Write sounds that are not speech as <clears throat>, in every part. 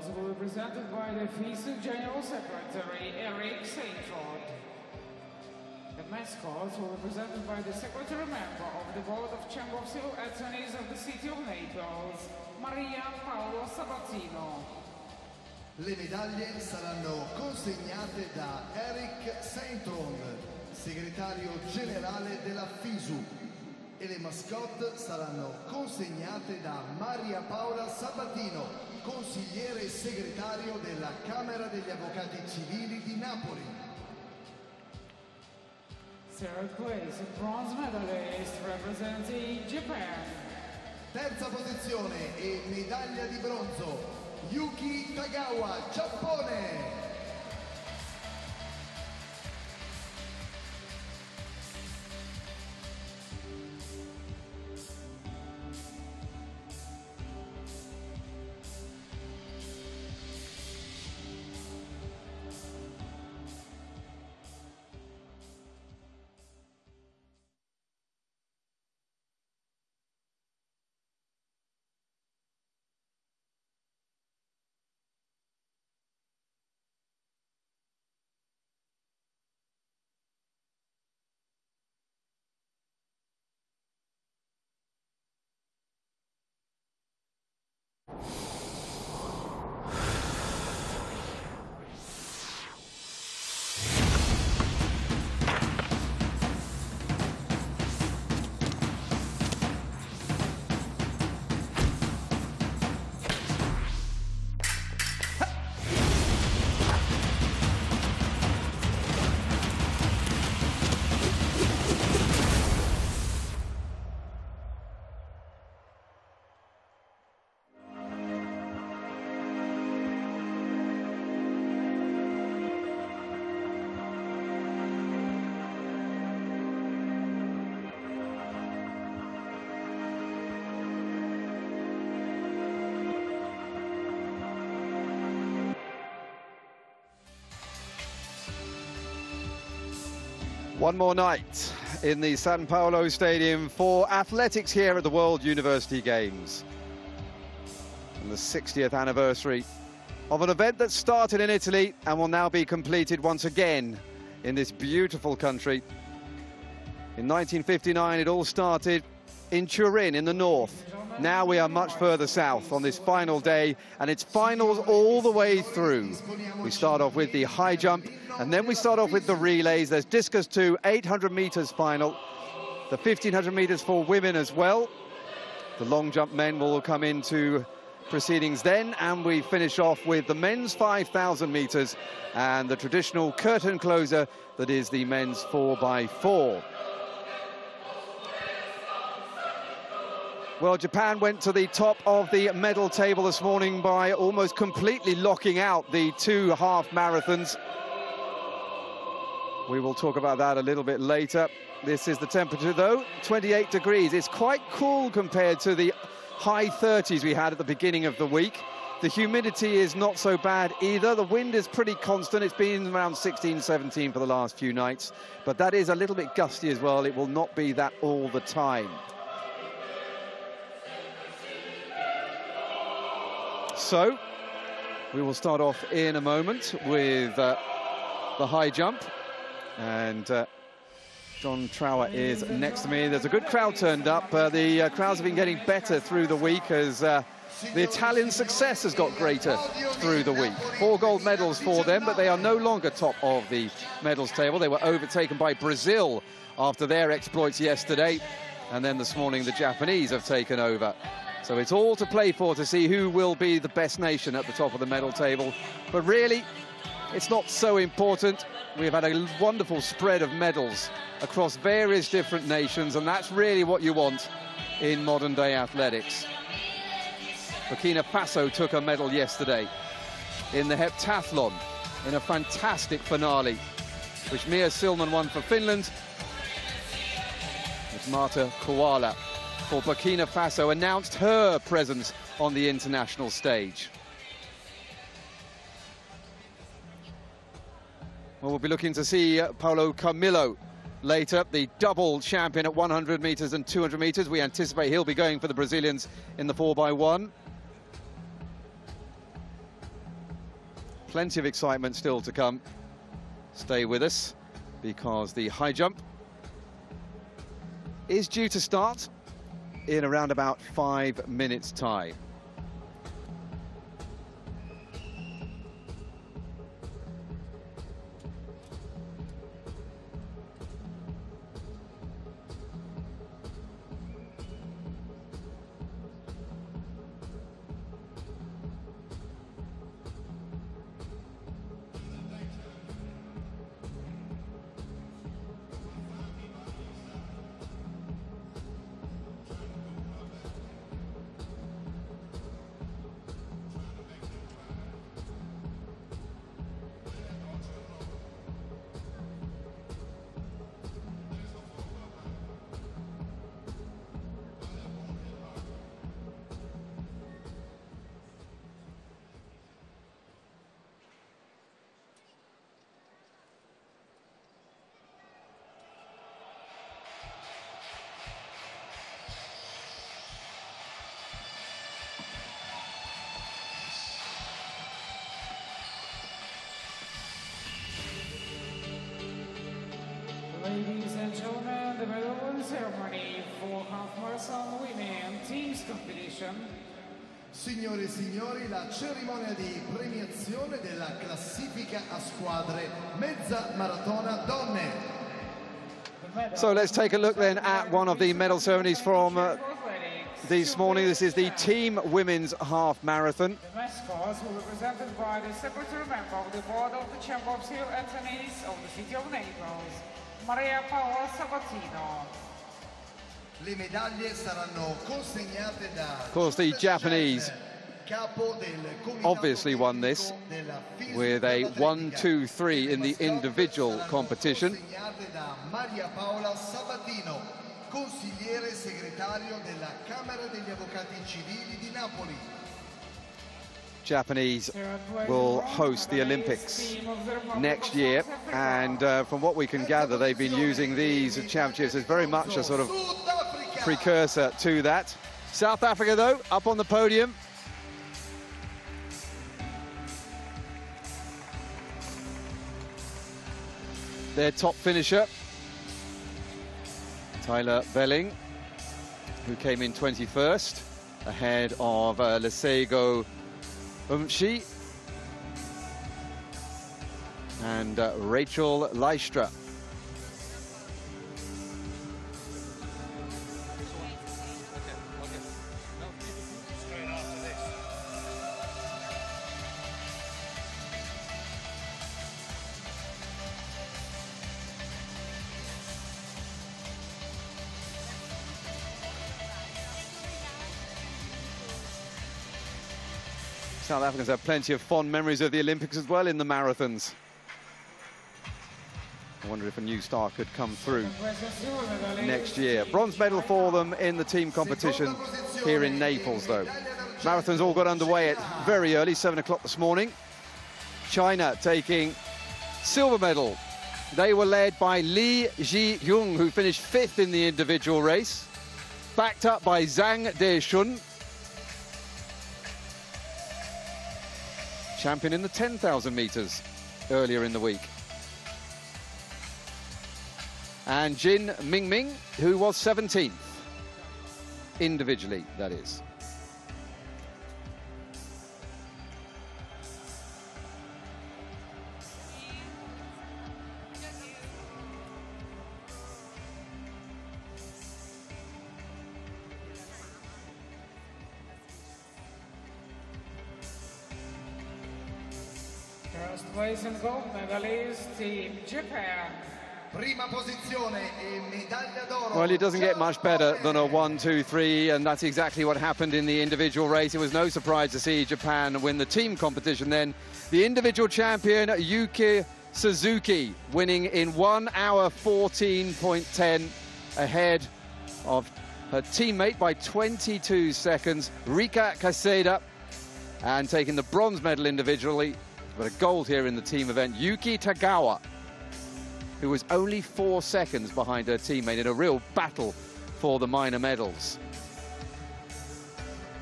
Medals will by the FISU General Secretary Eric Saintrod. The mascots will be by the Secretary Member of the Board of Chamber of Civil Attorneys of the City of Naples, Maria Paolo Sabatino. Le medaglie saranno consegnate da Eric Saintron, segretario generale della FISU, e le mascotte saranno consegnate da Maria Paola Sabatino, consigliere e segretario della Camera degli Avvocati Civili di Napoli. Third place, bronze medalist representing Japan. Terza posizione e medaglia di bronzo, Yuki Tagawa, Giappone. One more night in the San Paolo Stadium for athletics here at the World University Games. And the 60th anniversary of an event that started in Italy and will now be completed once again in this beautiful country. In 1959, it all started in Turin in the north. Now we are much further south on this final day, and it's finals all the way through. We start off with the high jump, and then we start off with the relays. There's discus 2, 800 meters final, the 1500 meters for women as well. The long jump men will come into proceedings then, and we finish off with the men's 5,000 meters and the traditional curtain closer that is the men's 4x4. Well, Japan went to the top of the medal table this morning by almost completely locking out the two half marathons. We will talk about that a little bit later. This is the temperature, though, 28 degrees. It's quite cool compared to the high 30s we had at the beginning of the week. The humidity is not so bad either. The wind is pretty constant. It's been around 16, 17 for the last few nights. But that is a little bit gusty as well. It will not be that all the time. So, we will start off in a moment with uh, the high jump. And uh, John Trower is next to me. There's a good crowd turned up. Uh, the crowds have been getting better through the week as uh, the Italian success has got greater through the week. Four gold medals for them, but they are no longer top of the medals table. They were overtaken by Brazil after their exploits yesterday. And then this morning, the Japanese have taken over. So it's all to play for to see who will be the best nation at the top of the medal table. But really, it's not so important. We've had a wonderful spread of medals across various different nations, and that's really what you want in modern day athletics. Burkina Faso took a medal yesterday in the heptathlon in a fantastic finale, which Miia Sillman won for Finland. It's Marta Koala for Burkina Faso announced her presence on the international stage. Well, we'll be looking to see uh, Paulo Camilo later, the double champion at 100 metres and 200 metres. We anticipate he'll be going for the Brazilians in the 4x1. Plenty of excitement still to come. Stay with us because the high jump is due to start in around about five minutes' time. So let's take a look then at one of the medal ceremonies from uh, this morning. This is the team women's half marathon. The mascots were represented by the secretary member of the board of the Chamber of Civil Attorneys of the City of Naples, Maria Paola Sabatino. Le medaglie saranno consegnate da Of course, the Japanese capo del comitato obviously won this with a per 1 l'atletica. 2 3 in the individual competition. Japanese will host the Olympics next year. And uh, from what we can gather, they've been using these championships as very much a sort of precursor to that. South Africa, though, up on the podium. Their top finisher, Tyler Belling, who came in 21st, ahead of uh, Lesego Umshi and uh, Rachel Leistra. South Africans have plenty of fond memories of the Olympics as well in the marathons. I wonder if a new star could come through next year. Bronze medal for them in the team competition here in Naples, though. Marathons all got underway at very early, 7 o'clock this morning. China taking silver medal. They were led by Li Ji-hyung, who finished fifth in the individual race, backed up by Zhang Deshun, champion in the 10,000 metres earlier in the week. And Jin Mingming, who was 17th, individually, that is. Place and gold medalist, Team Japan. Prima posizione e medaglia d'oro. Well, it doesn't get much better than a one, two, three, and that's exactly what happened in the individual race. It was no surprise to see Japan win the team competition then. The individual champion, Yuki Suzuki, winning in 1 hour 14.10 ahead of her teammate by 22 seconds, Rika Kaseda, and taking the bronze medal individually, but a gold here in the team event, Yuki Tagawa who was only four seconds behind her teammate in a real battle for the minor medals.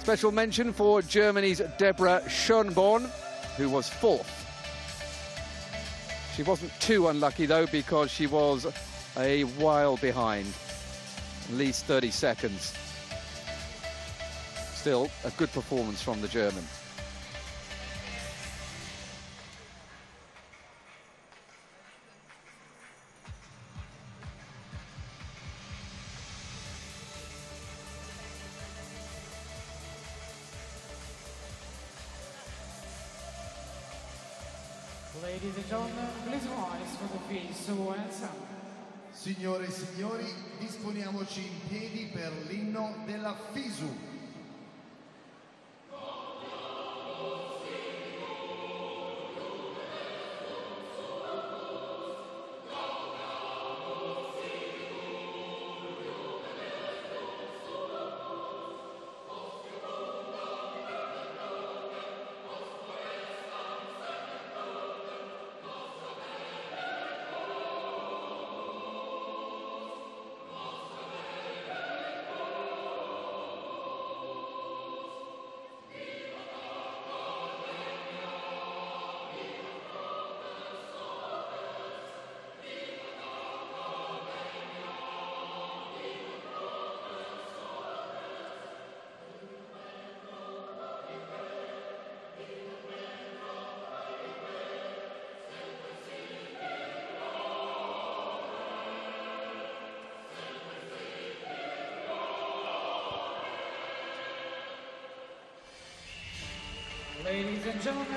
Special mention for Germany's Deborah Schöneborn, who was fourth She wasn't too unlucky though because she was a while behind, at least 30 seconds. Still, a good performance from the German. Signore e signori, disponiamoci in piedi per l'inno della FISU.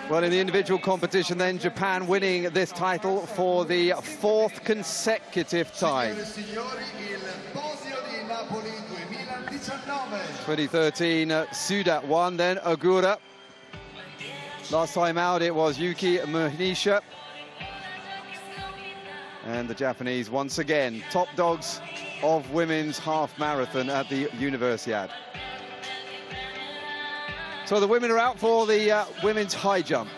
Well, in the individual competition, then Japan winning this title for the fourth consecutive time. Signore e signori, il podio di Napoli 2019. 2013, uh, won, then Ogura. Last time out, it was Yuki Munehisa. And the Japanese, once again, top dogs of women's half marathon at the Universiade. So the women are out for the uh, women's high jump.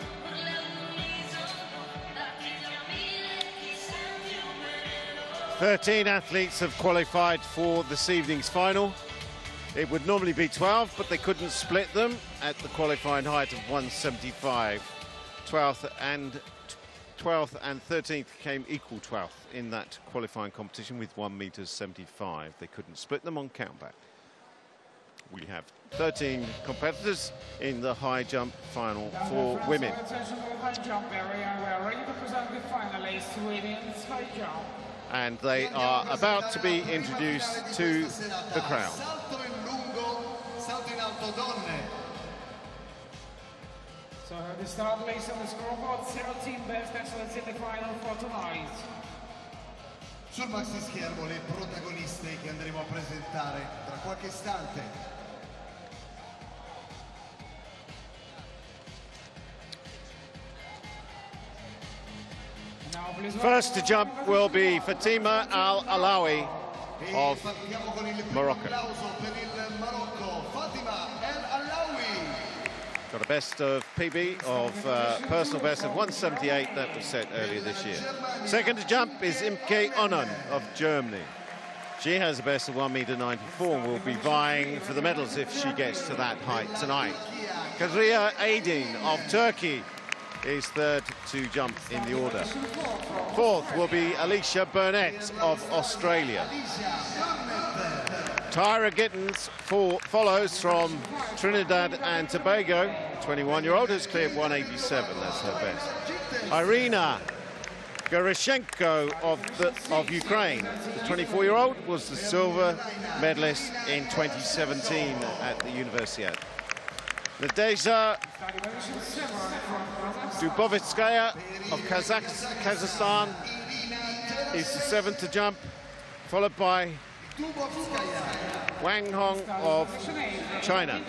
Thirteen athletes have qualified for this evening's final. It would normally be 12, but they couldn't split them at the qualifying height of 175. 12th and 12th and 13th came equal 12th in that qualifying competition with 1 meters 75. They couldn't split them on countback. We have 13 competitors in the high jump final now for the women. first attention to the high jump area. We are ready to present the finalists women's high jump. And they are about to be introduced to the crowd. Salto in lungo, salto in alto donne. So the start list on the scoreboard, 17 best excellence in the final for tonight. Sul maxi schermo le protagoniste che andremo a presentare tra qualche istante. First to jump will be Fatima Al Alawi of Morocco. Got a best of PB of uh, personal best of 178 that was set earlier this year. Second to jump is Imke Onnen of Germany. She has a best of 1 meter 94 and will be vying for the medals if she gets to that height tonight. Kadriye Aydin of Turkey is third to jump in the order. Fourth will be Alicia Burnett of Australia. Tyra Gittins for, follows from Trinidad and Tobago. 21-year-old has cleared 187. That's her best. Irina Herashchenko of the, of Ukraine. The 24-year-old was the silver medalist in 2017 at the Universiade. Nadezhda Dubovitskaya of Kazakh, Kazakhstan is the seventh to jump, followed by Wang Hong of China.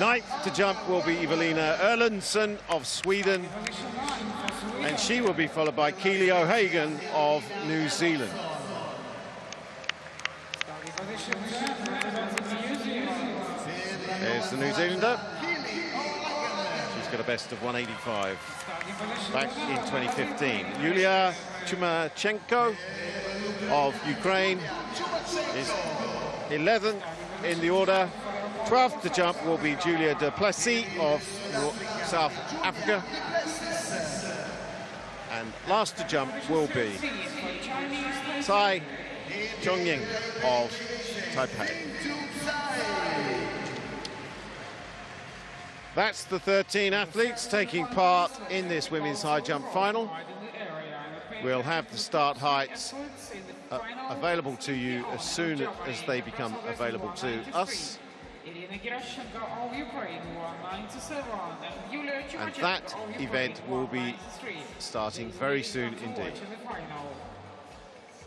Ninth to jump will be Evelina Erlandsson of Sweden, and she will be followed by Keely O'Hagan of New Zealand. There's the New Zealander. She's got a best of 185 back in 2015. Yulia Chumachenko of Ukraine is 11th in the order. 12th to jump will be Julia du Plessis of South Africa. And last to jump will be Tsai Chongying of Taipei. That's the 13 athletes taking part in this women's high jump final. We'll have the start heights uh, available to you as soon as they become available to us. And that event will be starting very soon indeed.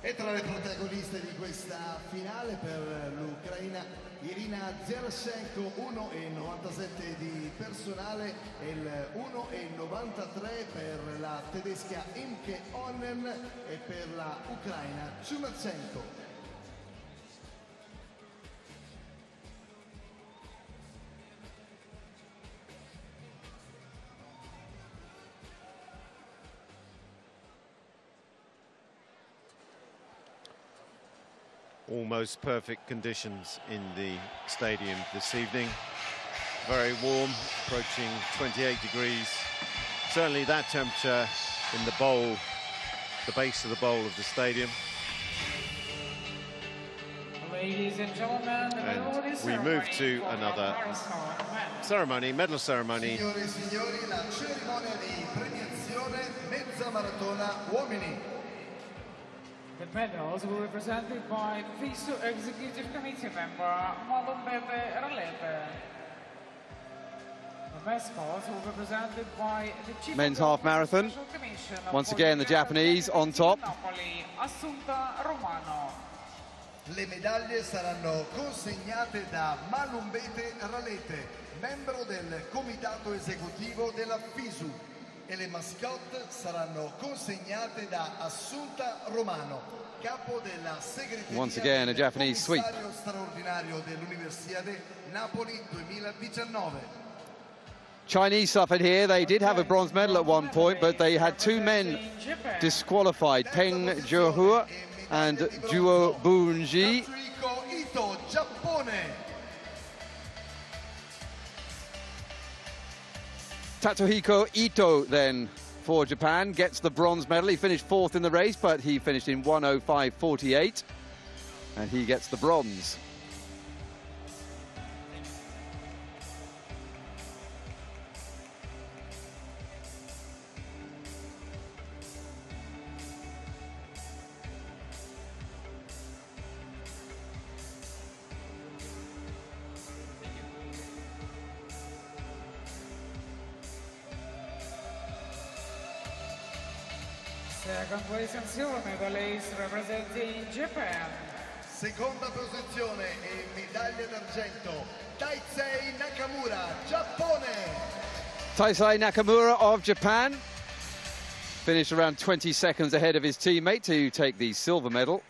E tra le protagoniste di questa finale per l'Ucraina, Irina Zerashenko 1,97 di personale e il 1,93 per la tedesca Imke Onnen e per la Ucraina Chumatsenko. Almost perfect conditions in the stadium this evening. Very warm, approaching 28 degrees. Certainly that temperature in the bowl, the base of the bowl of the stadium. Ladies and gentlemen, and we move to another ceremony, medal ceremony. Signore e signori, The medals were presented by FISU Executive Committee member Malumbebe Ralebe. The mascots will be presented by the Chief Men's half marathon. Once again, the Japanese on top. Napoli, Assunta Romano. Le medaglie saranno consegnate da Malumbete Ralete, membro del comitato esecutivo della FISU e le mascotte saranno consegnate da Assunta Romano, capo della segreteria Once again, a Japanese sweep. straordinario dell'Universiade Napoli 2019. Chinese suffered here. They did have a bronze medal at one point, but they had two men disqualified, Peng Zhehua and Juo Bunji. Tatsuhiko Ito then for Japan gets the bronze medal. He finished fourth in the race, but he finished in 105.48 and he gets the bronze. Second place in silver medalist representing Japan. Seconda posizione e medaglia d'argento, Taisei Nakamura, Giappone. Taisei Nakamura of Japan finished around 20 seconds ahead of his teammate to take the silver medal.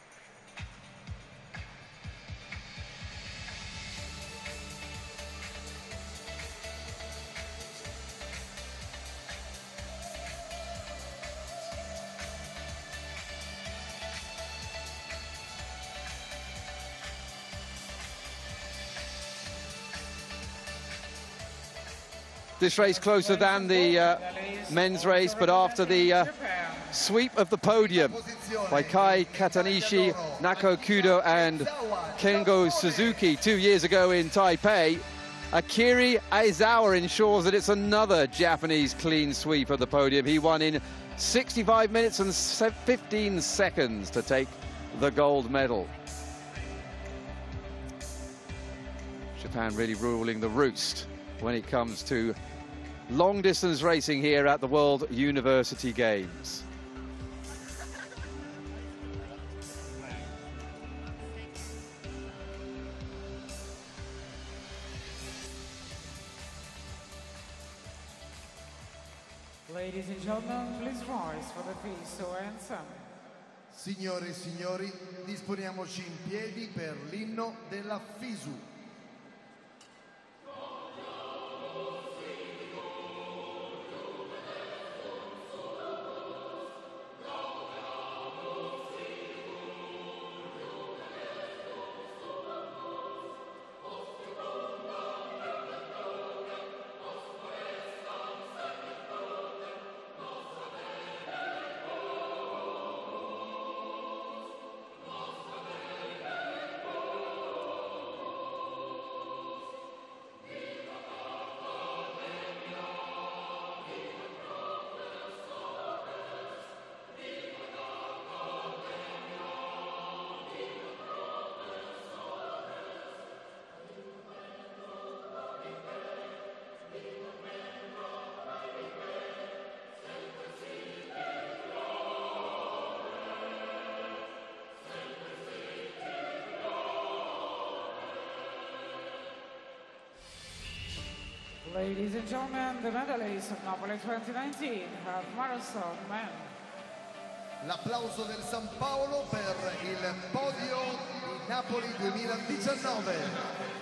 This race closer than the uh, men's race, but after the uh, sweep of the podium by Kei Katanishi, Nako Kudo, and Kengo Suzuki two years ago in Taipei, Akira Aizawa ensures that it's another Japanese clean sweep of the podium. He won in 65 minutes and 15 seconds to take the gold medal. Japan really ruling the roost when it comes to long distance racing here at the World University Games. Ladies and gentlemen, please rise for the FISU anthem. Signore e signori, disponiamoci in piedi per l'inno della FISU. Ladies and gentlemen, the medalists of Napoli 2019 have marathon men. L'applauso del San Paolo per il podio di Napoli 2019.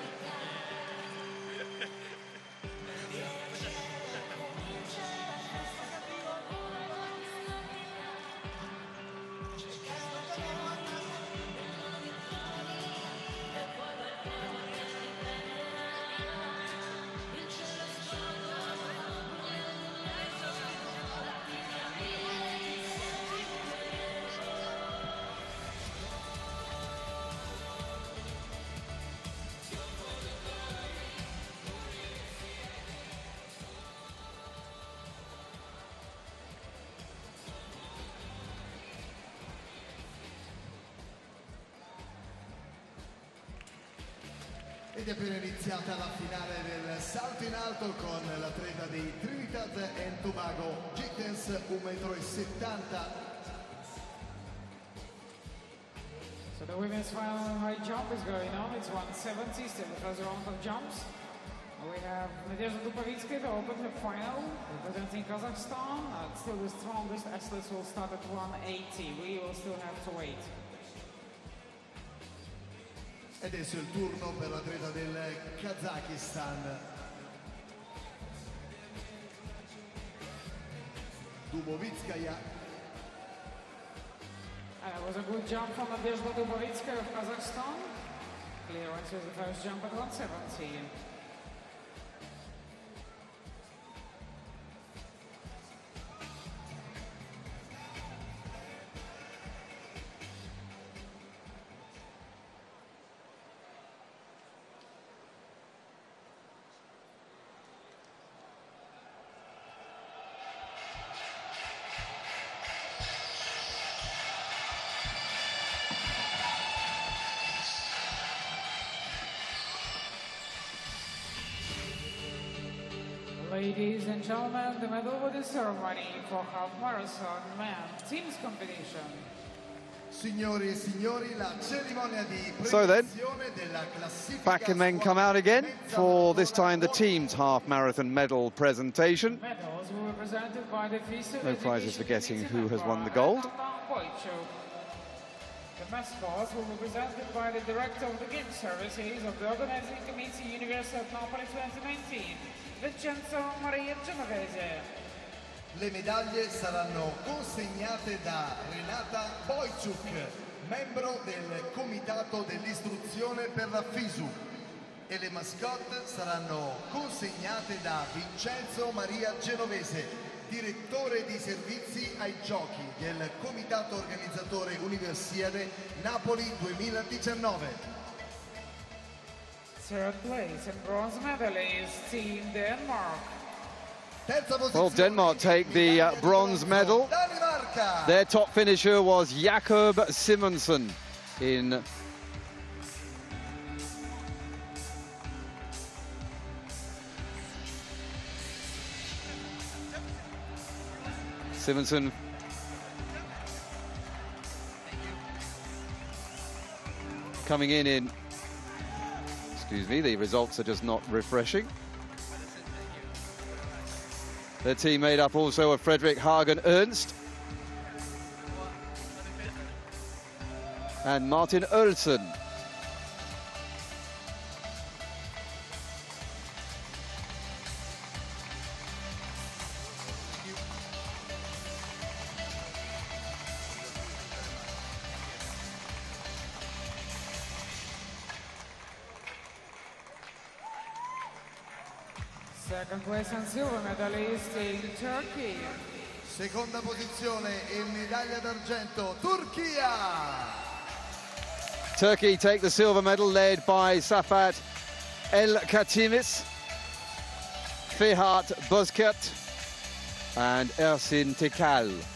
Ed è appena iniziata la finale del salto in alto con l'atleta dei Trinidad and Tobago, Gittens 1,70 m. So the women's final high jump is going on. It's 170, still the first round of jumps. We have Nadezhda Dubovitskaya to open her final, representing Kazakhstan. Uh, still the strongest athletes will start at 180. We will still have to wait. Ed adesso il turno per l'atleta del Kazakistan. Dubovitskaya. And it was a good jump from Nadezhda Dubovitskaya of Kazakhstan. Clearance is the first jump at 170. Ladies and gentlemen, the medal winning ceremony for half marathon men teams competition. Signori e signori, la cerimonia di So then, della classifica Back and then come out again for this time the team's half marathon medal presentation. Medals will presented by the No prizes for guessing who has won the gold. Anton Boychuk. The mascots will be presented by the Director of the Game Services of the Organizing Committee Universiade Napoli 2019, Vincenzo Maria Genovese. Le medaglie saranno consegnate da Renata Boyciuk, membro del Comitato dell'Istruzione per la FISU e le mascotte saranno consegnate da Vincenzo Maria Genovese, direttore di servizi ai giochi del Comitato Organizzatore Universiade Napoli 2019. Third place and bronze medalist Team Denmark. Well, Denmark take the uh, bronze medal. Their top finisher was Jakob Simonsen in Simonsen coming in in me the results are just not refreshing. Their team made up also of Frederick Hagen Ernst. And Martin Olsen. Medalist in Turkey. Seconda posizione e medaglia d'argento Turchia. Turkey take the silver medal led by Safat El Katimis, Fihat Bozkurt and Ersin Tikal.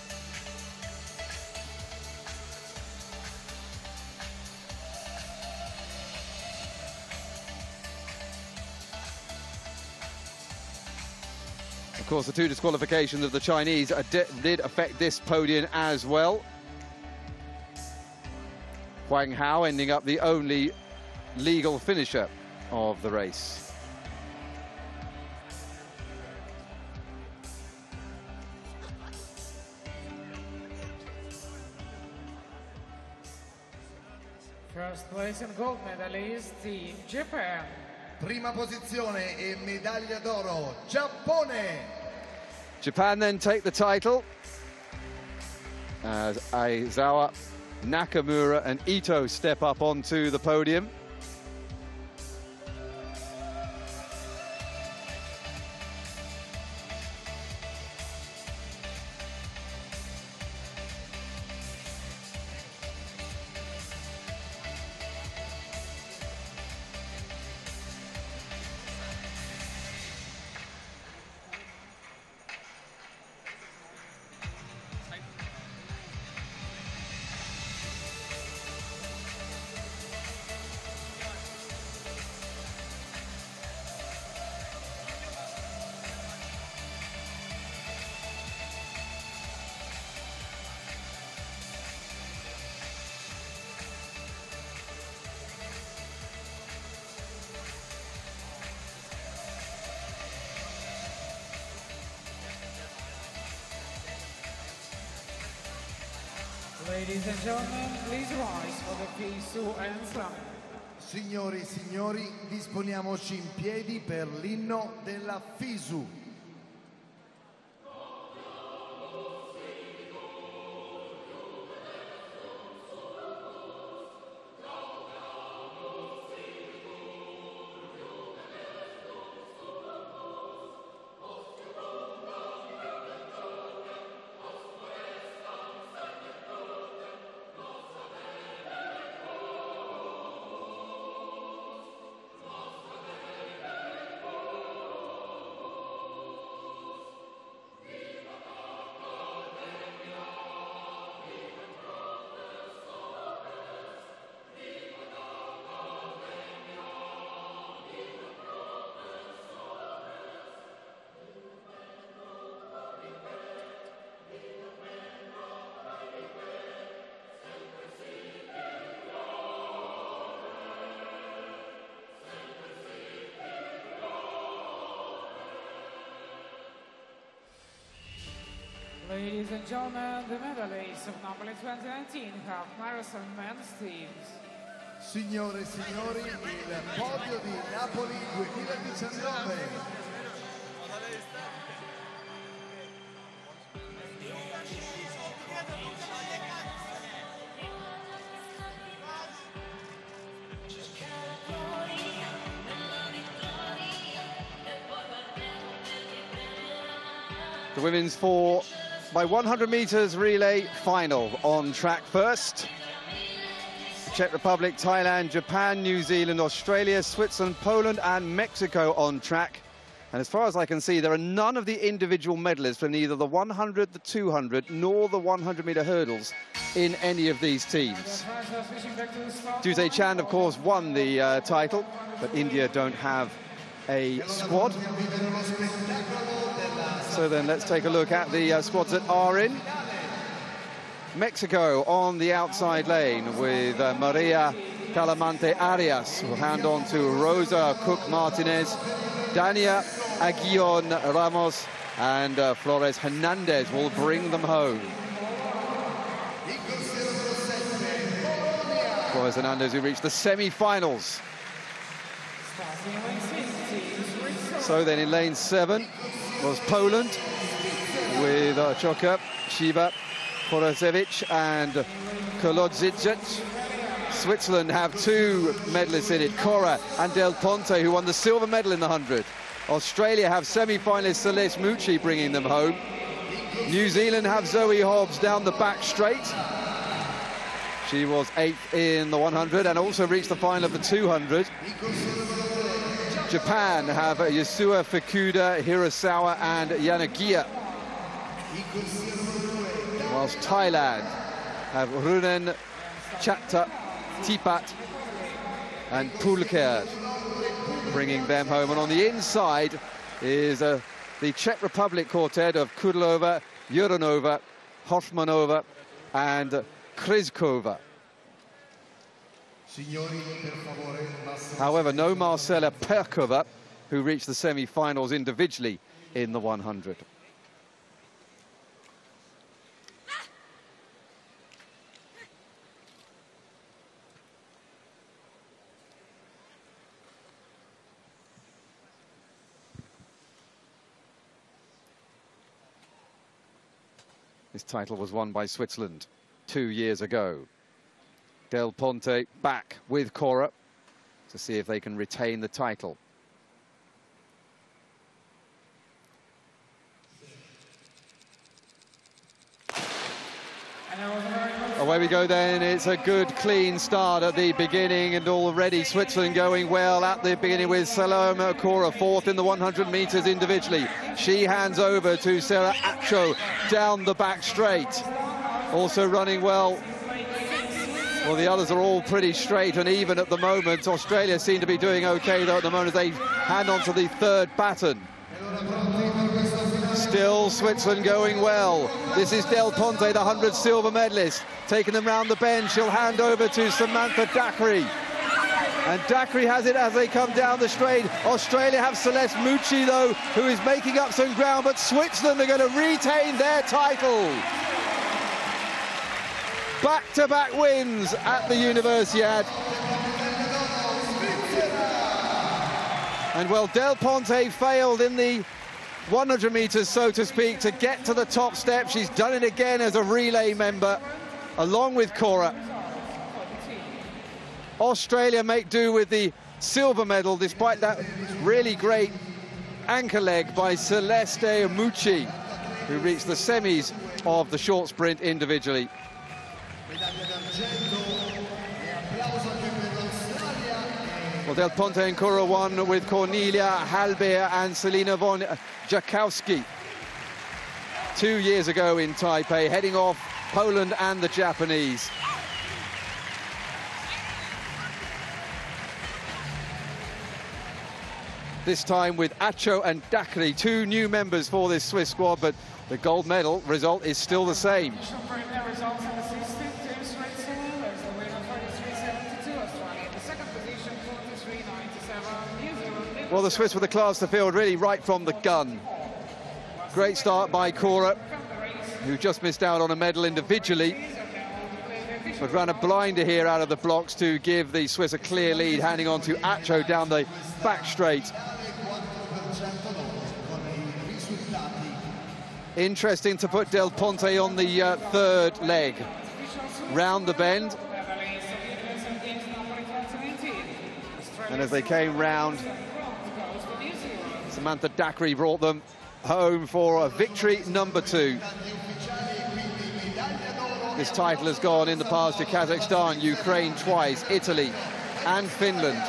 Of course, the two disqualifications of the Chinese did affect this podium as well. Huang Hao ending up the only legal finisher of the race. First place and gold medalist Team Japan. Prima posizione e medaglia d'oro, Giappone! Japan then take the title as Aizawa, Nakamura and Ito step up onto the podium. Signori e signori, disponiamoci in piedi per l'inno della FISU. Ladies and gentlemen, the medalists of Napoli 2019 half marathon men's teams. Signore e signori, il podio di Napoli 2019. The women's four by 100 meters relay final on track first. Czech Republic, Thailand, Japan, New Zealand, Australia, Switzerland, Poland and Mexico on track. And as far as I can see, there are none of the individual medalists from either the 100, the 200, nor the 100 meter hurdles in any of these teams. Dutee Chand, of course, won the uh, title, but India don't have a squad. So then let's take a look at the uh, squads that are in. Mexico on the outside lane with uh, Maria Calamante Arias will hand on to Rosa Cook Martinez, Dania Aguillon Ramos and uh, Flores Hernandez will bring them home. Flores Hernandez who reached the semi-finals. So then in lane seven was Poland with uh, Choka, Shiva, Porasevich and Kolodzic. Switzerland have two medalists in it, Kora and Del Ponte, who won the silver medal in the 100. Australia have semi-finalist Celeste Mucci bringing them home. New Zealand have Zoe Hobbs down the back straight. She was eighth in the 100 and also reached the final of the 200. Japan have Yasua Fukuda, Hirasawa and Yanagiya. Whilst Thailand have Runen, Chatta, Tipat and Pulker bringing them home. And on the inside is uh, the Czech Republic quartet of Kudlova, Yuranova, Hoffmanova and Kryzkova. However, no Marcela Perkova, who reached the semi-finals individually in the 100. This title was won by Switzerland two years ago. Del Ponte back with Kora to see if they can retain the title. Away we go then. It's a good, clean start at the beginning, and already Switzerland going well at the beginning with Salome Kora, fourth in the 100 metres individually. She hands over to Sarah Atcho down the back straight. Also running well. Well, the others are all pretty straight and even at the moment. Australia seem to be doing okay, though, at the moment as they hand on to the third baton. Still Switzerland going well. This is Del Ponte, the 100 silver medalist. Taking them round the bend, she'll hand over to Samantha Dagry. And Dagry has it as they come down the straight. Australia have Celeste Mucci, though, who is making up some ground, but Switzerland are going to retain their title. Back-to-back -back wins at the Universiade. And well, Del Ponte failed in the 100 metres, so to speak, to get to the top step. She's done it again as a relay member, along with Kora. Australia make do with the silver medal, despite that really great anchor leg by Celeste Mucci, who reached the semis of the short sprint individually. Well, Del Ponte and Kora won with Cornelia Halbheer and Selina von Jackowski two years ago in Taipei, heading off Poland and the Japanese. This time with Atcho and Dagry, two new members for this Swiss squad, but the gold medal result is still the same. Well, the Swiss with the class to field really right from the gun. Great start by Kora, who just missed out on a medal individually, but ran a blinder here out of the blocks to give the Swiss a clear lead, handing on to Atcho down the back straight. Interesting to put Del Ponte on the uh, third leg. Round the bend. And as they came round, Samantha Dagry brought them home for a victory number two. This title has gone in the past to Kazakhstan, Ukraine twice, Italy and Finland.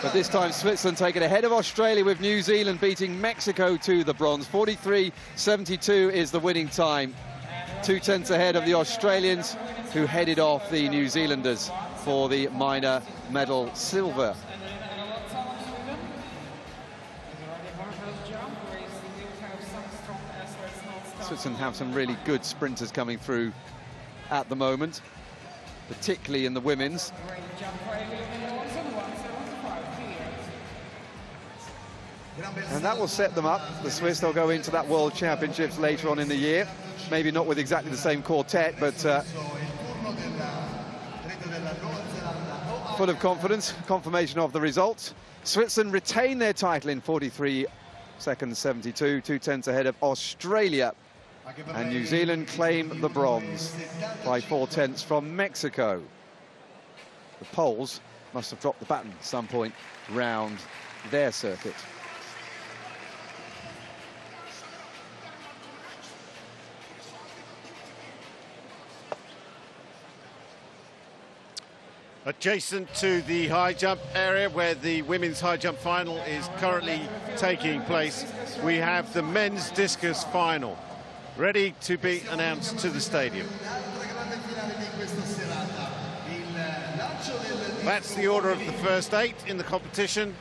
But this time Switzerland taken ahead of Australia with New Zealand beating Mexico to the bronze. 43.72 is the winning time. Two tenths ahead of the Australians who headed off the New Zealanders for the minor medal silver. Switzerland have some really good sprinters coming through at the moment, particularly in the women's. And that will set them up. The Swiss, they'll go into that World Championships later on in the year. Maybe not with exactly the same quartet, but uh, full of confidence. Confirmation of the results. Switzerland retain their title in 43 seconds 72, two tenths ahead of Australia. And New Zealand claim the bronze by four tenths from Mexico. The Poles must have dropped the baton at some point round their circuit. Adjacent to the high jump area where the women's high jump final is currently taking place, we have the men's discus final ready to be announced to the stadium. That's the order of the first eight in the competition,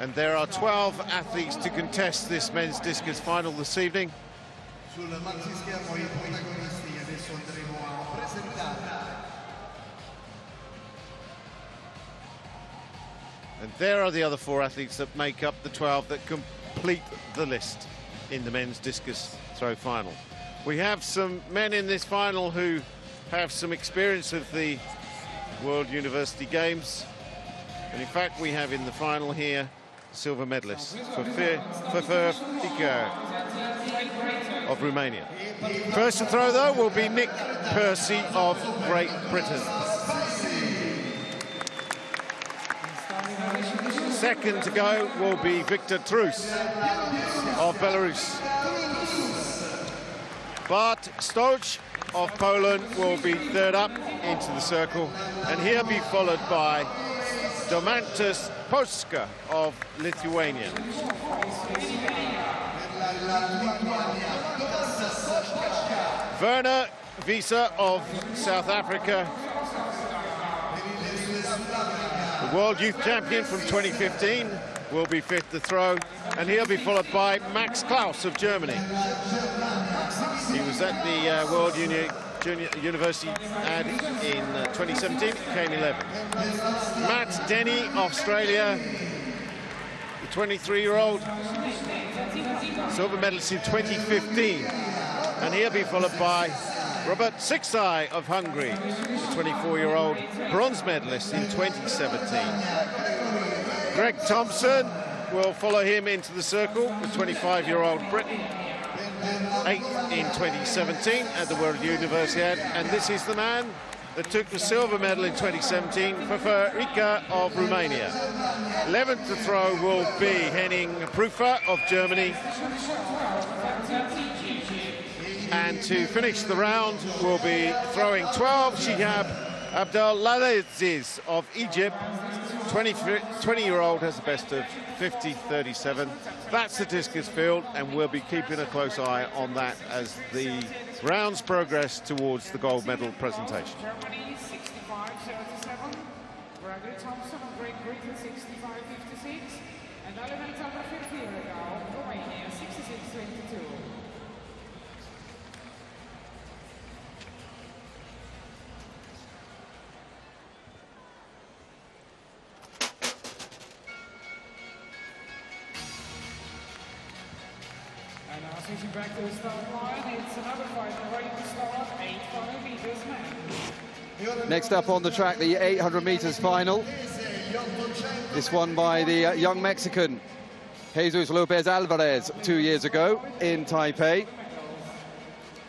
and there are 12 athletes to contest this men's discus final this evening. And there are the other four athletes that make up the 12 that complete the list in the men's discus throw final. We have some men in this final who have some experience of the World University Games. And in fact, we have in the final here silver medalist for Firfirica of Romania. First to throw, though, will be Nick Percy of Great Britain. Second to go will be Victor Trus of Belarus. Bart Stoj of Poland will be third up into the circle, and he'll be followed by Domantas Poska of Lithuania. Werner Visser of South Africa. The World Youth Champion from 2015 will be fifth to throw, and he'll be followed by Max Klaus of Germany. He was at the uh, World Uni Junior University ad in uh, 2017, came 11. Matt Denny, Australia, the 23-year-old silver medalist in 2015, and he'll be followed by Robert Szikszai of Hungary, the 24-year-old bronze medalist in 2017. Greg Thompson will follow him into the circle, the 25-year-old Briton, eighth in 2017 at the World Universiade, and this is the man that took the silver medal in 2017 for Firfirica of Romania. 11th to throw will be Henning Prufer of Germany. And to finish the round will be throwing 12 Shihab Abdelaziz of Egypt. 20-year-old has the best of 50-37. That's the discus field, and we'll be keeping a close eye on that as the rounds progress towards the gold medal presentation. Switching back to the start line, it's another fight ready to start, 800 meters man. Next up on the track, the 800 meters final. This one by the uh, young Mexican, Jesus Lopez Alvarez, two years ago in Taipei.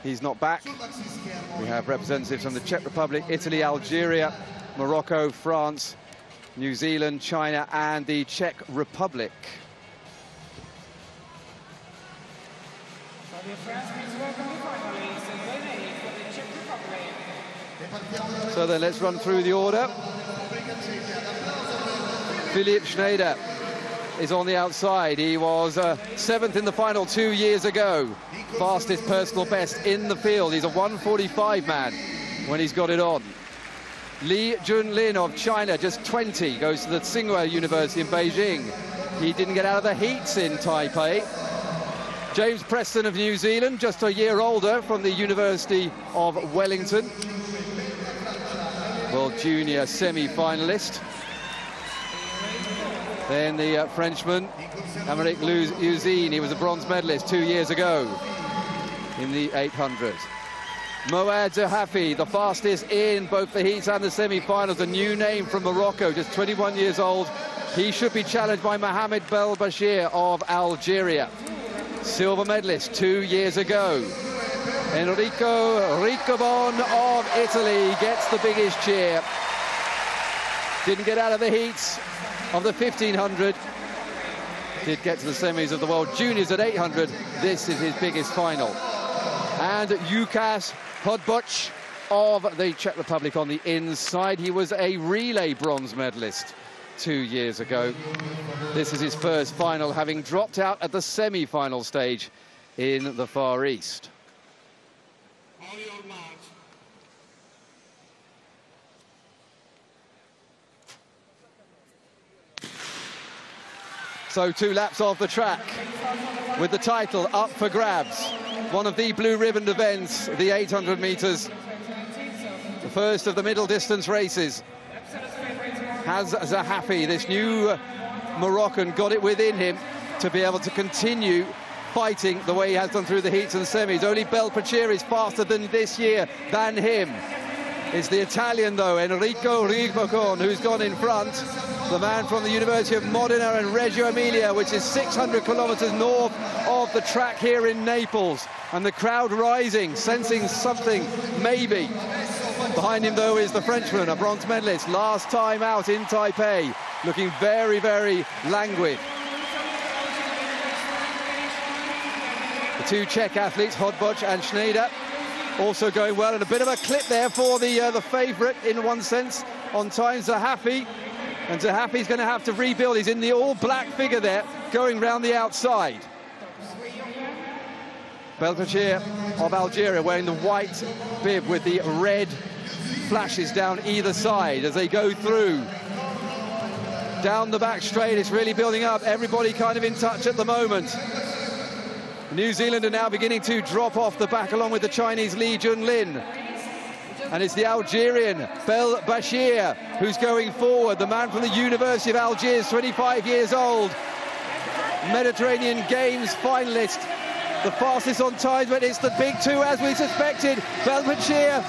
He's not back. We have representatives from the Czech Republic, Italy, Algeria, Morocco, France, New Zealand, China, and the Czech Republic. So then let's run through the order. Philipp Schneider is on the outside. He was uh, seventh in the final two years ago. Fastest personal best in the field. He's a 145 man when he's got it on. Li Junlin of China, just 20, goes to the Tsinghua University in Beijing. He didn't get out of the heats in Taipei. James Preston of New Zealand, just a year older from the University of Wellington. World Junior semi-finalist. Then the uh, Frenchman, Aymeric Lusine, he was a bronze medalist two years ago in the 800. Moad Zahafi, the fastest in both the heats and the semi-finals, a new name from Morocco, just 21 years old. He should be challenged by Mohamed Belbachir of Algeria. Silver medalist two years ago. Enrico Riccobon of Italy gets the biggest cheer. Didn't get out of the heats of the 1500. Did get to the semis of the World Juniors at 800. This is his biggest final. And Lukáš Hodboď of the Czech Republic on the inside. He was a relay bronze medalist two years ago. This is his first final, having dropped out at the semi-final stage in the Far East. So two laps off the track with the title up for grabs. One of the blue ribbon events, the 800 metres. The first of the middle distance races. Has Zahafi, this new Moroccan, got it within him to be able to continue fighting the way he has done through the heats and semis. Only Belbachir is faster than this year than him. It's the Italian, though, Enrico Riccobon, who's gone in front. The man from the University of Modena and Reggio Emilia, which is 600 kilometres north of the track here in Naples. And the crowd rising, sensing something, maybe. Behind him, though, is the Frenchman, a bronze medalist, last time out in Taipei, looking very, very languid. The two Czech athletes, Hodboď and Schneider, also going well. And a bit of a clip there for the uh, the favourite in one sense on time, Zahafi. And Zahafi's going to have to rebuild. He's in the all-black figure there, going round the outside. Belbachir of Algeria wearing the white bib with the red flashes down either side as they go through. Down the back straight, it's really building up. Everybody kind of in touch at the moment. New Zealand are now beginning to drop off the back along with the Chinese Li Junlin. And it's the Algerian Belbachir who's going forward, the man from the University of Algiers, 25 years old. Mediterranean Games finalist. The fastest on time, but it's the big two as we suspected. Belbachir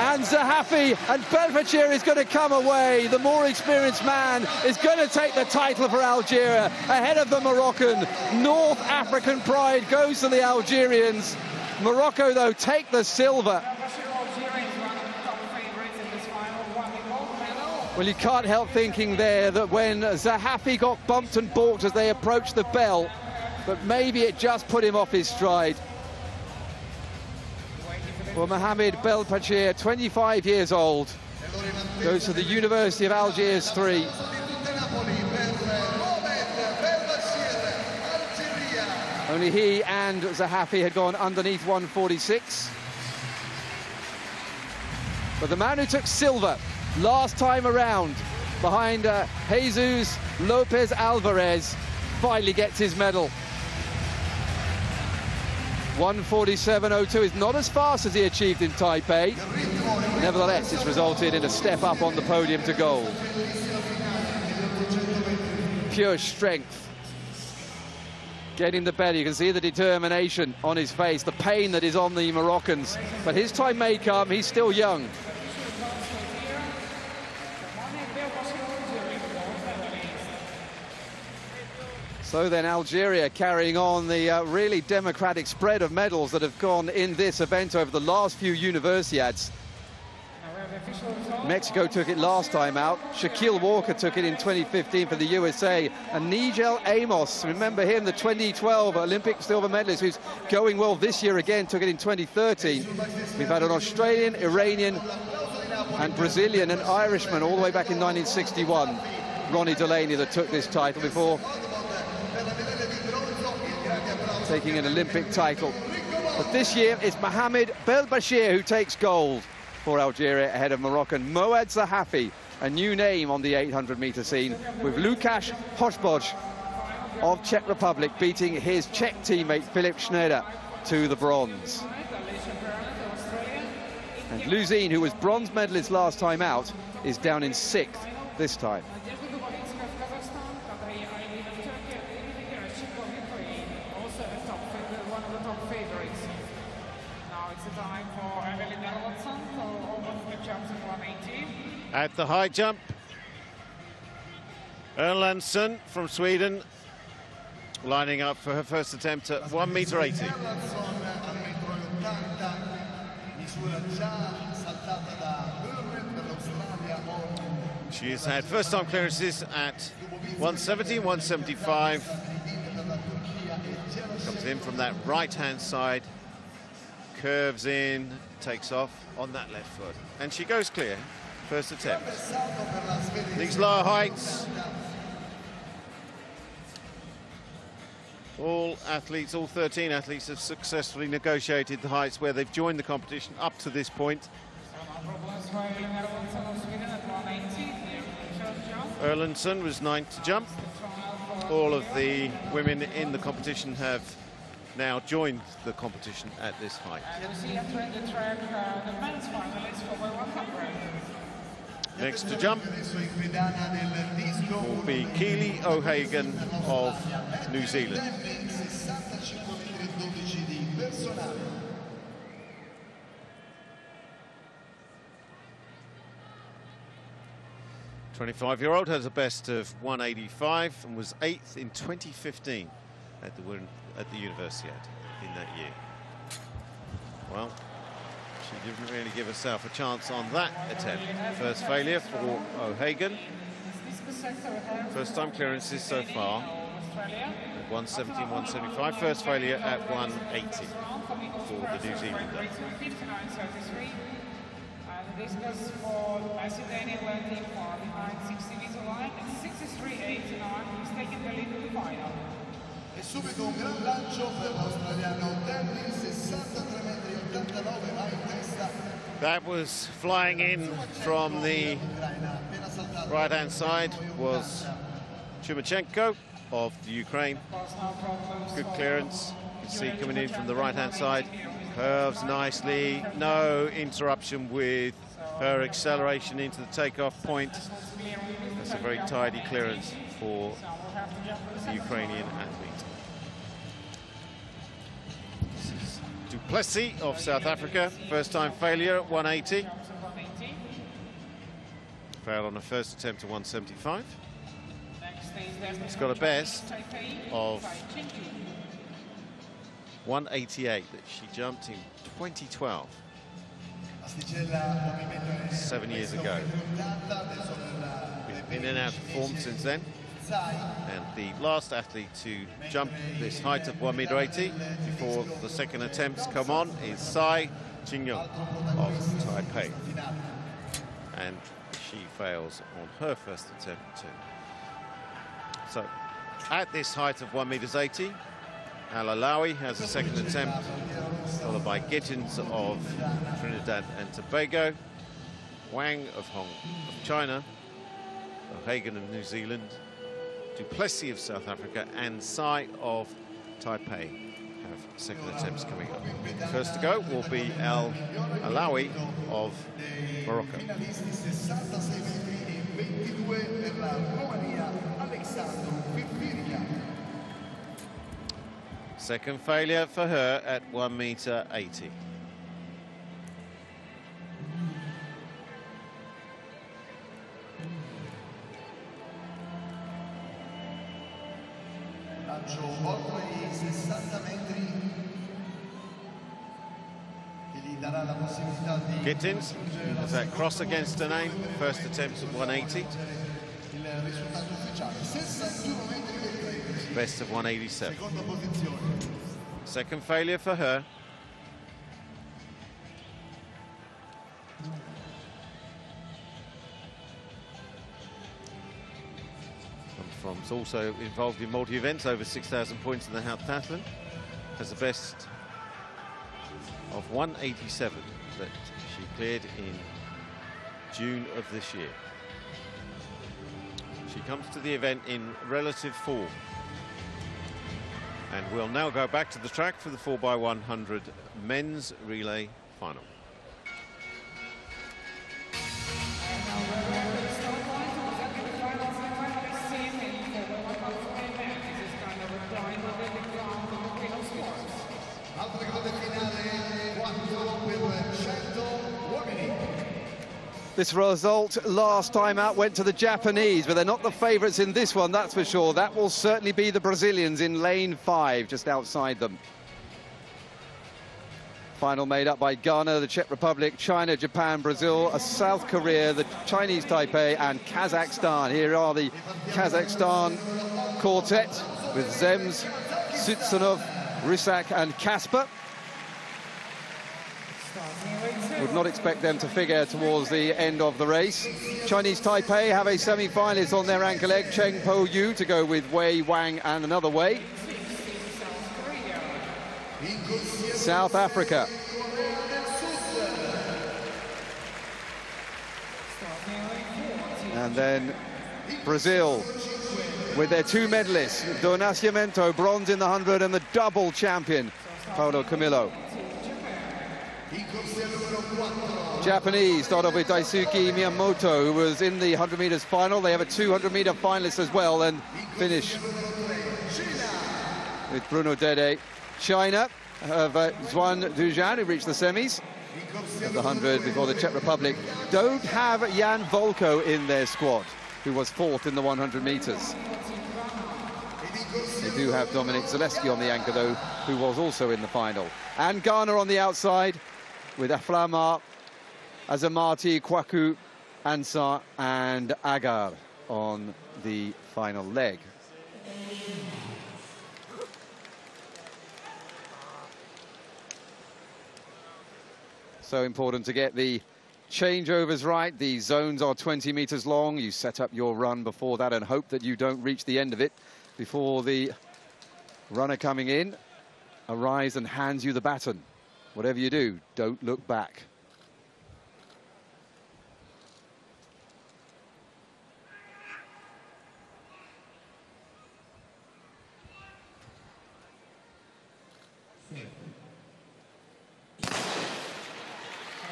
and Zahafi, and Belbachir is going to come away. The more experienced man is going to take the title for Algeria ahead of the Moroccan. North African pride goes to the Algerians. Morocco, though, take the silver. Well, you can't help thinking there that when Zahafi got bumped and balked as they approached the bell, but maybe it just put him off his stride. Well, Mohamed Belbachir, 25 years old, goes to the University of Algiers 3. Only he and Zahafi had gone underneath 146. But the man who took silver last time around behind uh, Jesus Lopez Alvarez finally gets his medal. 147.02 is not as fast as he achieved in Taipei. Nevertheless, it's resulted in a step up on the podium to gold. Pure strength. Getting the belly, you can see the determination on his face, the pain that is on the Moroccans. But his time may come, he's still young. So then Algeria carrying on the uh, really democratic spread of medals that have gone in this event over the last few Universiads. Mexico took it last time out. Shaquille Walker took it in 2015 for the USA. And Nijel Amos, remember him, the 2012 Olympic silver medalist, who's going well this year again, took it in 2013. We've had an Australian, Iranian, and Brazilian and Irishman all the way back in 1961. Ronnie Delany that took this title before taking an Olympic title. But this year it's Mohamed Belbachir who takes gold for Algeria ahead of Moroccan Moad Zahafi, a new name on the 800-metre scene, with Lukáš Hodboď of Czech Republic beating his Czech teammate Filip Schneider to the bronze. And Lusine, who was bronze medalist last time out, is down in sixth this time. At the high jump, Erlandsson from Sweden lining up for her first attempt at 1 meter 80. She's had first time clearances at 170, 175. Comes in from that right hand side, curves in, takes off on that left foot. And she goes clear. First attempt. These lower heights. All athletes, all 13 athletes have successfully negotiated the heights where they've joined the competition up to this point. Erlandsson was ninth to jump. All of the women in the competition have now joined the competition at this height. Next to jump will be Keeley O'Hagan of New Zealand. Twenty-five-year-old has a best of 185 and was eighth in 2015 at the at the Universiade in that year. Well, she didn't really give herself a chance on that attempt. First failure for O'Hagan. First time clearances so far. 117, 175. First failure at 180 for the New Zealander. This goes for Macedonia landing far behind 60 meter line and 63.89. He's taking the lead in the final. E subito un gran lancio per l'australiano Devlin, 63 metri 89 va in testa. That was flying in from the right-hand side was Chumachenko of the Ukraine. Good clearance. You can see coming in from the right-hand side. Curves nicely. No interruption with her acceleration into the takeoff point. That's a very tidy clearance for the Ukrainian athlete. Du Plessis of South Africa, first time failure at 180. Failed on the first attempt to 175. It's got a best of 188 that she jumped in 2012. Seven years ago. Been in and out of form since then. And the last athlete to jump this height of 1 meter 80 before the second attempts come on is Tsai Ching-yung of Taipei. And she fails on her first attempt too. So at this height of 1 meters 80, Al Alawi has a second attempt, followed by Gittins of Trinidad and Tobago, Wang of Hong of China, O'Hagan of New Zealand, du Plessis of South Africa, and Tsai of Taipei have second attempts coming up. First to go will be Al Alawi of Morocco. Second failure for her at 1 meter 80. Lancio oltre i 60 metri che gli darà la possibilità di Gittins has that cross against the name, first attempt at 180. il risultato ufficiale 61 metri e 13 Best of 187. Second failure for her. Is also involved in multi events, over 6,000 points in the half heptathlon. Has a best of 187 that she cleared in June of this year. She comes to the event in relative form. And we'll now go back to the track for the 4x100 men's relay final. This result last time out went to the Japanese, but they're not the favourites in this one, that's for sure. That will certainly be the Brazilians in lane five, just outside them. Final made up by Ghana, the Czech Republic, China, Japan, Brazil, South Korea, the Chinese Taipei, and Kazakhstan. Here are the Kazakhstan quartet with Zems, Sutsunov, Risak, and Kasper. Would not expect them to figure towards the end of the race. Chinese Taipei have a semi-finalist on their ankle leg, Cheng Po Yu, to go with Wei Wang and another Wei. South Africa. And then Brazil with their two medalists, Do Nascimento, bronze in the 100, and the double champion, Paulo Camilo. Japanese start off with Daisuke Miyamoto, who was in the 100 meters final. They have a 200 meter finalist as well, and finish with Bruno Dede. China have uh, Zhuan Dujan, who reached the semis. of the 100 before the Czech Republic don't have Jan Volko in their squad, who was fourth in the 100 metres. They do have Dominik Zaleski on the anchor, though, who was also in the final. And Ghana on the outside with Aflama, Azamati, Kwaku, Ansah and Agar on the final leg. So important to get the changeovers right. The zones are 20 meters long. You set up your run before that and hope that you don't reach the end of it before the runner coming in arrives and hands you the baton. Whatever you do, don't look back.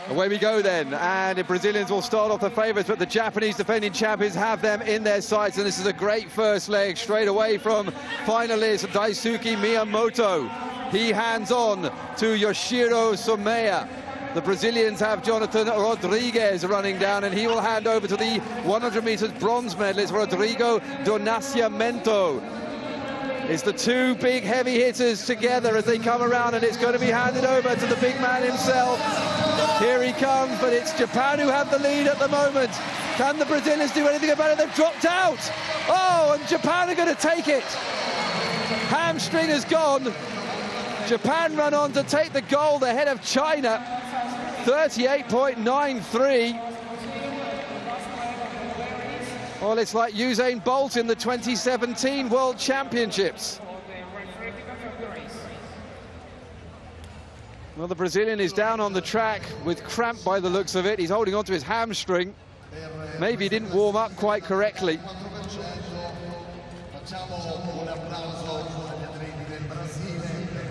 Away we go then, and the Brazilians will start off the favourites, but the Japanese defending champions have them in their sights, and this is a great first leg straight away from finalist Daisuke Miyamoto. He hands on to Yoshiro Someya. The Brazilians have Jonathan Rodriguez running down, and he will hand over to the 100 metres bronze medalist Rodrigo do Nascimento. It's the two big heavy hitters together as they come around, and it's going to be handed over to the big man himself. Here he comes, but it's Japan who have the lead at the moment. Can the Brazilians do anything about it? They've dropped out. Oh, and Japan are going to take it. Hamstring is gone. Japan run on to take the gold ahead of China. 38.93. Well, it's like Usain Bolt in the 2017 World Championships. Well, the Brazilian is down on the track with cramp by the looks of it. He's holding on to his hamstring. Maybe he didn't warm up quite correctly.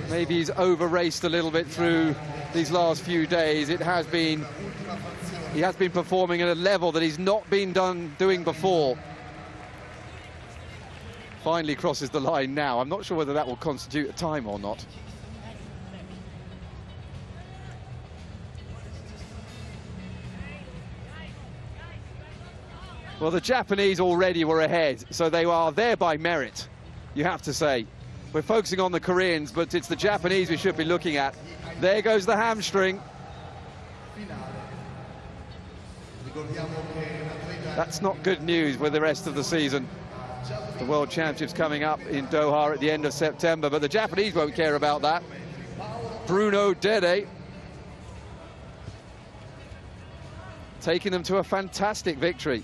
Maybe he's over-raced a little bit through these last few days. It has been, he has been performing at a level that he's not been done doing before. Finally crosses the line now. I'm not sure whether that will constitute a time or not. Well, the Japanese already were ahead, so they are there by merit, you have to say. We're focusing on the Koreans, but it's the Japanese we should be looking at. There goes the hamstring. That's not good news with the rest of the season. The World Championships coming up in Doha at the end of September, but the Japanese won't care about that. Bruno Dede taking them to a fantastic victory.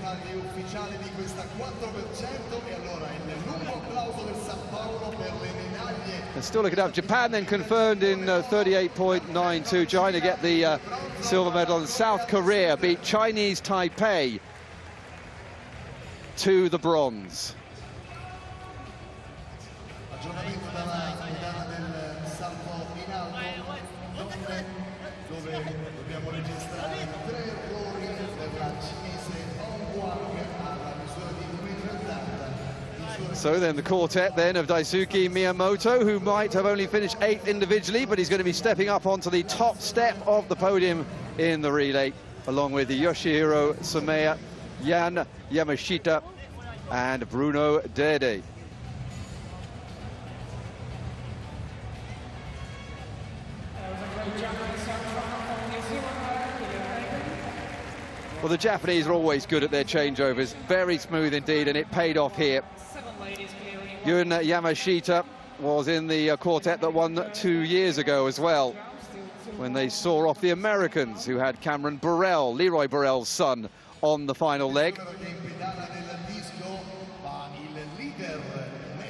Sul maxi schermo i risultati ufficiali di questa 4% e allora il lungo applauso del San Paolo per le medaglie. And still looking up. Japan then confirmed in uh, 38.92. China get the uh, silver medal. And South Korea beat Chinese Taipei to the bronze. So then the quartet then of Daisuke Miyamoto, who might have only finished eighth individually, but he's going to be stepping up onto the top step of the podium in the relay, along with Yoshihiro Someya, Yan Yamashita, and Bruno Dede. Well, the Japanese are always good at their changeovers, very smooth indeed, and it paid off here. Yun Yamashita was in the uh, quartet that won two years ago as well, when they saw off the Americans, who had Cameron Burrell, Leroy Burrell's son, on the final leg.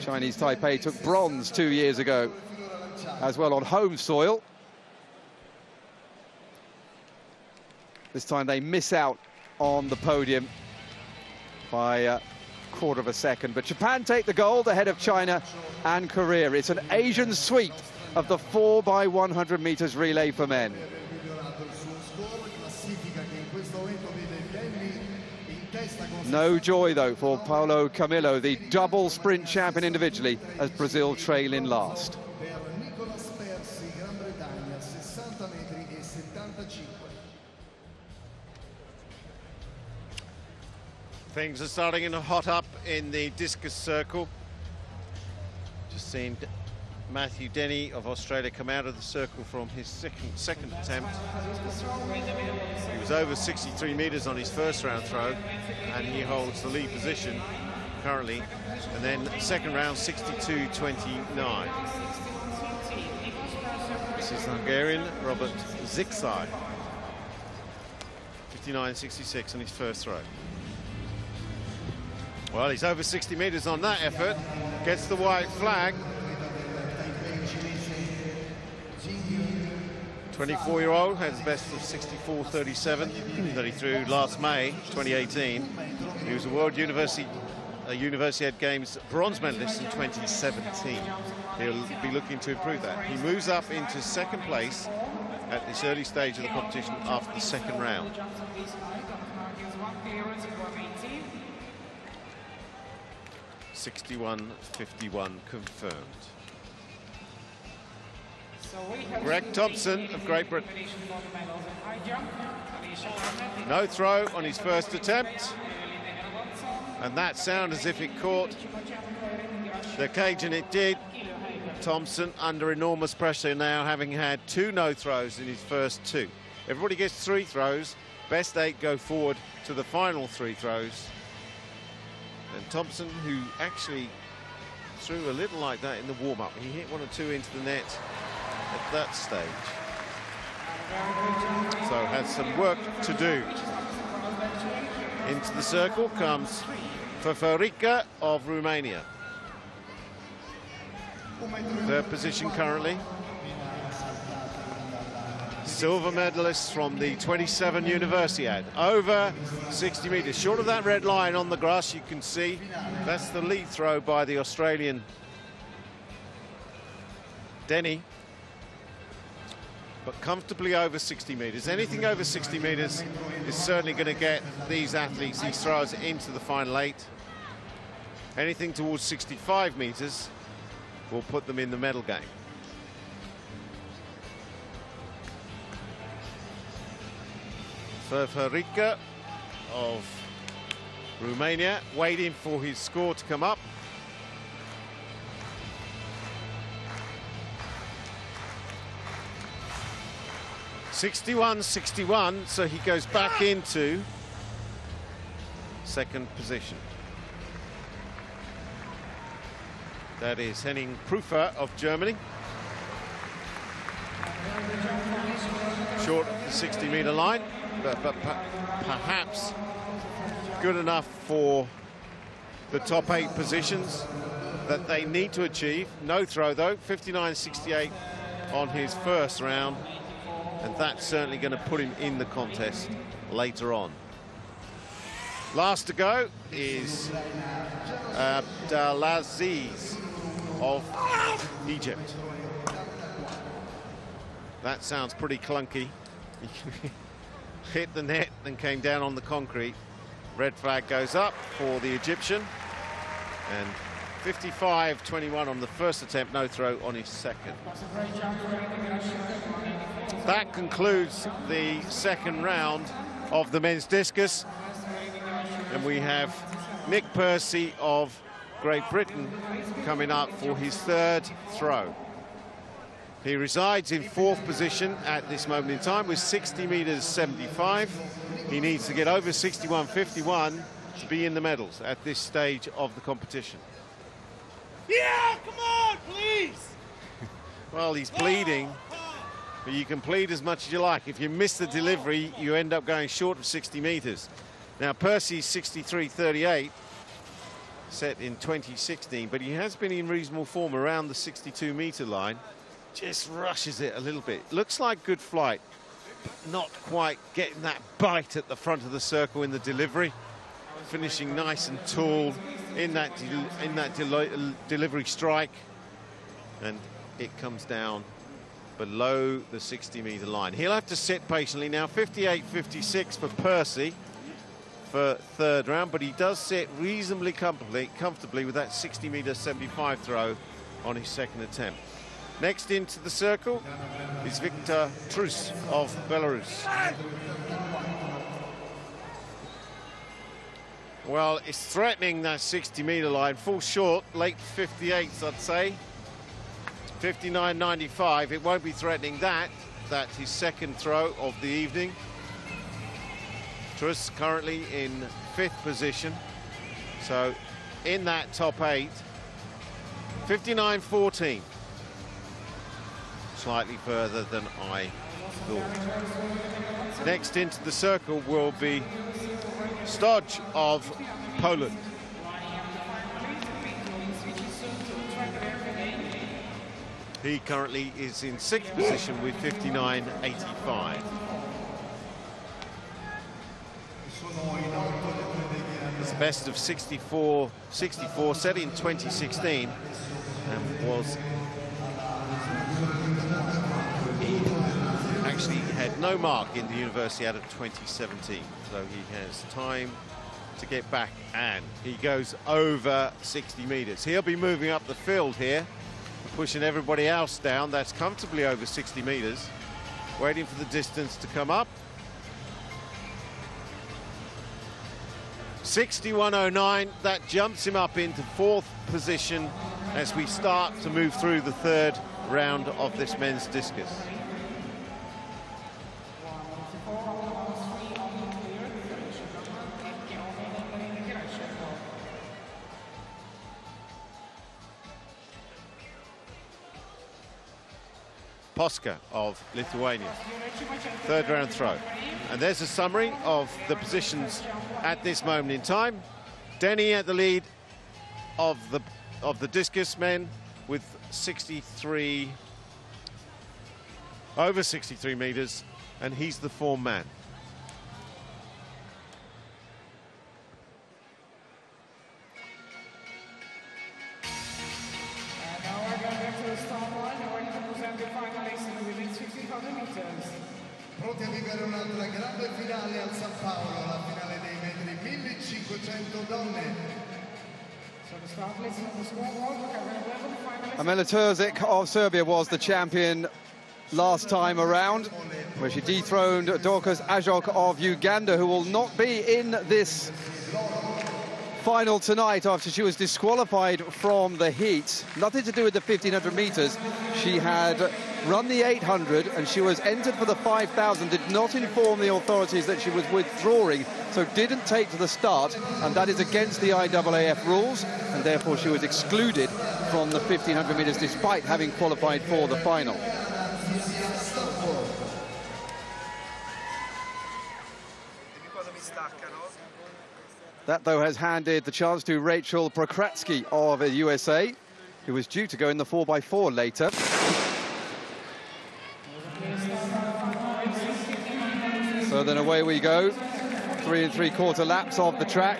Chinese Taipei took bronze two years ago. as well on home soil. This time they miss out on the podium by a quarter of a second. But Japan take the gold ahead of China and Korea. It's an Asian sweep of the 4 by 100 meters relay for men. No joy, though, for Paulo Camilo, the double sprint champion individually, as Brazil trail in last. Things are starting to hot up in the discus circle. Just seen Matthew Denny of Australia come out of the circle from his second, second attempt. He was over 63 metres on his first round throw, and he holds the lead position currently. And then second round, 62.29. This is Hungarian Robert Szikszai. 59.66 on his first throw. Well, he's over 60 metres on that effort. Gets the white flag. 24-year-old has best of 64.37 that he threw last May 2018. He was a World University uh, Universiade Games bronze medalist in 2017. He'll be looking to improve that. He moves up into second place at this early stage of the competition after the second round. 61-51 confirmed. Greg Thompson of Great Britain. No throw on his first attempt. And that sound as if it caught the cage, and it did. Thompson under enormous pressure now, having had two no throws in his first two. Everybody gets three throws. Best eight go forward to the final three throws. And Thompson, who actually threw a little like that in the warm-up, he hit one or two into the net at that stage. So has some work to do. Into the circle comes Firfirica of Romania. Third position currently silver medalists from the 27 Universiade. Over 60 metres. Short of that red line on the grass, you can see that's the lead throw by the Australian Denny. But comfortably over 60 metres. Anything over 60 metres is certainly going to get these athletes, these throwers, into the final eight. Anything towards 65 metres will put them in the medal game. Firfirica of Romania, waiting for his score to come up. Sixty-one, sixty-one, so he goes back into second position. That is Henning Prüfer of Germany. Short of the 60 metre line but, but perhaps good enough for the top eight positions that they need to achieve. No throw though, 59-68 on his first round, and that's certainly going to put him in the contest later on. Last to go is uh, Abdelaziz of Egypt. That sounds pretty clunky. <laughs> hit the net and came down on the concrete. Red flag goes up for the Egyptian. And 55-21 on the first attempt, no throw on his second. That concludes the second round of the men's discus. And we have Nick Percy of Great Britain coming up for his third throw. He resides in fourth position at this moment in time with 60 metres 75. He needs to get over 61.51 to be in the medals at this stage of the competition. Yeah, come on, please. <laughs> well, he's bleeding, but you can plead as much as you like. If you miss the delivery, you end up going short of 60 metres. Now, Percy's 63.38, set in 2016, but he has been in reasonable form around the 62 metre line. Just rushes it a little bit. Looks like good flight, not quite getting that bite at the front of the circle in the delivery. Finishing nice and tall in that in that delivery strike, and it comes down below the 60 metre line. He'll have to sit patiently now. 58-56 for Percy for third round, but he does sit reasonably comfortably, comfortably with that 60 metre 75 throw on his second attempt. Next into the circle is Viktor Trus of Belarus. Well, it's threatening that 60 metre line. Full short, late 58s, I'd say. 59.95. It won't be threatening that. That's his second throw of the evening. Trus currently in fifth position. So in that top eight. 59.14 slightly further than I thought. Next into the circle will be Stodge of Poland. He currently is in sixth position with 59.85. It's best of 64, 64 set in 2016 and was actually had no mark in the University Universiade of 2017, so he has time to get back, and he goes over 60 metres. He'll be moving up the field here, pushing everybody else down. That's comfortably over 60 metres, waiting for the distance to come up. 61.09, that jumps him up into fourth position as we start to move through the third round of this men's discus. Poska of Lithuania. Third round throw. And there's a summary of the positions at this moment in time. Denny at the lead of the of the discus men with 63 over 63 meters and he's the form man. Amela Terzic of Serbia was the champion last time around, where she dethroned Dorcas Ajok of Uganda, who will not be in this final tonight after she was disqualified from the heat. Nothing to do with the 1500 meters. She had run the 800 and she was entered for the 5000, did not inform the authorities that she was withdrawing, so didn't take to the start, and that is against the IAAF rules, and therefore she was excluded from the 1500 meters despite having qualified for the final. That, though, has handed the chance to Rachel Pocratsky of the USA, who was due to go in the 4x4 later. So then away we go. Three and three quarter laps of the track.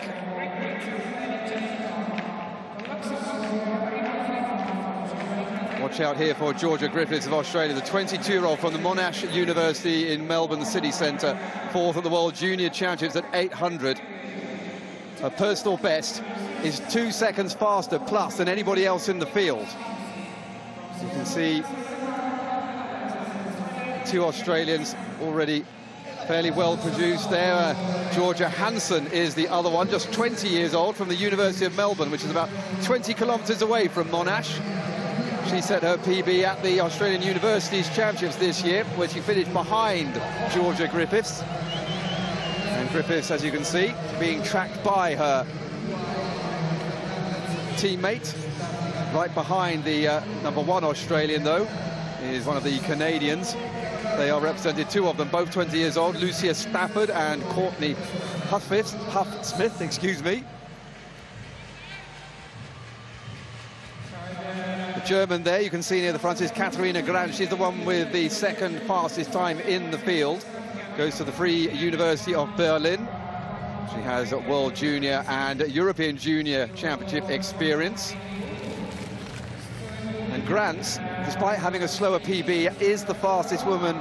Watch out here for Georgia Griffiths of Australia, the 22-year-old from the Monash University in Melbourne City Centre, fourth at the World Junior Championships at 800 her personal best is two seconds faster plus than anybody else in the field. You can see two Australians already fairly well produced there. Uh, Georgia Hansen is the other one, just 20 years old from the University of Melbourne, which is about 20 kilometres away from Monash. She set her PB at the Australian Universities Championships this year, where she finished behind Georgia Griffiths. Griffiths, as you can see, being tracked by her teammate. Right behind the uh, number one Australian, though, is one of the Canadians. They are represented, two of them, both 20 years old, Lucia Stafford and Courtney Huffith, Hufsmith, excuse me. The German there, you can see near the front is Caterina Granz. She's the one with the second fastest time in the field. Goes to the Free University of Berlin. She has a World Junior and European Junior Championship experience. And Granz, despite having a slower PB, is the fastest woman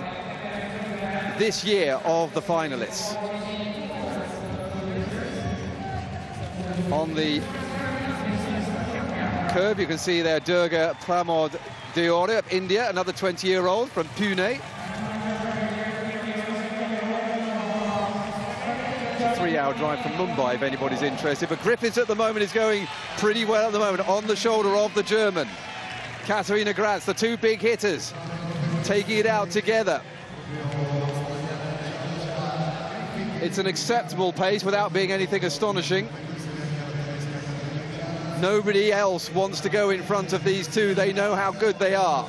this year of the finalists. On the curve, you can see there Durga Pramod Deore of India, another 20-year-old from Pune. Three-hour drive from Mumbai, if anybody's interested. But Griffiths at the moment is going pretty well at the moment, on the shoulder of the German. Caterina Granz, the two big hitters, taking it out together. It's an acceptable pace without being anything astonishing. Nobody else wants to go in front of these two. They know how good they are.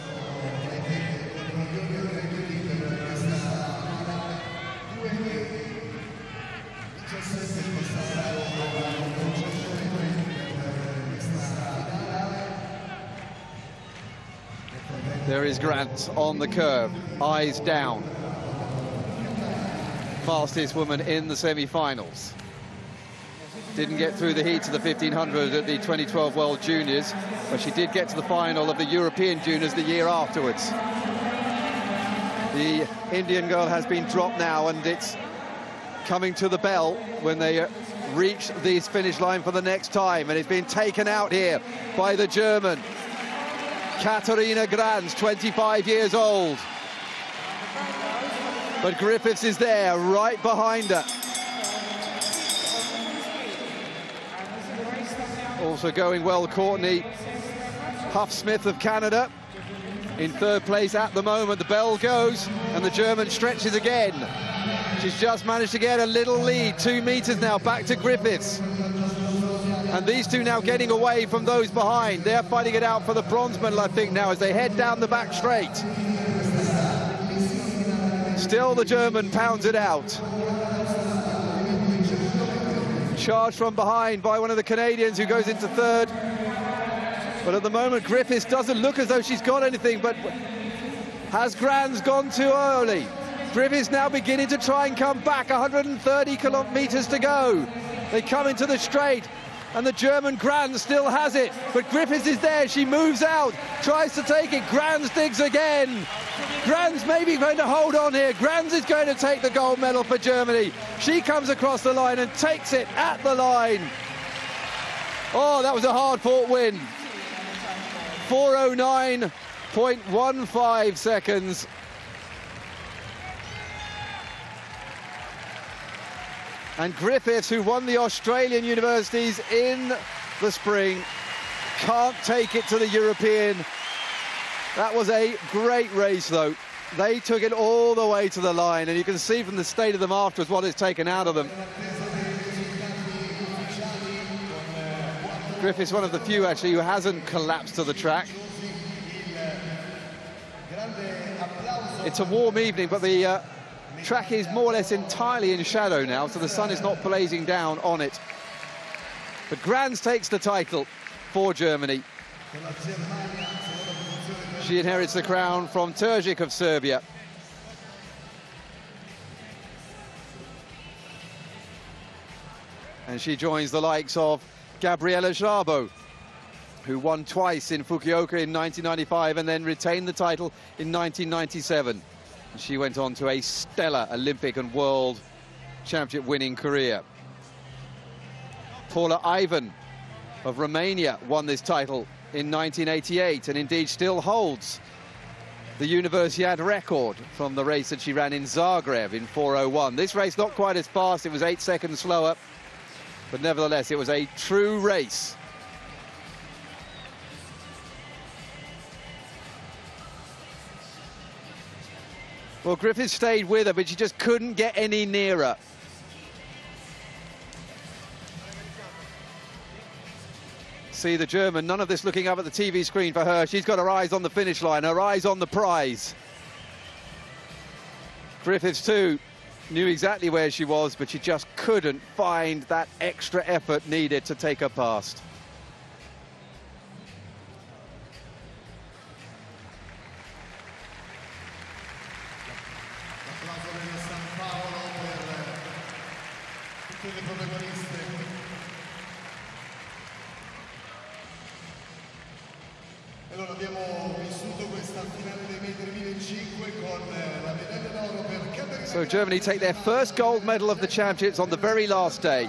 Is Granz on the curve, eyes down. Fastest woman in the semi-finals. Didn't get through the heat of the 1500 at the 2012 World Juniors, but she did get to the final of the European Juniors the year afterwards. The Indian girl has been dropped now, and it's coming to the bell when they reach this finish line for the next time, and it's been taken out here by the German. Caterina Granz, 25 years old. But Griffiths is there, right behind her. Also going well, Courtney Hufsmith of Canada in third place at the moment. The bell goes and the German stretches again. She's just managed to get a little lead, two meters now, back to Griffiths. And these two now getting away from those behind. They're fighting it out for the bronze medal, I think, now as they head down the back straight. Still the German pounds it out. Charged from behind by one of the Canadians who goes into third. But at the moment, Griffiths doesn't look as though she's got anything, but has Granz gone too early? Griffiths now beginning to try and come back, 130 kilometres to go. They come into the straight and the German Granz still has it. But Griffiths is there. She moves out, tries to take it. Granz digs again. Granz maybe going to hold on here. Granz is going to take the gold medal for Germany. She comes across the line and takes it at the line. Oh, that was a hard-fought win. 409.15 seconds. And Griffiths, who won the Australian universities in the spring, can't take it to the European. That was a great race, though. They took it all the way to the line, and you can see from the state of them afterwards what is taken out of them. Griffiths, one of the few, actually, who hasn't collapsed to the track. It's a warm evening, but the uh, track is more or less entirely in shadow now, so the sun is not blazing down on it. But Granz takes the title for Germany. She inherits the crown from Terzic of Serbia. And she joins the likes of Gabriela Szabo, who won twice in Fukuoka in 1995 and then retained the title in 1997. She went on to a stellar Olympic and World Championship winning career. Paula Ivan of Romania won this title in 1988 and indeed still holds the Universiade record from the race that she ran in Zagreb in 4.01. This race not quite as fast, it was eight seconds slower, but nevertheless it was a true race. Well, Griffith stayed with her, but she just couldn't get any nearer. See the German, none of this looking up at the TV screen for her. She's got her eyes on the finish line, her eyes on the prize. Griffiths, too, knew exactly where she was, but she just couldn't find that extra effort needed to take her past. tutte le protagoniste. Allora abbiamo vissuto questa finale dei metri 2005 con eh, la medaglia d'oro per Caterina Eh, so Germany take their first gold medal of the championships on the very last day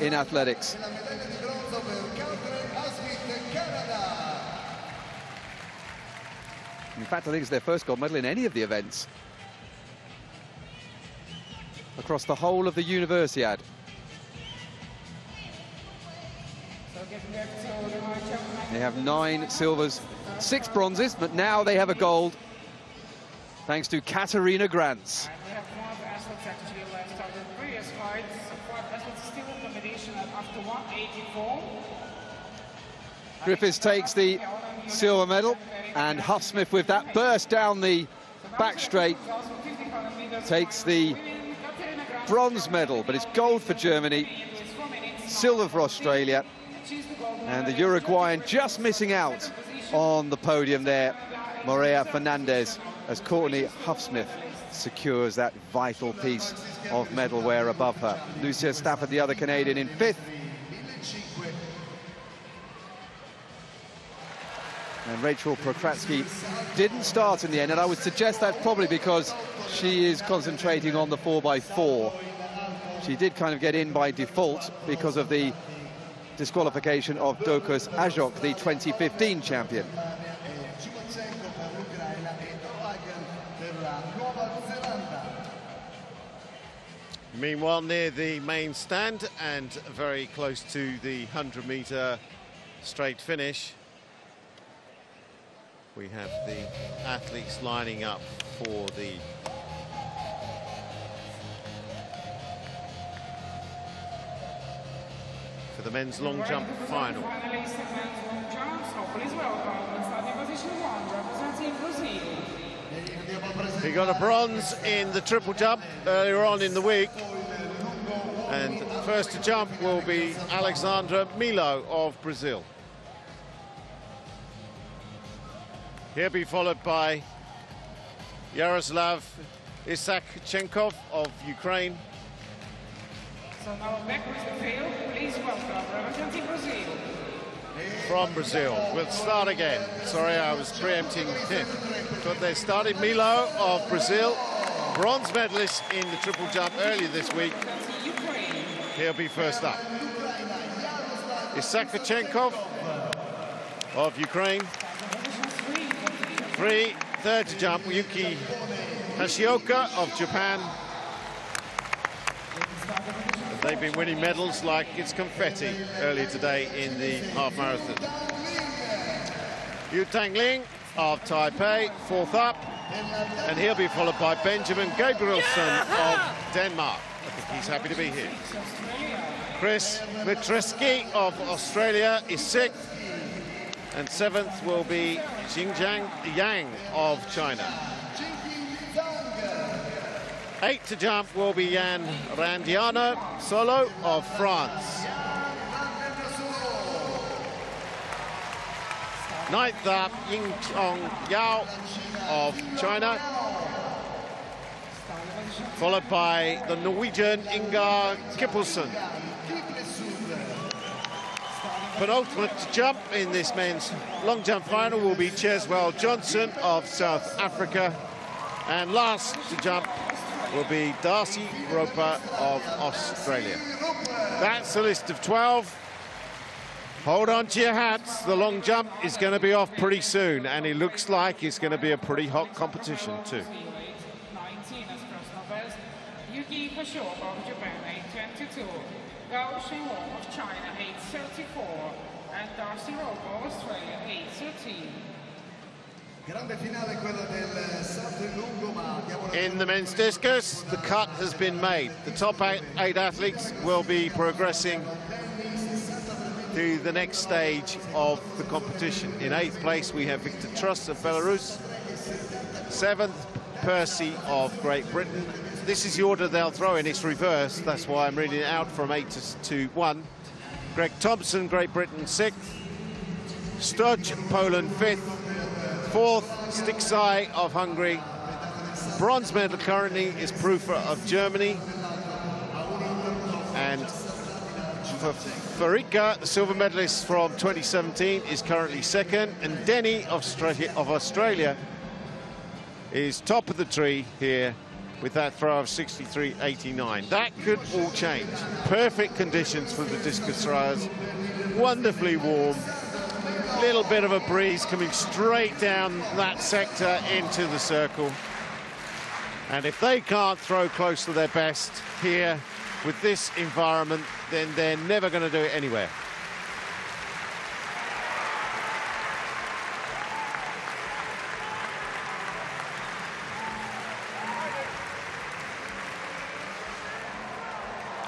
in athletics. la medaglia di bronzo per Catherine Asmith Canada. In fact, I think it's their first gold medal in any of the events. Across the whole of the Universiade. So getting back to the high jump They have nine silvers, six bronzes, but now they have a gold thanks to Caterina Granz. And we have five athletes actually left out of the previous fights. So five athletes still in competition at after 184. Griffiths takes the silver medal, and Hufsmith with that burst down the back straight takes the bronze medal, but it's gold for Germany, silver for Australia, and the Uruguayan just missing out on the podium there, Morea Fernandez, as Courtney Hufsmith secures that vital piece of medalware above her. Lucia Stafford, the other Canadian, in fifth. And Rachel Pocratsky didn't start in the end, and I would suggest that's probably because she is concentrating on the 4x4. She did kind of get in by default because of the disqualification of Dorcas Ajok, the 2015 champion. Meanwhile, near the main stand and very close to the 100 metre straight finish, we have the athletes lining up for the for the men's long jump final. He got a bronze in the triple jump earlier on in the week. And first to jump will be Alexsandro Melo of Brazil. He'll be followed by Yaroslav Isachenkov of Ukraine. So now the field. Please welcome Brazil. from Brazil. We'll start again. Sorry, I was preempting him. But they started Melo of Brazil, bronze medalist in the triple jump earlier this week. He'll be first up. Isachenkov of Ukraine. Three, third to jump, Yuki Hashioka of Japan. They've been winning medals like it's confetti earlier today in the half marathon. Yu Tang Ling of Taipei, fourth up, and he'll be followed by Benjamin Gabrielson of Denmark. I think he's happy to be here. Chris Mitrevski of Australia is sixth, and seventh will be Xinjiang Yang of China. Eight to jump will be Yan Randiano Solo of France. Ninth up, Ying Chong Yao of China. Followed by the Norwegian Ingar Kiplesund. Penultimate jump in this men's long jump final will be Cheswell Johnson of South Africa. And last to jump will be Darcy Roper of Australia. That's the list of 12. Hold on to your hats. The long jump is going to be off pretty soon, and it looks like it's going to be a pretty hot competition, too. 19 as personal best. Yuki Hashioka of Japan, 822. Gao Xinglong of China, 834. And Darcy Roper Australia, 813. Grande finale quella del salto in the men's discus, the cut has been made. The top eight, eight athletes will be progressing to the next stage of the competition. In eighth place, we have Victor Trus of Belarus. Seventh, Percy of Great Britain. This is the order they'll throw in. It's reversed. That's why I'm reading it out from eight to, to one. Greg Thompson, Great Britain, sixth. Stodge, Poland, fifth. Fourth, Szikszai of Hungary. Bronze medal currently is Prüfer of Germany. And for Farika, the silver medalist from 2017, is currently second. And Denny of Australia, of Australia is top of the tree here with that throw of 63.89. That could all change. Perfect conditions for the discus throwers. Wonderfully warm. Little bit of a breeze coming straight down that sector into the circle. And if they can't throw close to their best here with this environment, then they're never going to do it anywhere.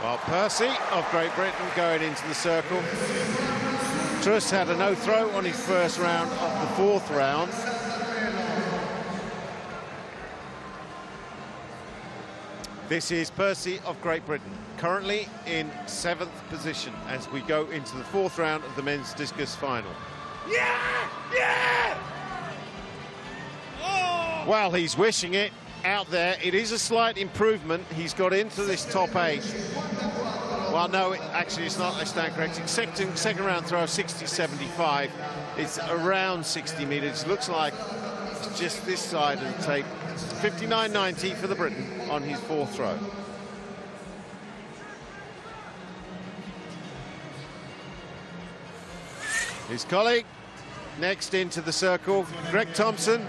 Well, Percy of Great Britain going into the circle. Trus had a no throw on his first round of the fourth round. This is Percy of Great Britain, currently in seventh position as we go into the fourth round of the men's discus final. Yeah! Yeah! Oh! Well, he's wishing it out there. It is a slight improvement. He's got into this top eight. Well, no, it, actually, it's not. I stand corrected. Second, second round throw, 60-75. It's around 60 metres. Looks like just this side of the tape. 59.90 for the Briton on his fourth throw. His colleague next into the circle, Greg Thompson.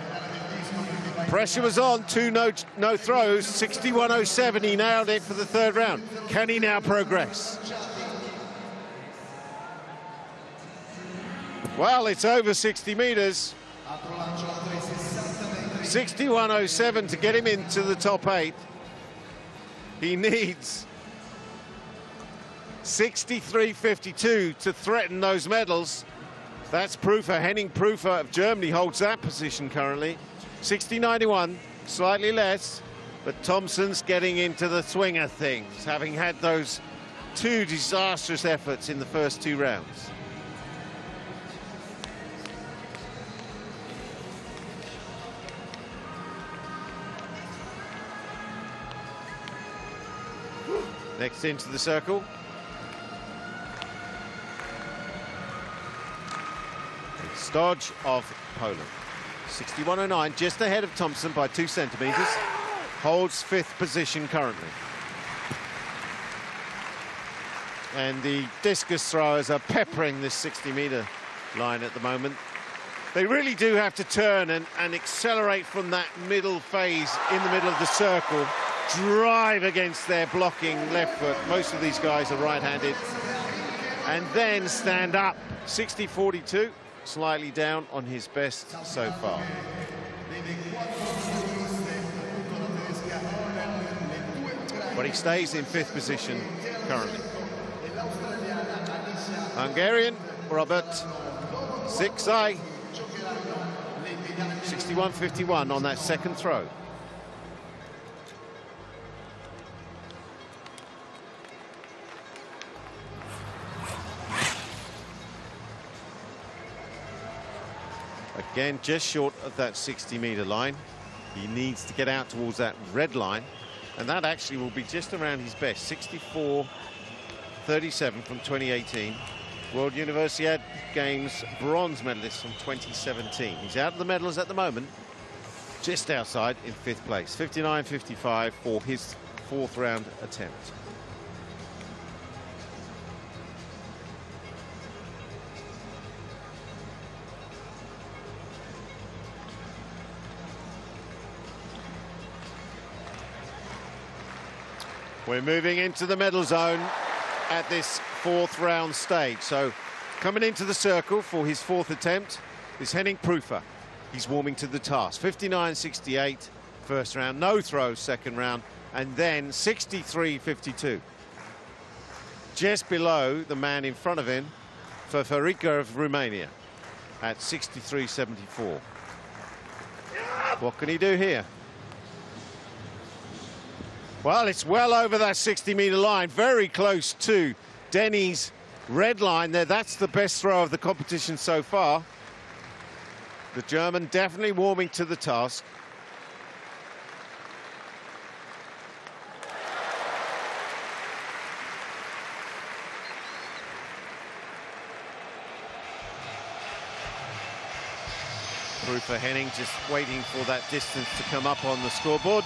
Pressure was on, two no, no throws, 61.07. He nailed it for the third round. Can he now progress? Well, it's over 60 metres. 61.07 to get him into the top eight. He needs 63.52 to threaten those medals. That's Prüfer. Henning Prüfer of Germany holds that position currently. 60.91, slightly less, but Thompson's getting into the swing of things, having had those two disastrous efforts in the first two rounds. Next into the circle. Stodge of Poland. 61.09, just ahead of Thompson by two centimetres. Holds fifth position currently. And the discus throwers are peppering this 60-metre line at the moment. They really do have to turn and, and accelerate from that middle phase in the middle of the circle drive against their blocking left foot. Most of these guys are right-handed. And then stand up. 60-42, slightly down on his best so far. But he stays in fifth position currently. Hungarian, Robert Székely. 61-51 on that second throw. Again, just short of that 60-metre line. He needs to get out towards that red line, and that actually will be just around his best, 64-37 from 2018. World Universiade Games bronze medalist from 2017. He's out of the medals at the moment, just outside in fifth place, 59-55 for his fourth round attempt. We're moving into the medal zone at this fourth round stage. So coming into the circle for his fourth attempt is Henning Prüfer. He's warming to the task. 59-68 first round, no throws second round, and then 63-52. Just below the man in front of him Firfirica of Romania at 63-74. What can he do here? Well, it's well over that 60-metre line, very close to Denny's red line there. That's the best throw of the competition so far. The German definitely warming to the task. Rupert Henning, just waiting for that distance to come up on the scoreboard.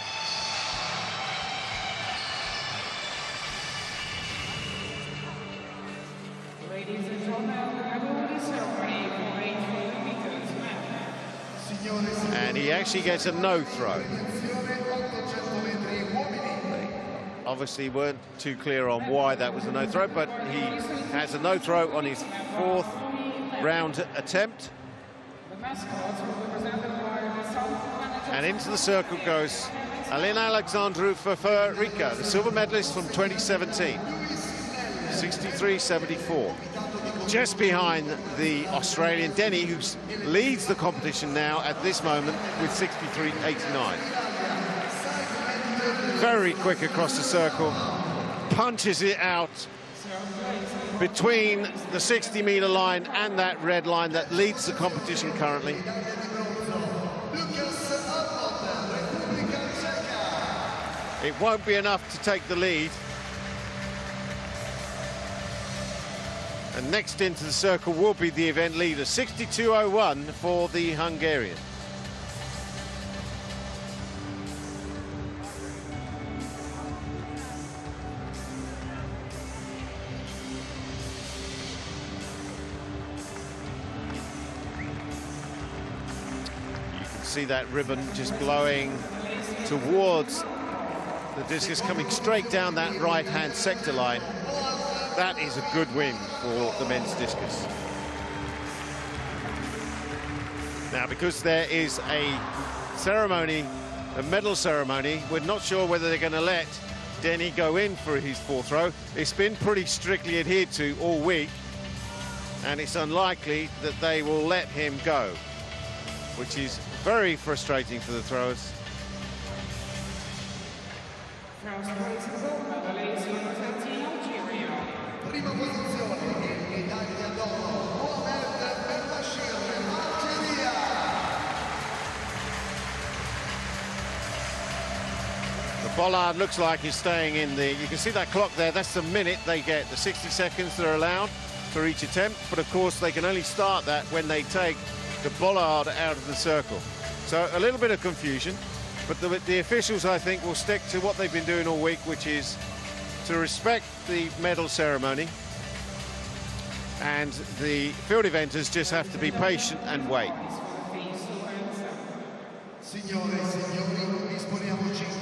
Actually gets a no throw. Obviously weren't too clear on why that was a no throw, but he has a no throw on his fourth round attempt. And into the circle goes Alina Alexandru Firfirica, the silver medalist from 2017. 63.74. Just behind the Australian Denny, who leads the competition now at this moment with 63.89. Very quick across the circle, punches it out between the 60 metre line and that red line that leads the competition currently. It won't be enough to take the lead. And next into the circle will be the event leader, 62.01 for the Hungarian. You can see that ribbon just blowing towards the discus coming straight down that right-hand sector line. That is a good win for the men's discus. Now, because there is a ceremony, a medal ceremony, we're not sure whether they're going to let Denny go in for his fourth row. It's been pretty strictly adhered to all week, and it's unlikely that they will let him go, which is very frustrating for the throwers. First place is gold medalist representing Algeria. The bollard looks like he's staying in the, you can see that clock there, that's the minute they get, the 60 seconds that are allowed for each attempt, but of course they can only start that when they take the bollard out of the circle. So a little bit of confusion, but the, the officials, I think, will stick to what they've been doing all week, which is to respect the medal ceremony, and the field eventers just have to be patient and wait. Signore signori, disponiamoci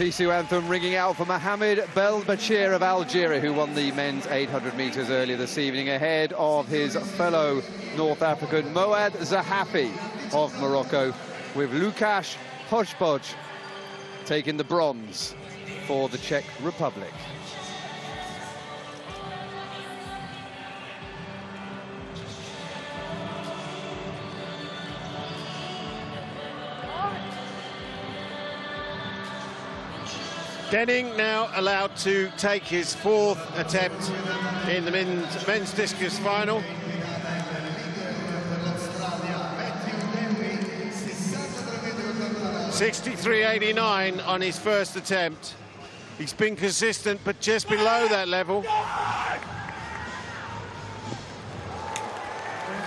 FISU anthem ringing out for Mohamed Belbachir of Algeria, who won the men's 800 metres earlier this evening, ahead of his fellow North African Moad Zahafi of Morocco, with Lukáš Hodboď taking the bronze for the Czech Republic. Denny now allowed to take his fourth attempt in the men's, men's discus final. Sixty-three eighty-nine on his first attempt. He's been consistent, but just below that level.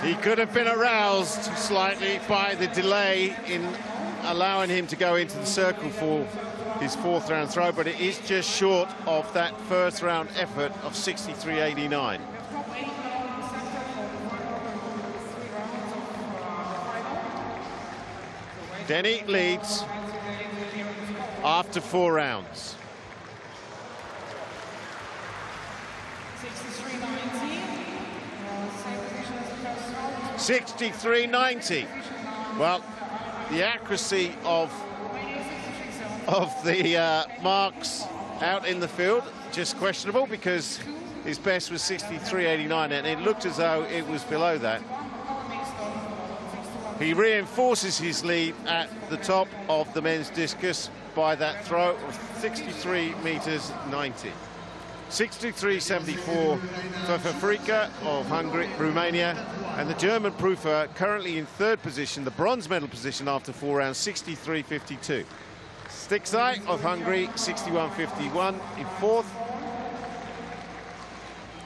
He could have been aroused slightly by the delay in allowing him to go into the circle for his fourth round throw, but it is just short of that first round effort of 63.89. Denny leads after four rounds. Sixty-three ninety. Well, the accuracy of of the uh, marks out in the field just questionable because his best was 63.89 and it looked as though it was below that. He reinforces his lead at the top of the men's discus by that throw of 63 metres 90. 63.74 for Firfirica of Hungary, Romania, and the German Prüfer currently in third position, the bronze medal position after four rounds, 63.52. Szikszai of Hungary, 61.51 in fourth,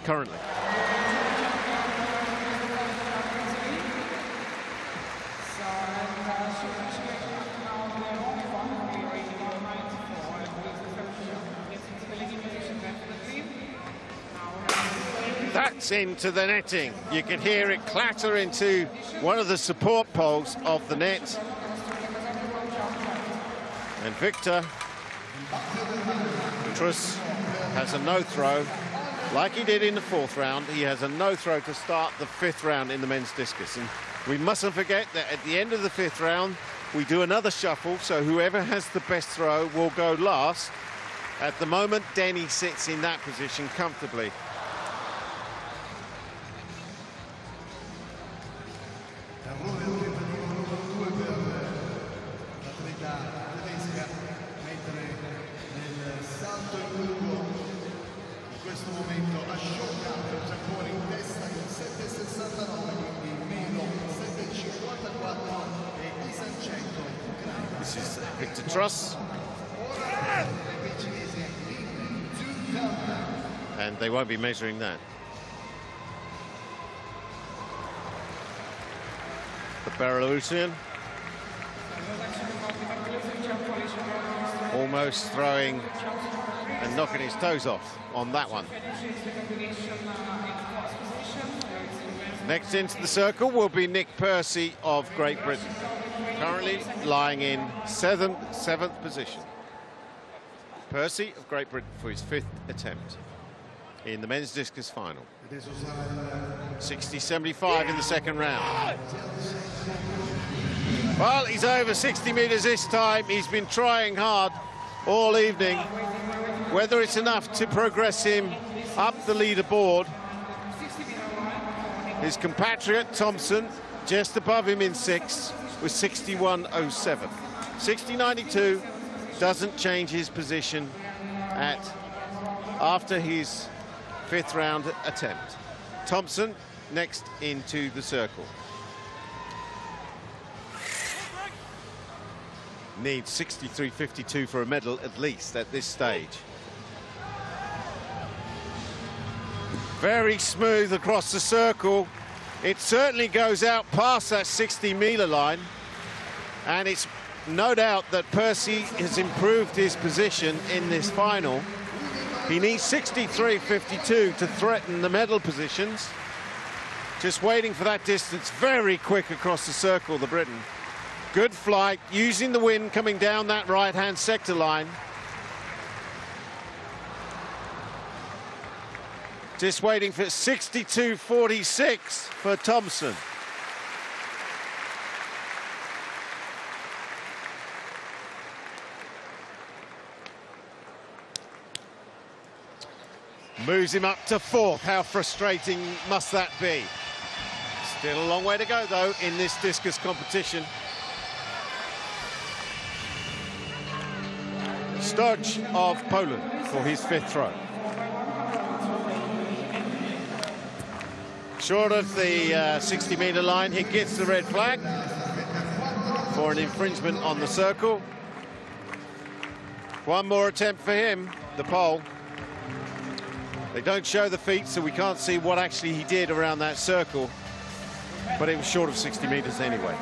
currently. That's into the netting. You can hear it clatter into one of the support poles of the net. And Victor Trus has a no throw. Like he did in the fourth round, he has a no throw to start the fifth round in the men's discus. And we mustn't forget that at the end of the fifth round, we do another shuffle, so whoever has the best throw will go last. At the moment, Denny sits in that position comfortably. Trus. And they won't be measuring that. The Belarusian. Almost throwing and knocking his toes off on that one. Next into the circle will be Nick Percy of Great Britain currently lying in seventh, seventh position. Percy of Great Britain for his fifth attempt in the men's discus final. 60-75 in the second round. Well, he's over 60 metres this time. He's been trying hard all evening. Whether it's enough to progress him up the leaderboard, his compatriot Thompson just above him in sixth was 61.07. 60.92 doesn't change his position at after his fifth round attempt. Thompson next into the circle. Needs 63.52 for a medal at least at this stage. Very smooth across the circle. It certainly goes out past that 60 metre line. And it's no doubt that Percy has improved his position in this final. He needs 63.52 to threaten the medal positions. Just waiting for that distance, very quick across the circle, the Briton. Good flight, using the wind coming down that right-hand sector line. Just waiting for 62.46 for Thompson. Moves him up to fourth. How frustrating must that be? Still a long way to go, though, in this discus competition. Stodge of Poland for his fifth throw. Short of the 60-metre uh, line, he gets the red flag for an infringement on the circle. One more attempt for him, the pole. They don't show the feet, so we can't see what actually he did around that circle, but it was short of 60 metres anyway.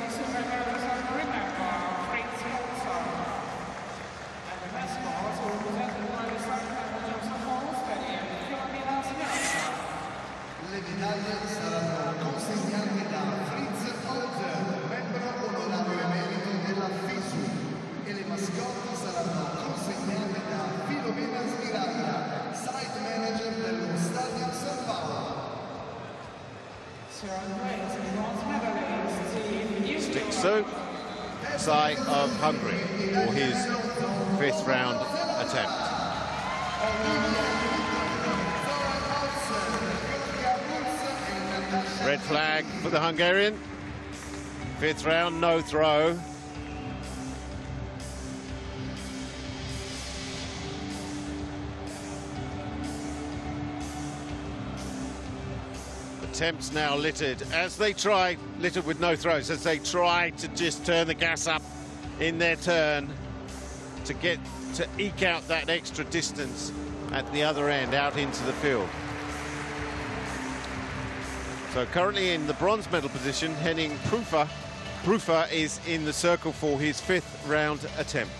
saranno consegnate da Fritz Holzer, membro onorario emerito della Lassu Sai of Hungary for his fifth round attempt. Red flag for the Hungarian. Fifth round, no throw. Attempts now littered as they try, littered with no throws, as they try to just turn the gas up in their turn to get to eke out that extra distance at the other end out into the field. So currently in the bronze medal position, Henning Prüfer. Prüfer is in the circle for his fifth round attempt.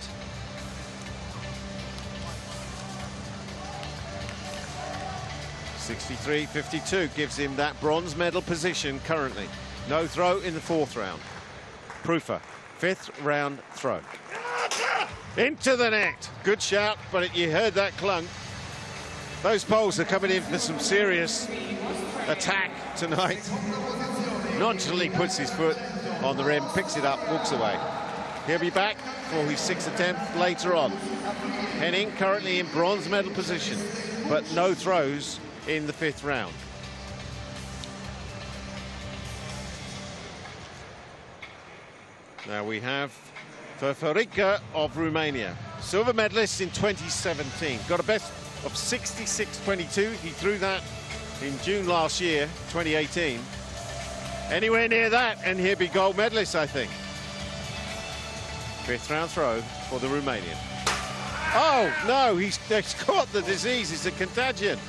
Sixty-three, fifty-two gives him that bronze medal position currently. No throw in the fourth round. Prüfer, fifth round throw. Into the net. Good shout, but it, you heard that clunk. Those poles are coming in for some serious attack tonight. Nonchalantly puts his foot on the rim, picks it up, walks away. He'll be back for his sixth attempt later on. Henning currently in bronze medal position, but no throws in the fifth round. Now we have Firfirica of Romania, silver medalist in 2017. Got a best of 66.22. He threw that in June last year, 2018. Anywhere near that, and he'll be gold medalist, I think. Fifth round throw for the Romanian. Oh, no, he's, he's caught the disease. It's a contagion.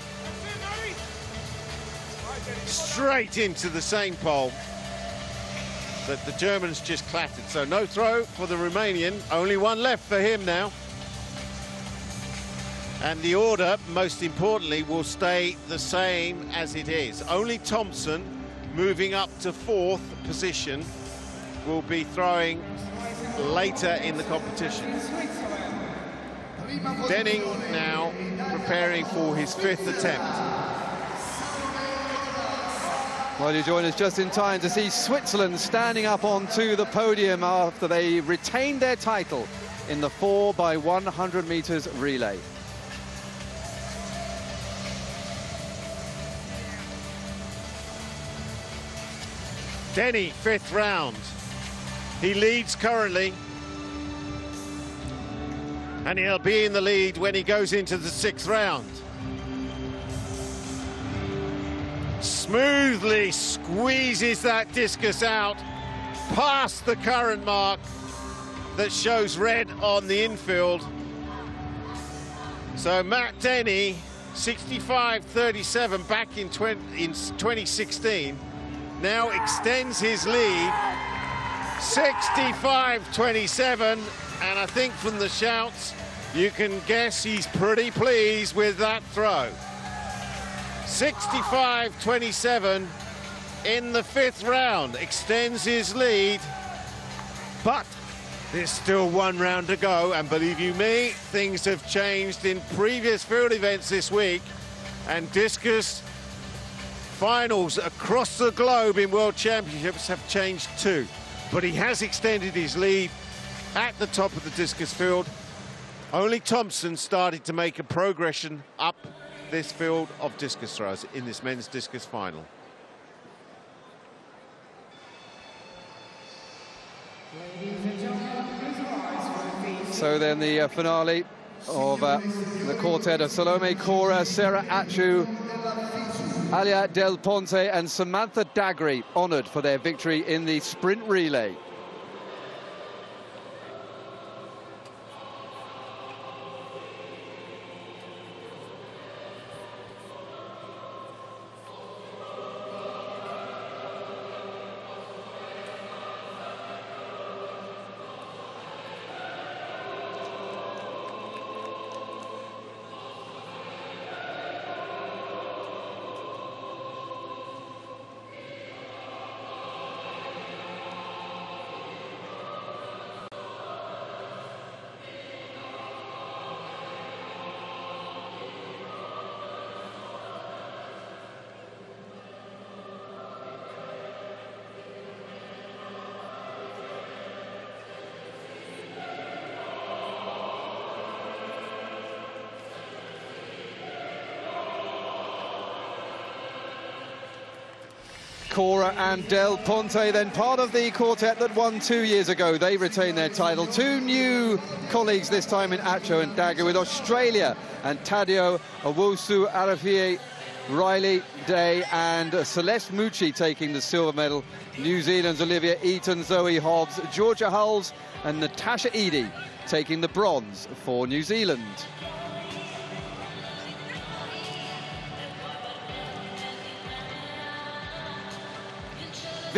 Straight into the same pole that the Germans just clattered. So no throw for the Romanian. Only one left for him now. And the order, most importantly, will stay the same as it is. Only Thompson, moving up to fourth position, will be throwing later in the competition. Denny now preparing for his fifth attempt. Well, you join us just in time to see Switzerland standing up onto the podium after they retained their title in the 4 by 100 meters relay. Denny, fifth round. He leads currently. And he'll be in the lead when he goes into the sixth round. Smoothly squeezes that discus out past the current mark that shows red on the infield. So Matt Denny, 65-37 back in, 20, in 2016, now extends his lead. 65-27 and I think from the shouts you can guess he's pretty pleased with that throw. 65-27 in the fifth round. Extends his lead. But there's still one round to go. And believe you me things have changed in previous field events this week. And discus finals across the globe in World Championships have changed too. But he has extended his lead at the top of the discus field. Only Thompson started to make a progression up this field of discus throws in this men's discus final. So then the uh, finale of uh, the quartet of Salome Kora, Sarah Atcho, Ajla Del Ponte and Samantha Dagry honoured for their victory in the sprint relay. Kora and Del Ponte, then part of the quartet that won two years ago. They retain their title. Two new colleagues this time in Atcho and Dagry with Australia and Tadio Owusu Arafie, Riley Day and Celeste Mucci taking the silver medal. New Zealand's Olivia Eaton, Zoe Hobbs, Georgia Hulls and Natasha Eady taking the bronze for New Zealand.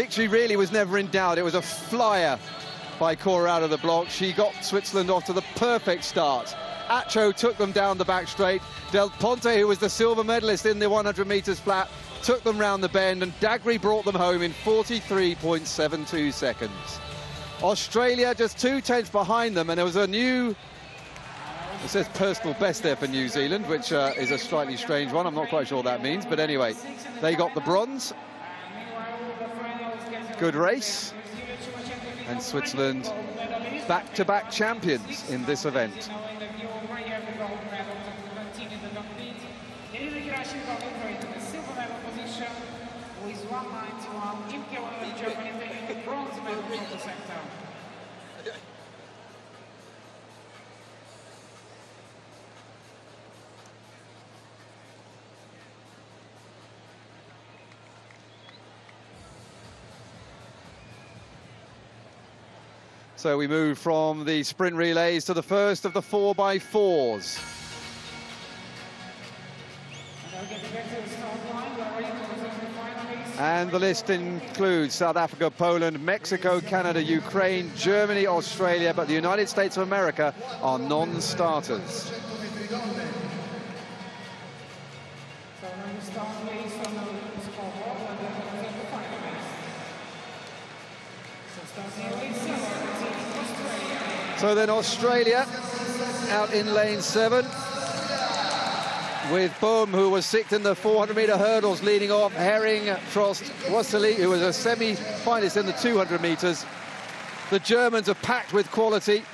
Victory really was never in doubt. It was a flyer by Kora out of the block. She got Switzerland off to the perfect start. Atcho took them down the back straight. Del Ponte, who was the silver medalist in the 100 metres flat, took them round the bend, and Dagry brought them home in 43.72 seconds. Australia just two tenths behind them, and there was a new, it says personal best there for New Zealand, which uh, is a slightly strange one. I'm not quite sure what that means, but anyway, they got the bronze, good race. And Switzerland back-to-back -back champions in this event. So we move from the sprint relays to the first of the 4x4s. And the list includes South Africa, Poland, Mexico, Canada, Ukraine, Germany, Australia, but the United States of America are non-starters. So then Australia out in lane seven with Bohm, who was sixth in the 400-metre hurdles, leading off Hering, Trost, Wassily, who was a semi-finalist in the 200 metres. The Germans are packed with quality.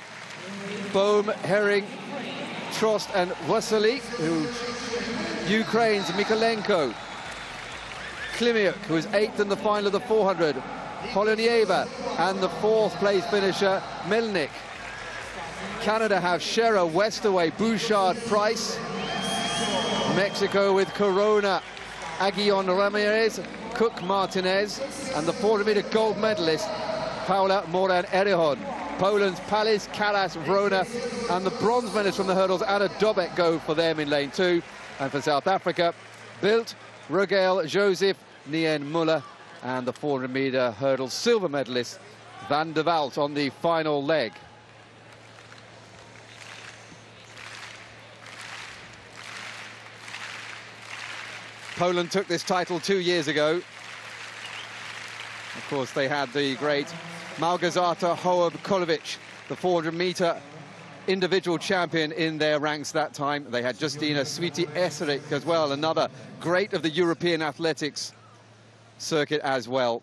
Bohm, Hering, Trost and Wassily, who Ukraine's Mikolenko. Klimiuk, who was eighth in the final of the 400. Polonieva and the fourth place finisher, Melnik. Canada have Sherar, Westaway, Bouchard, Price. Mexico with Corona, Aguillon Ramirez, Cook Martinez, and the 400-meter gold medalist, Paula Moran Errejón. Poland's Palis, Kalas, Vrona, and the bronze medalist from the hurdles, Anna Dobek, go for them in lane two. And for South Africa, Bilt, Rogel, Joseph, Nien Muller, and the 400-meter hurdles silver medalist, Van der Walt on the final leg. Poland took this title two years ago. Of course, they had the great Małgorzata Hołub-Kowalik, the 400-meter individual champion in their ranks that time. They had Justyna Święty-Ersetic as well, another great of the European athletics circuit as well.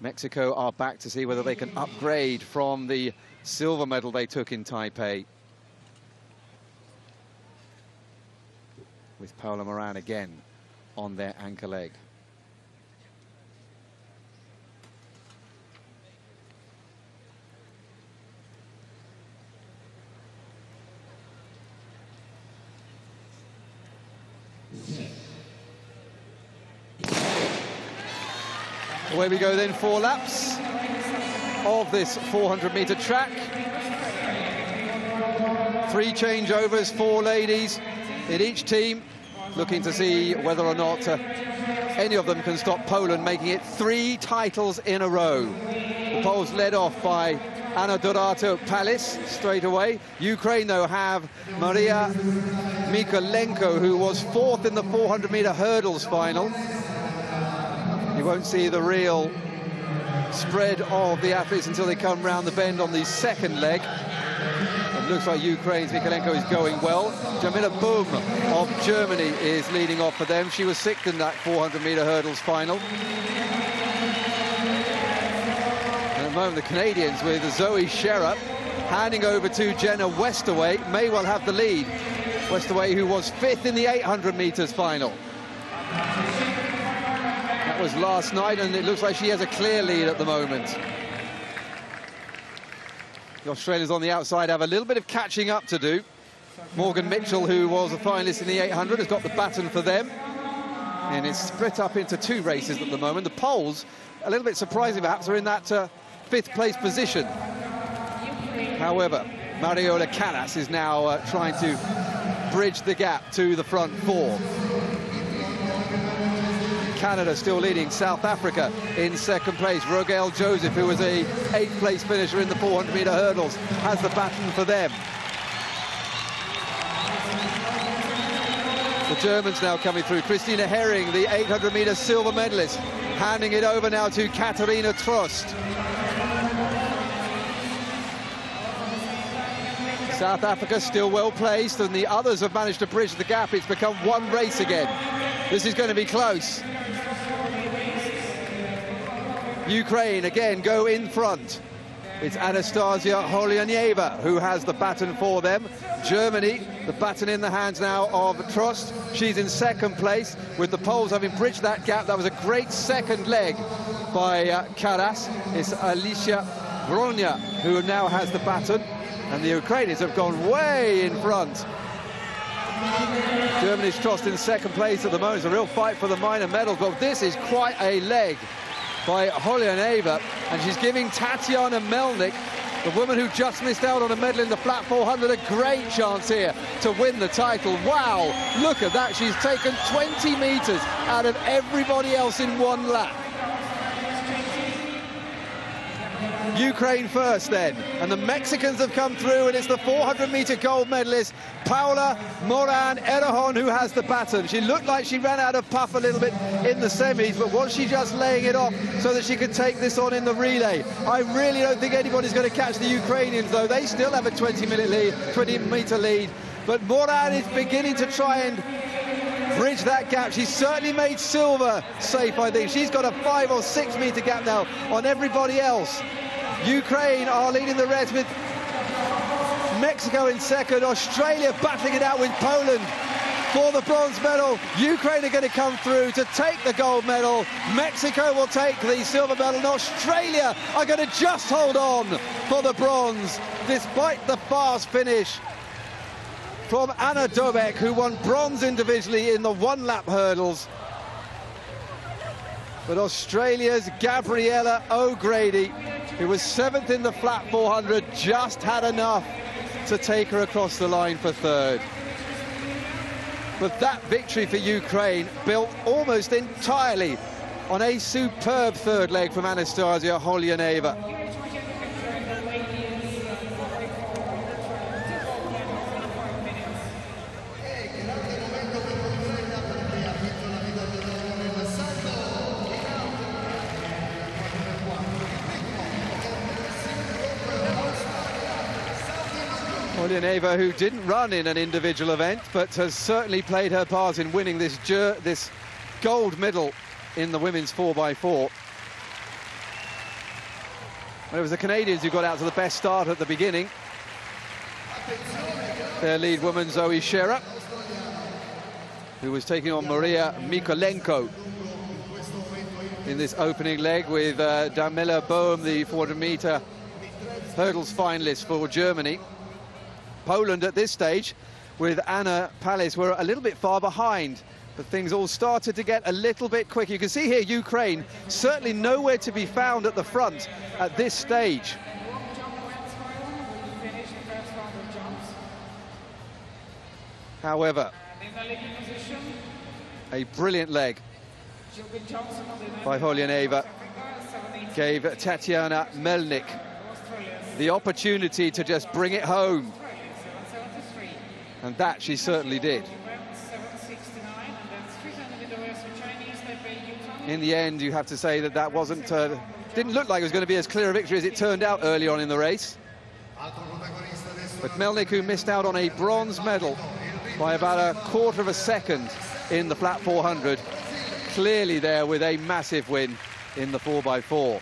Mexico are back to see whether they can upgrade from the silver medal they took in Taipei. With Paula Moran again on their anchor leg. Away we go then, four laps of this 400 metre track. Three changeovers, four ladies, in each team, looking to see whether or not uh, any of them can stop Poland, making it three titles in a row. The Poles led off by Anna Dorato Palis straight away. Ukraine, though, have Maria Mikolenko, who was fourth in the 400-meter hurdles final. You won't see the real spread of the athletes until they come round the bend on the second leg looks like Ukraine's Mikolenko is going well. Jamila Boom of Germany is leading off for them. She was sixth in that 400-meter hurdles final. And at the moment, the Canadians with Zoe Sherar handing over to Jenna Westaway may well have the lead. Westaway, who was fifth in the 800 meters final. That was last night, and it looks like she has a clear lead at the moment. The Australians on the outside have a little bit of catching up to do. Morgan Mitchell, who was a finalist in the 800, has got the baton for them. And it's split up into two races at the moment. The Poles, a little bit surprising perhaps, are in that uh, fifth place position. However, Mariola Calas is now uh, trying to bridge the gap to the front four. Canada still leading, South Africa in second place. Rogail Joseph, who was a eighth place finisher in the 400 metre hurdles, has the baton for them. The Germans now coming through. Christina Hering, the 800 metre silver medalist, handing it over now to Katharina Trost. South Africa still well placed, and the others have managed to bridge the gap. It's become one race again. This is going to be close. Ukraine again go in front. It's Anastasia Holyanieva who has the baton for them. Germany, the baton in the hands now of Trost. She's in second place with the Poles having bridged that gap. That was a great second leg by uh, Calas. It's Alicia Bronya who now has the baton. And the Ukrainians have gone way in front. Germany's Trost in second place at the moment. It's a real fight for the minor medals, but this is quite a leg by Holyanieva, and she's giving Tatiana Melnik, the woman who just missed out on a medal in the flat 400, a great chance here to win the title. Wow, look at that. She's taken 20 metres out of everybody else in one lap. Ukraine first then, and the Mexicans have come through, and it's the 400 meter gold medalist Paula Moran Errejón who has the baton. She looked like she ran out of puff a little bit in the semis, but was she just laying it off so that she could take this on in the relay? I really don't think anybody's going to catch the Ukrainians though. They still have a 20 minute lead, 20 meter lead, but Moran is beginning to try and bridge that gap. She's certainly made silver safe, I think. She's got a five or six meter gap now on everybody else. Ukraine are leading the rest with Mexico in second, Australia battling it out with Poland for the bronze medal. Ukraine are going to come through to take the gold medal. Mexico will take the silver medal, and Australia are going to just hold on for the bronze, despite the fast finish from Anna Dobek, who won bronze individually in the one-lap hurdles. But Australia's Gabriella O'Grady who was seventh in the flat 400, just had enough to take her across the line for third. But that victory for Ukraine built almost entirely on a superb third leg from Anastasia Holyanieva. Holyanieva, who didn't run in an individual event, but has certainly played her part in winning this, this gold medal in the women's 4x4. it was the Canadians who got out to the best start at the beginning. Their lead woman, Zoe Sherar, who was taking on Maria Mikolenko in this opening leg with uh, Daniela Bohm, the 400-meter hurdles finalist for Germany. Poland at this stage with Anna Palis were a little bit far behind but things all started to get a little bit quick. You can see here Ukraine certainly nowhere to be found at the front at this stage. However, a brilliant leg by Holyanieva gave Tatiana Melnik the opportunity to just bring it home and that she certainly did. In the end, you have to say that that wasn't, uh, didn't look like it was going to be as clear a victory as it turned out early on in the race. But Melnik, who missed out on a bronze medal by about a quarter of a second in the flat 400, clearly there with a massive win in the 4x4.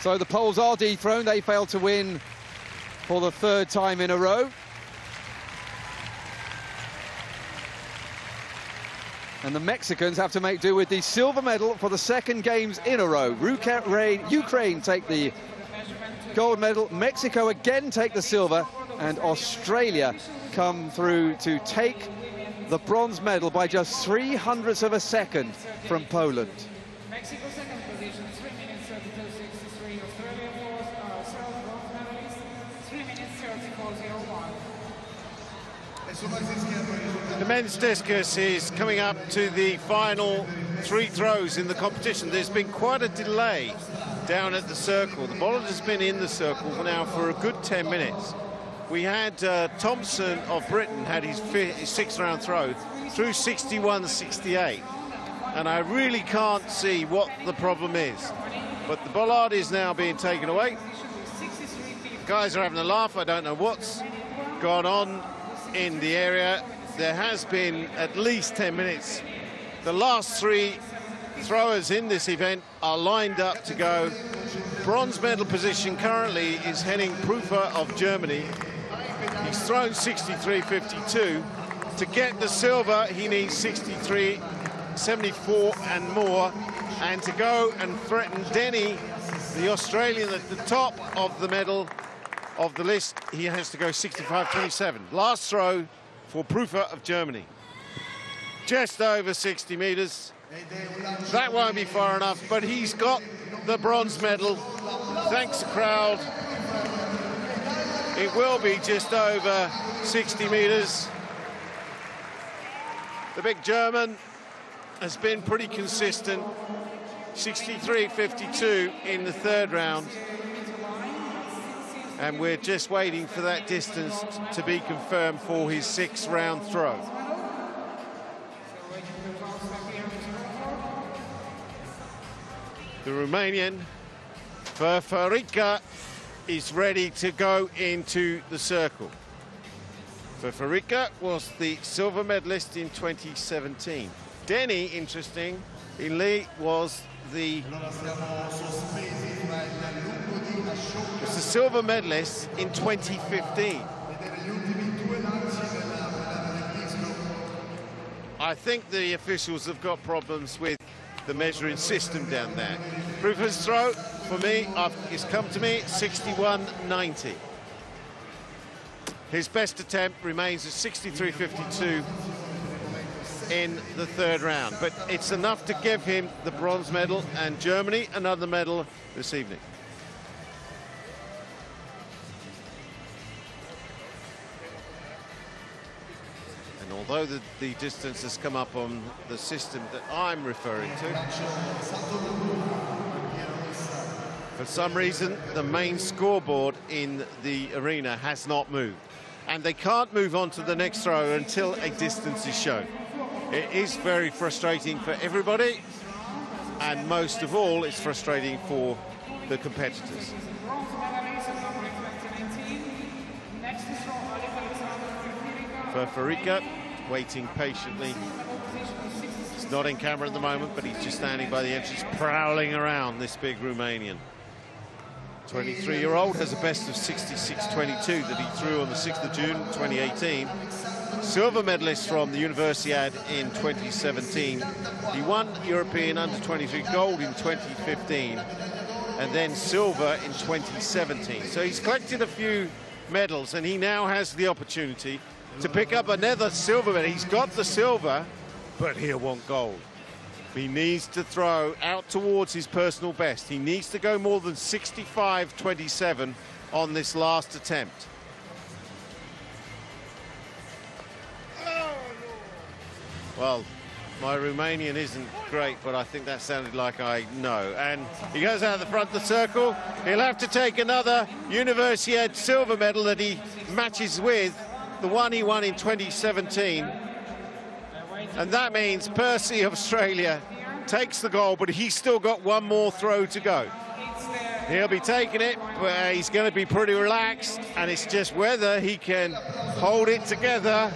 So the Poles are dethroned. They failed to win for the third time in a row. And the Mexicans have to make do with the silver medal for the second games in a row. Ukraine, Ukraine take the gold medal, Mexico again take the silver, and Australia come through to take the bronze medal by just three hundredths of a second from Poland. Mexico second position, 3 minutes 32.63. Australia was uh, silver gold medalist, 3 minutes 34.01. The men's discus is coming up to the final three throws in the competition. There's been quite a delay down at the circle. The bollard has been in the circle now for a good 10 minutes. We had uh, Thompson of Britain had his, his sixth round throw through 61-68. And I really can't see what the problem is. But the bollard is now being taken away. Guys are having a laugh. I don't know what's gone on in the area. There has been at least 10 minutes. The last three throwers in this event are lined up to go. Bronze medal position currently is Henning Prüfer of Germany. He's thrown 63.52. To get the silver, he needs 63, 74 and more. And to go and threaten Denny, the Australian at the top of the medal of the list, he has to go 65.27. Last throw for Prüfer of Germany. Just over 60 metres. That won't be far enough, but he's got the bronze medal. Thanks, crowd. It will be just over 60 metres. The big German has been pretty consistent. 63.52 in the third round. And we're just waiting for that distance to be confirmed for his sixth round throw. The Romanian Firfirica is ready to go into the circle. Firfirica was the silver medalist in 2017. Denny, interesting, in Lee was the was the silver medalist in 2015. I think the officials have got problems with the measuring system down there. Prüfer's throw, for me, it's come to me 61.90. His best attempt remains at 63.52 in the third round, but it's enough to give him the bronze medal and Germany another medal this evening. Although the, the distance has come up on the system that I'm referring to, for some reason, the main scoreboard in the arena has not moved. And they can't move on to the next throw until a distance is shown. It is very frustrating for everybody, and most of all, it's frustrating for the competitors. Firfirica waiting patiently. He's not in camera at the moment, but he's just standing by the entrance, prowling around this big Romanian. 23-year-old has a best of 66.22 that he threw on the 6th of June 2018. Silver medalist from the Universiade in 2017. He won European under-23 gold in 2015 and then silver in 2017. So he's collected a few medals and he now has the opportunity to pick up another silver medal. He's got the silver, but he'll want gold. He needs to throw out towards his personal best. He needs to go more than 65-27 on this last attempt. Well, my Romanian isn't great, but I think that sounded like I know. And he goes out of the front of the circle. He'll have to take another Universiade silver medal that he matches with the one he won in 2017. And that means Percy of Australia takes the goal, but he's still got one more throw to go. He'll be taking it, but he's going to be pretty relaxed, and it's just whether he can hold it together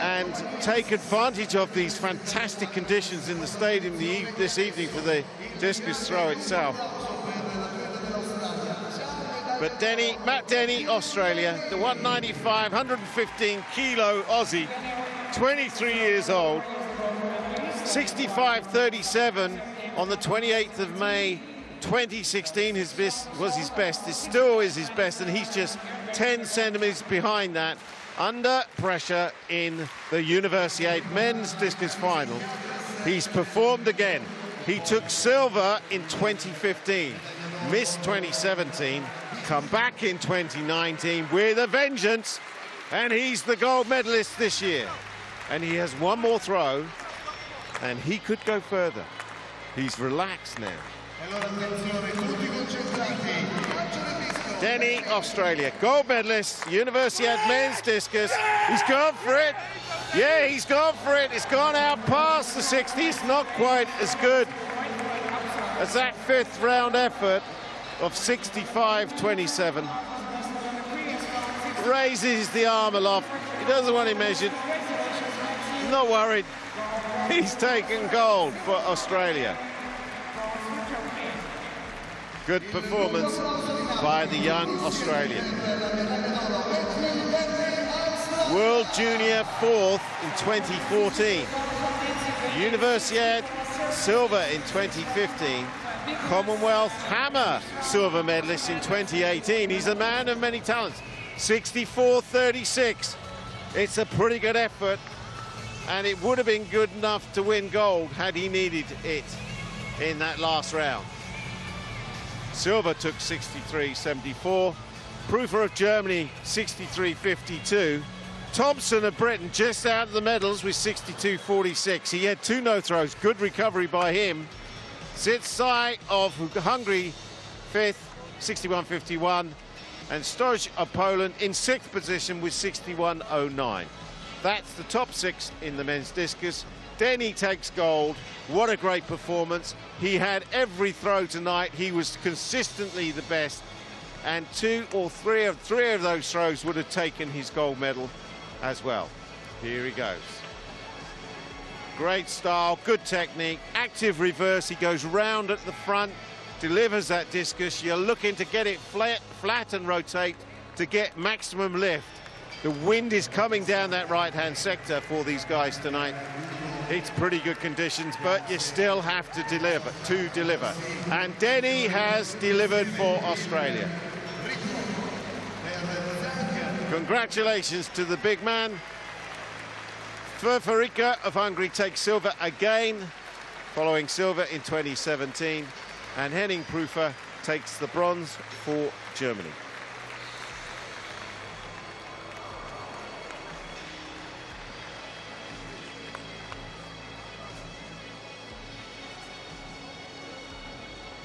and take advantage of these fantastic conditions in the stadium this evening for the discus throw itself. But Denny, Matt Denny, Australia, the 195, 115 kilo Aussie, 23 years old, 65.37 on the 28th of May 2016 his best, was his best. It still is his best, and he's just 10 centimeters behind that. Under pressure in the Universiade men's discus final. He's performed again. He took silver in 2015, missed 2017, come back in 2019 with a vengeance, and he's the gold medalist this year. And he has one more throw, and he could go further. He's relaxed now. Denny, Australia, gold medalist, Universiade men's discus. He's gone for it. Yeah, he's gone for it. It's gone out past the 60. It's not quite as good as that fifth round effort of 65-27. Raises the arm aloft. He doesn't want it measured. Not worried. <laughs> He's taken gold for Australia. Good performance by the young Australian. World Junior fourth in 2014. Universiade silver in 2015. Commonwealth Hammer silver medalist in 2018. He's a man of many talents. 64-36. It's a pretty good effort and it would have been good enough to win gold had he needed it in that last round. Silver took 63.74. Prüfer of Germany 63.52. Thompson of Britain just out of the medals with 62.46. He had two no throws. Good recovery by him. Szikszai of Hungary fifth, 61.51. And Stoj of Poland in sixth position with 61.09. That's the top six in the men's discus. Denny takes gold. What a great performance. He had every throw tonight. He was consistently the best. And two or three of three of those throws would have taken his gold medal as well. Here he goes. Great style, good technique, active reverse. He goes round at the front, delivers that discus. You're looking to get it flat, flat and rotate to get maximum lift. The wind is coming down that right-hand sector for these guys tonight. It's pretty good conditions, but you still have to deliver, to deliver. And Denny has delivered for Australia. Congratulations to the big man. Firfirica of Hungary takes silver again, following silver in 2017. And Henning Prüfer takes the bronze for Germany.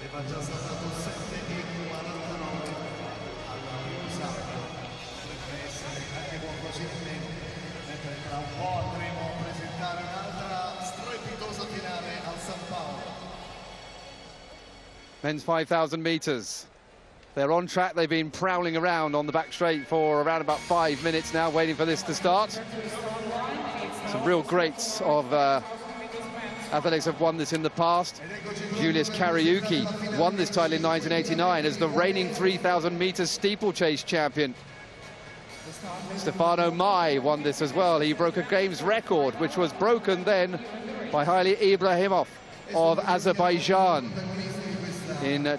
Era già Men's 5,000 metres. They're on track. They've been prowling around on the back straight for around about five minutes now, waiting for this to start. Some real greats of uh, athletics have won this in the past. Julius Kariuki won this title in 1989 as the reigning 3,000 metres steeplechase champion. Stefano Mei won this as well. He broke a games record, which was broken then by Hayle Ibrahimov of Azerbaijan in uh,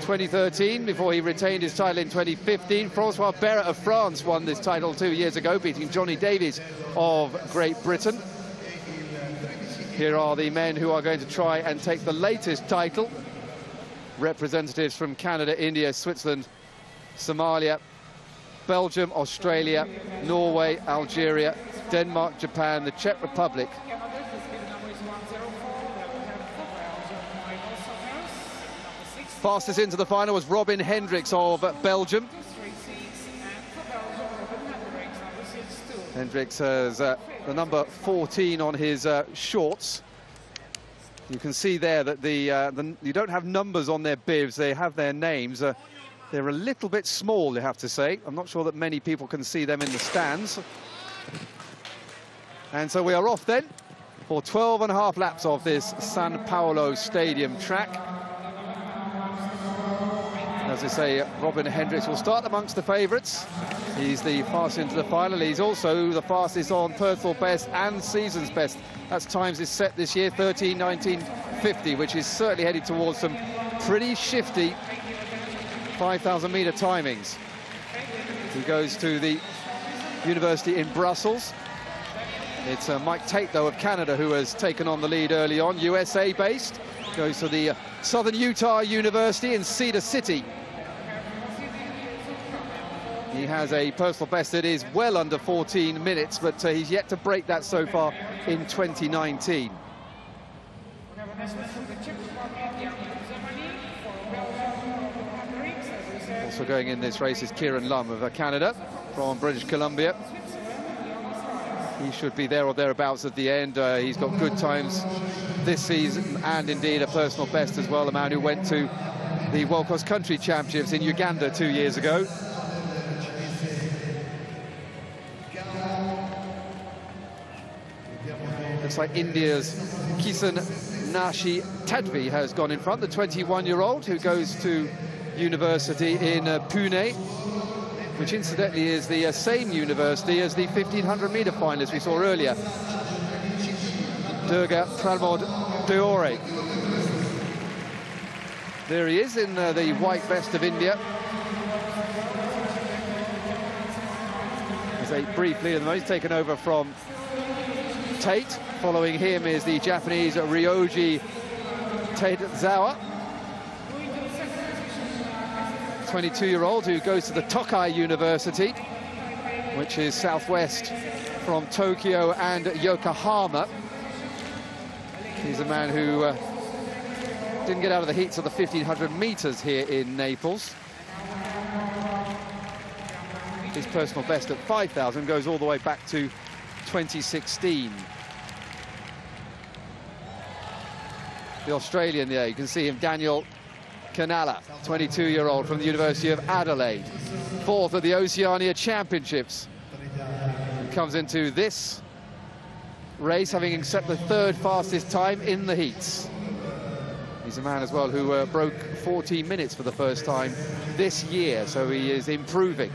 2013 before he retained his title in 2015. Francois Berra of France won this title two years ago, beating Johnny Davies of Great Britain. Here are the men who are going to try and take the latest title. Representatives from Canada, India, Switzerland, Somalia, Belgium, Australia, Norway, Algeria, Denmark, Japan, the Czech Republic, Fastest into the final was Robin Hendrix of Belgium. Hendrix has uh, the number 14 on his uh, shorts. You can see there that the, uh, the, you don't have numbers on their bibs, they have their names. Uh, they're a little bit small, you have to say. I'm not sure that many people can see them in the stands. And so we are off then for 12 and a half laps of this San Paolo Stadium track. As I say, Robin Hendrix will start amongst the favourites. He's the fastest into the final. He's also the fastest on personal best and season's best. That's times is set this year, 13, 19, 50, which is certainly heading towards some pretty shifty 5,000 metre timings. He goes to the university in Brussels. It's uh, Mike Tate, though, of Canada, who has taken on the lead early on, USA-based. Goes to the uh, Southern Utah University in Cedar City. He has a personal best that is well under 14 minutes, but uh, he's yet to break that so far in 2019. Also going in this race is Kieran Lum of uh, Canada from British Columbia. He should be there or thereabouts at the end. Uh, he's got good times this season and indeed a personal best as well. A man who went to the World Cross Country Championships in Uganda two years ago. Like India's Kisan Nashi Tadvi has gone in front, the 21-year-old who goes to university in uh, Pune which incidentally is the uh, same university as the 1500 metre finalist we saw earlier. Durga Pramod Deore. There he is in uh, the white vest of India. As a brief lead at the he's taken over from Tate. Following him is the Japanese Ryoji Tatezawa. 22-year-old who goes to the Tokai University, which is southwest from Tokyo and Yokohama. He's a man who uh, didn't get out of the heats of the 1500 meters here in Naples. His personal best at 5,000 goes all the way back to 2016. The Australian there, you can see him, Daniel Canala, 22-year-old from the University of Adelaide. Fourth at the Oceania Championships. Comes into this race having set the third fastest time in the heats. He's a man as well who uh, broke 14 minutes for the first time this year, so he is improving.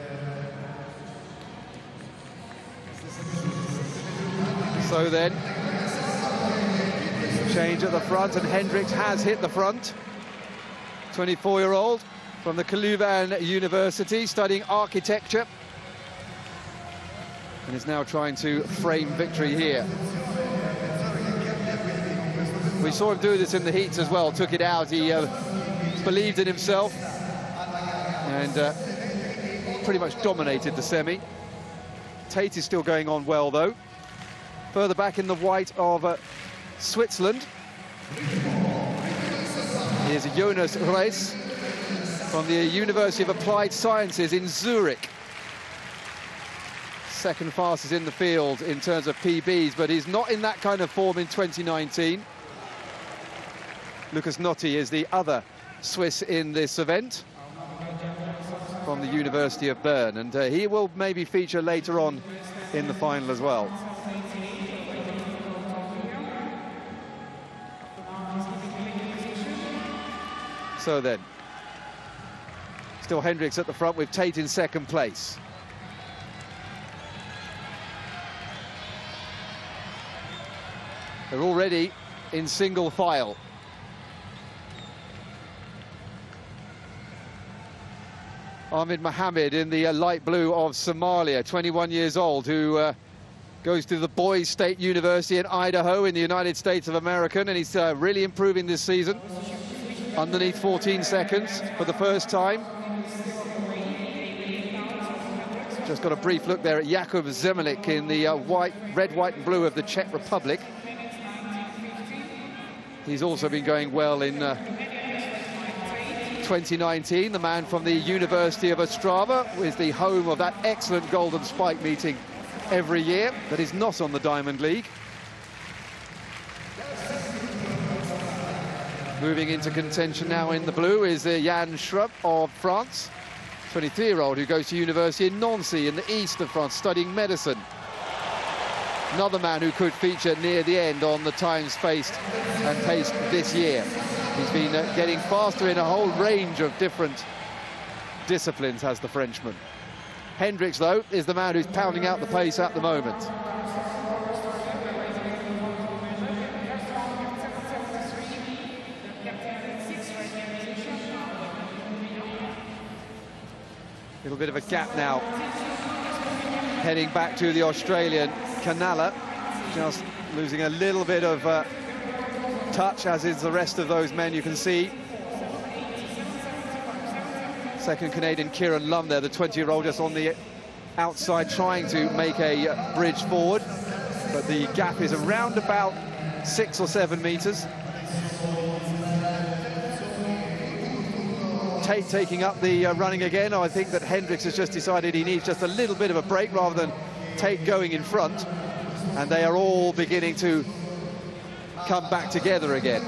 So then, change at the front, and Hendrix has hit the front. 24-year-old from the KU Leuven University studying architecture and is now trying to frame victory here. We saw him do this in the heats as well, took it out, he uh, believed in himself and uh, pretty much dominated the semi. Tate is still going on well though. Further back in the white of uh, Switzerland, Here's Jonas Raess from the University of Applied Sciences in Zurich. Second fastest in the field in terms of PBs, but he's not in that kind of form in 2019. Lucas Notti is the other Swiss in this event from the University of Bern, and uh, he will maybe feature later on in the final as well. So then, still Hendrix at the front with Tate in second place. They're already in single file. Ahmed Mohamed in the uh, light blue of Somalia, 21 years old, who uh, goes to the Boise State University in Idaho in the United States of America, and he's uh, really improving this season underneath 14 seconds for the first time. Just got a brief look there at Jakub Zemelik in the uh, white, red, white and blue of the Czech Republic. He's also been going well in uh, 2019. The man from the University of Ostrava is the home of that excellent Golden Spike meeting every year that is not on the Diamond League. Moving into contention now in the blue is uh, Yann Schrub of France, 23-year-old who goes to university in Nancy in the east of France studying medicine. Another man who could feature near the end on the times faced and paced this year. He's been uh, getting faster in a whole range of different disciplines, has the Frenchman. Hendricks, though, is the man who's pounding out the pace at the moment. Little bit of a gap now. Heading back to the Australian Canella. Just losing a little bit of uh, touch, as is the rest of those men you can see. Second Canadian Kieran Lum there, the 20-year-old just on the outside trying to make a uh, bridge forward. But the gap is around about six or seven metres. Tate taking up the uh, running again. I think that Hendricks has just decided he needs just a little bit of a break rather than Tate going in front. And they are all beginning to come back together again.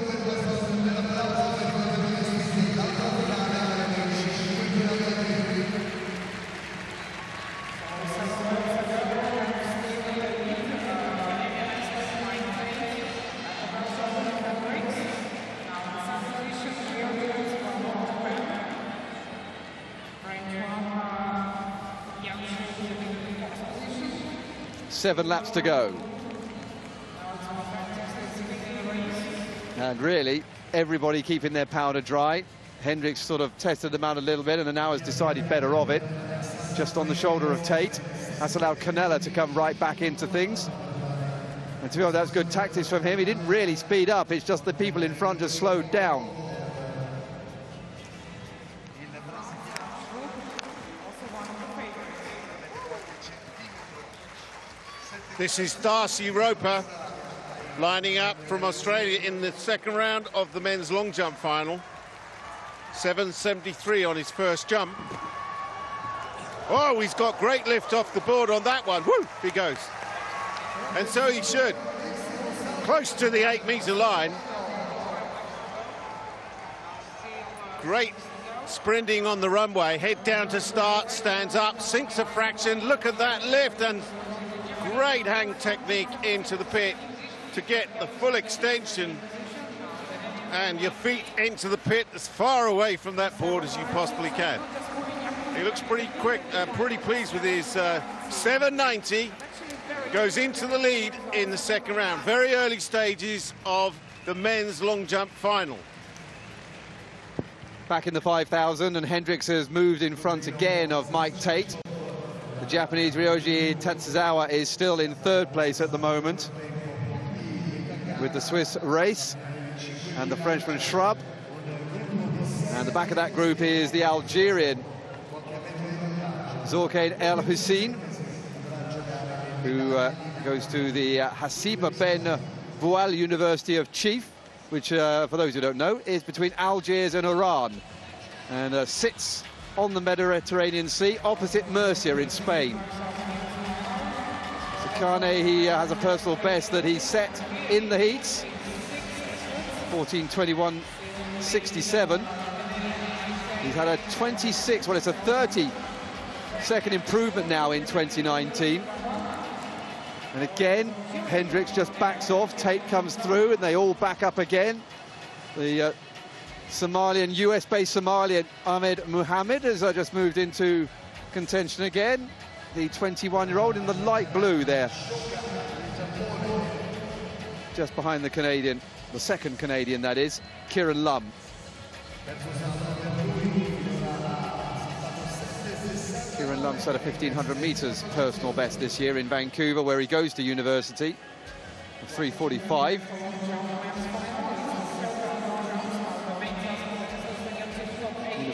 Seven laps to go. And really, everybody keeping their powder dry. Hendrix sort of tested them out a little bit and now has decided better of it. Just on the shoulder of Tate. That's allowed Canella to come right back into things. And to be honest, that's good tactics from him. He didn't really speed up. It's just the people in front just slowed down. This is Darcy Roper lining up from Australia in the second round of the men's long jump final. 7.73 on his first jump. Oh, he's got great lift off the board on that one. Woo, he goes. And so he should. Close to the eight metre line. Great sprinting on the runway. Head down to start, stands up, sinks a fraction. Look at that lift and great hang technique into the pit to get the full extension and your feet into the pit as far away from that board as you possibly can. He looks pretty quick, uh, pretty pleased with his uh, 790. Goes into the lead in the second round. Very early stages of the men's long jump final. Back in the 5,000 and Hendrix has moved in front again of Mike Tate. The Japanese Ryoji Tatezawa is still in third place at the moment with the Swiss Raess and the Frenchman Schrub. And the back of that group is the Algerian Zourkane El Hussein, who uh, goes to the uh, Hasiba Ben Boual University of Chlef, which, uh, for those who don't know, is between Algiers and Oran, and uh, sits on the Mediterranean Sea opposite Murcia in Spain. Sakane, he uh, has a personal best that he set in the heats, 14.21.67. He's had a 26, well, it's a 30 second improvement now in 2019. And again, Hendrix just backs off, Tate comes through, and they all back up again. The uh, Somalian, US-based Somalian Ahmed Muhammad as I uh, just moved into contention again. The 21-year-old in the light blue there. Just behind the Canadian, the second Canadian that is, Kieran Lum. Kieran Lum set a 1500 metres personal best this year in Vancouver where he goes to university. 345.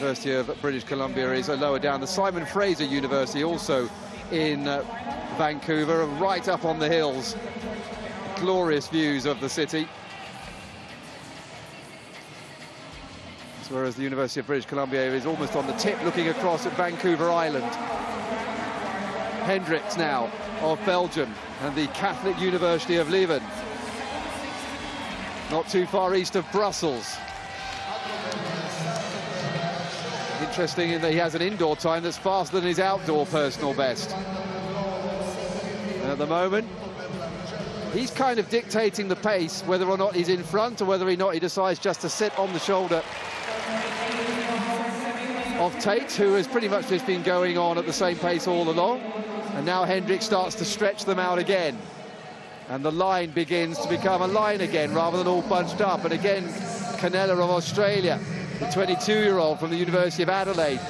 University of British Columbia is lower down. The Simon Fraser University also in uh, Vancouver, right up on the hills. Glorious views of the city. Whereas the University of British Columbia is almost on the tip, looking across at Vancouver Island. Hendrix now of Belgium and the Catholic University of Leuven. Not too far east of Brussels. Interesting in that he has an indoor time that's faster than his outdoor personal best. And at the moment, he's kind of dictating the pace, whether or not he's in front or whether or not he decides just to sit on the shoulder of Tate, who has pretty much just been going on at the same pace all along. And now Hendrix starts to stretch them out again. And the line begins to become a line again rather than all bunched up. And again, Canella of Australia, the 22-year-old from the University of Adelaide,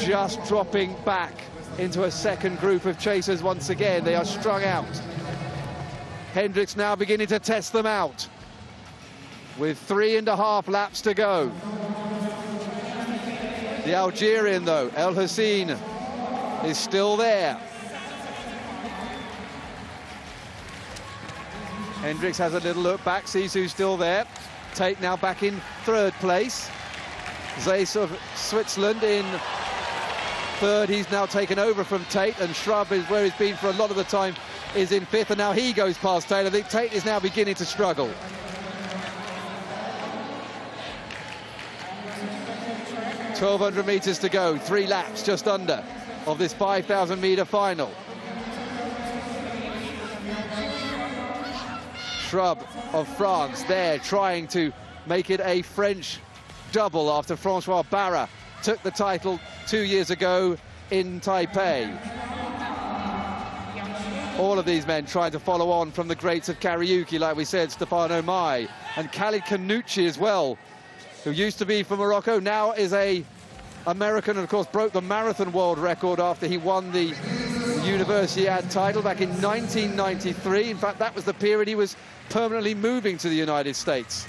just dropping back into a second group of chasers once again. They are strung out. Hendrix now beginning to test them out with three and a half laps to go. The Algerian, though, El Hassin, is still there. Hendrix has a little look back, sees who's still there. Tate now back in third place. Zace of Switzerland in third. He's now taken over from Tate, and Schrub is where he's been for a lot of the time, is in fifth, and now he goes past Tate. I think Tate is now beginning to struggle. 1,200 metres to go, three laps just under of this 5,000 metre final. Schrub of France there trying to make it a French double after Francois Barra took the title two years ago in Taipei. All of these men trying to follow on from the greats of Kariuki, like we said, Stefano Mei and Khalid Khannouchi as well, who used to be from Morocco, now is a American and of course broke the marathon world record after he won the Universiade title back in 1993. In fact, that was the period he was permanently moving to the United States.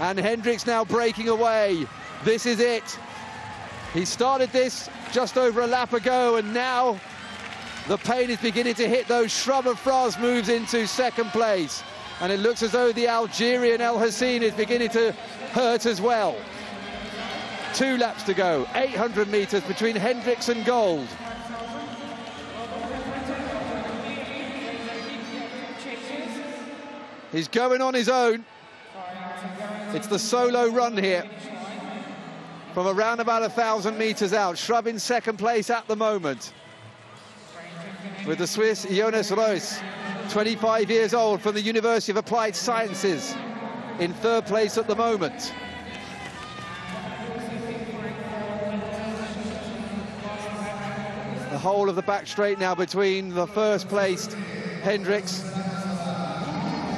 And Hendrix now breaking away. This is it. He started this just over a lap ago, and now the pain is beginning to hit those. Schrub of France moves into second place. And it looks as though the Algerian El Hassin is beginning to hurt as well. Two laps to go, 800 metres between Hendrix and Gold. He's going on his own. It's the solo run here from around about a thousand metres out. Schrub in second place at the moment. With the Swiss Jonas Raess, 25 years old from the University of Applied Sciences, in third place at the moment. The whole of the back straight now between the first placed Hendrix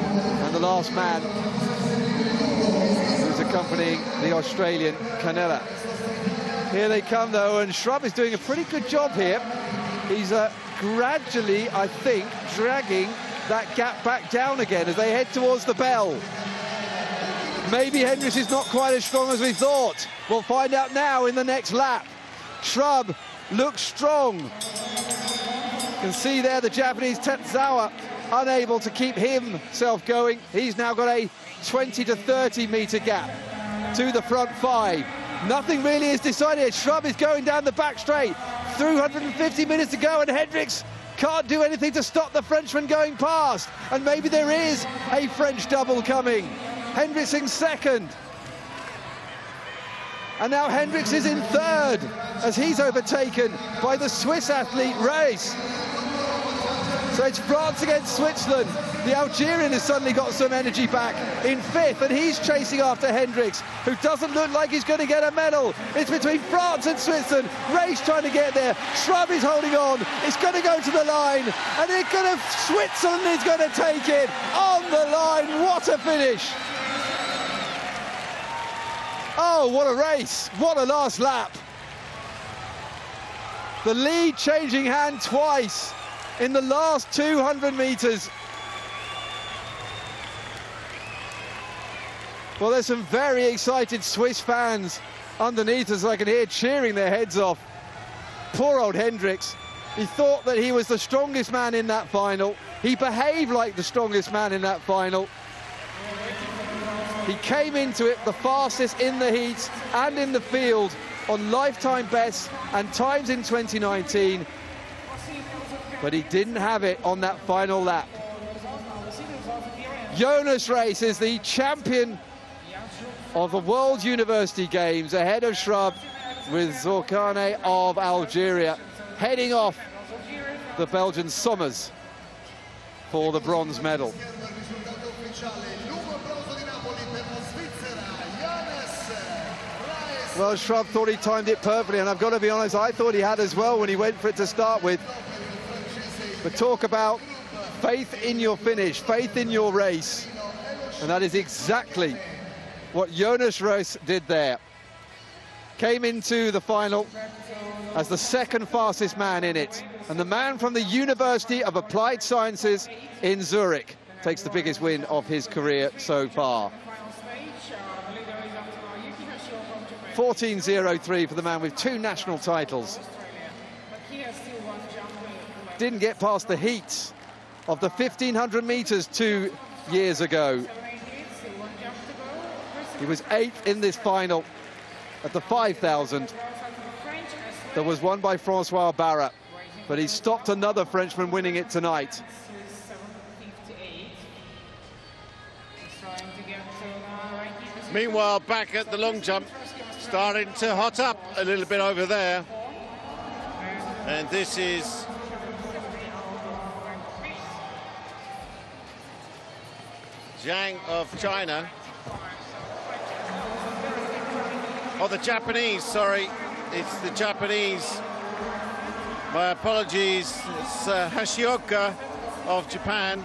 and the last man who's accompanying the Australian Canella. Here they come though, and Schrub is doing a pretty good job here. He's uh, gradually, I think, dragging that gap back down again as they head towards the bell. Maybe Hendrix is not quite as strong as we thought. We'll find out now in the next lap. Schrub looks strong. You can see there the Japanese Tetsuya unable to keep himself going. He's now got a 20 to 30 metre gap to the front five. Nothing really is decided. Schrub is going down the back straight. 350 minutes to go and Hendrix can't do anything to stop the Frenchman going past. And maybe there is a French double coming. Hendrix in second. And now Hendrix is in third as he's overtaken by the Swiss athlete Raess. So it's France against Switzerland. The Algerian has suddenly got some energy back in fifth, and he's chasing after Hendrix, who doesn't look like he's going to get a medal. It's between France and Switzerland. Raess trying to get there. Schrub is holding on. It's going to go to the line, and it's going to Switzerland is going to take it on the line. What a finish! Oh, what a race! What a last lap! The lead changing hand twice in the last 200 metres. Well, there's some very excited Swiss fans underneath as I can hear cheering their heads off. Poor old Hendrix. He thought that he was the strongest man in that final. He behaved like the strongest man in that final. He came into it the fastest in the heats and in the field on lifetime bests and times in 2019 but he didn't have it on that final lap. Jonas Raess is the champion of the World University Games ahead of Schrub with Zourkane of Algeria heading off the Belgian Sommers for the bronze medal. Well, Schrub thought he timed it perfectly, and I've got to be honest, I thought he had as well when he went for it to start with. But talk about faith in your finish, faith in your race. And that is exactly what Jonas Raess did there. Came into the final as the second fastest man in it. And the man from the University of Applied Sciences in Zurich takes the biggest win of his career so far. Final stage, uh, the leader is after Yuki Hashioka from Japan, 14.03 for the man with two national titles. Australia. But he has still one jump left. Didn't get past the heat of the 1500 meters two years ago. He was eighth in this final at the 5000 Goes out to the French as that was won by Francois Barra. But he stopped another Frenchman winning it tonight. This is 758. He's trying to get to the ranking position. Meanwhile, back at the long jump, starting to hot up a little bit over there. And this is Zhang of China. Oh, the Japanese, sorry. It's the Japanese. My apologies. It's uh, Hashioka of Japan.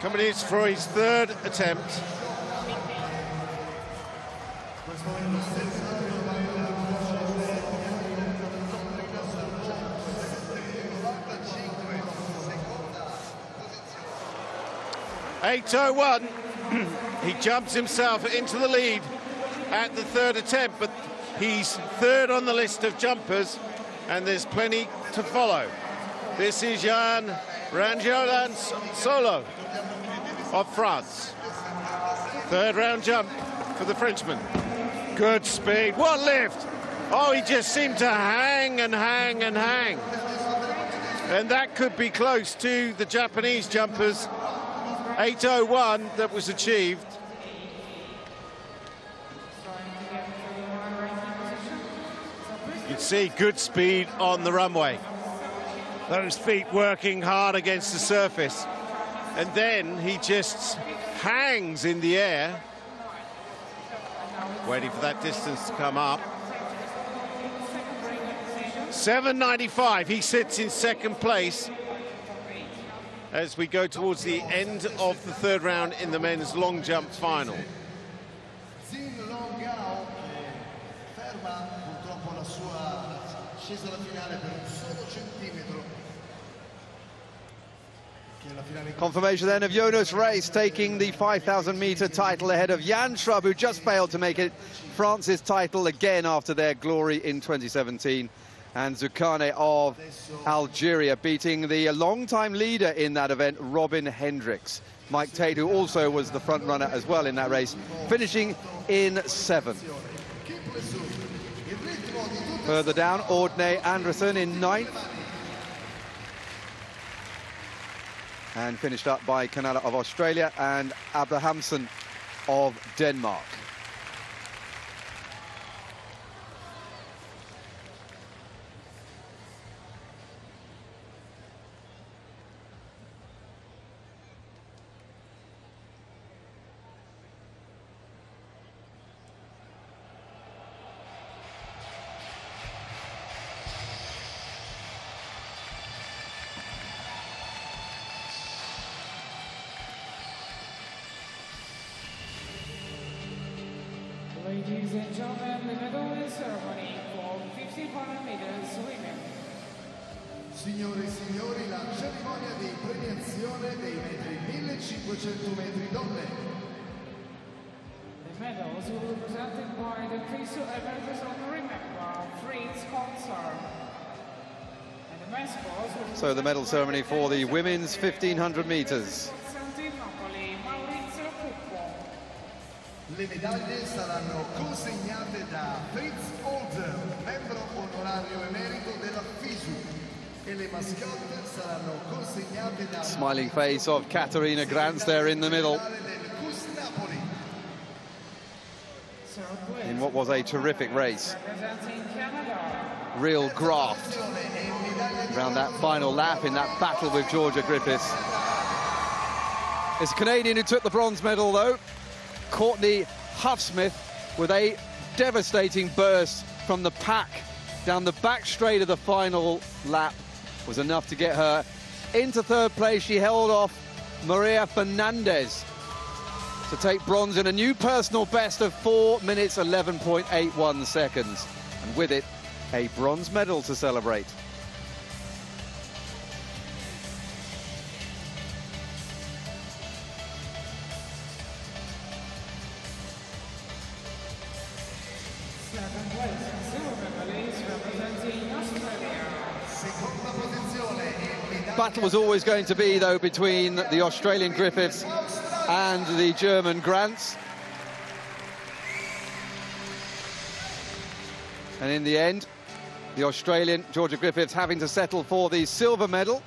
Coming in for his third attempt. Eight oh one. <clears throat> he jumps himself into the lead at the third attempt, but he's third on the list of jumpers, and there's plenty to follow. This is Jan Rangelan Solo of France. Third round jump for the Frenchman. Good speed. What lift! Oh, he just seemed to hang and hang and hang. And that could be close to the Japanese jumpers. 801 that was achieved. You can see good speed on the runway. Those feet working hard against the surface. And then he just hangs in the air, waiting for that distance to come up. 795, he sits in second place as we go towards the end of the third round in the men's long jump final. Confirmation then of Jonas Raess taking the 5,000 meter title ahead of Yann Schrub, who just failed to make it France's title again after their glory in 2017. And Zukane of Algeria beating the long-time leader in that event, Robin Hendrix. Mike Tate, who also was the front runner as well in that race, finishing in seventh. Further down, Ordnay Anderson in ninth. And finished up by Canada of Australia and Abrahamson of Denmark. So the medal ceremony for the women's 1500 meters. Costantinopoli, Maurizio Pucco. Le medaglie saranno consegnate da Fritz Holzer, membro onorario emerito della FISU. E le mascotte saranno consegnate da Smiling face of Caterina Granz there in the middle del CUS Napoli. Third place, in what was a terrific race. Real graft around that final lap in that battle with Georgia Griffiths. It's a Canadian who took the bronze medal though, Courtney Hufsmith with a devastating burst from the pack down the back straight of the final lap was enough to get her into third place. She held off Maria Fernandez to take bronze in a new personal best of 4 minutes 11.81 seconds. And with it, a bronze medal to celebrate. Battle was always going to be, though, between the Australian Griffiths and the German Granz. And in the end, the Australian Georgia Griffiths having to settle for the silver medal.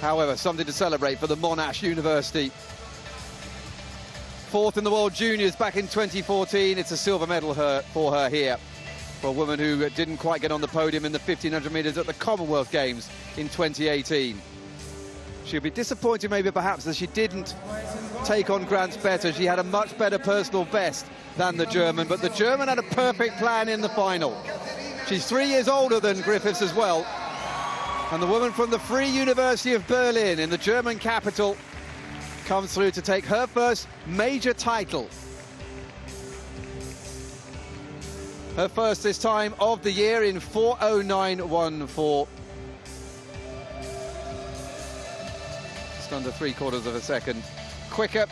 However, something to celebrate for the Monash University. Fourth in the World Juniors back in 2014. It's a silver medal her, for her here. For a woman who didn't quite get on the podium in the 1500 metres at the Commonwealth Games in 2018. She'll be disappointed maybe perhaps that she didn't take on Granz better. She had a much better personal best than the German, but the German had a perfect plan in the final. She's three years older than Griffiths as well. And the woman from the Free University of Berlin in the German capital comes through to take her first major title. Her first this time of the year in 40914. Just under three quarters of a second quicker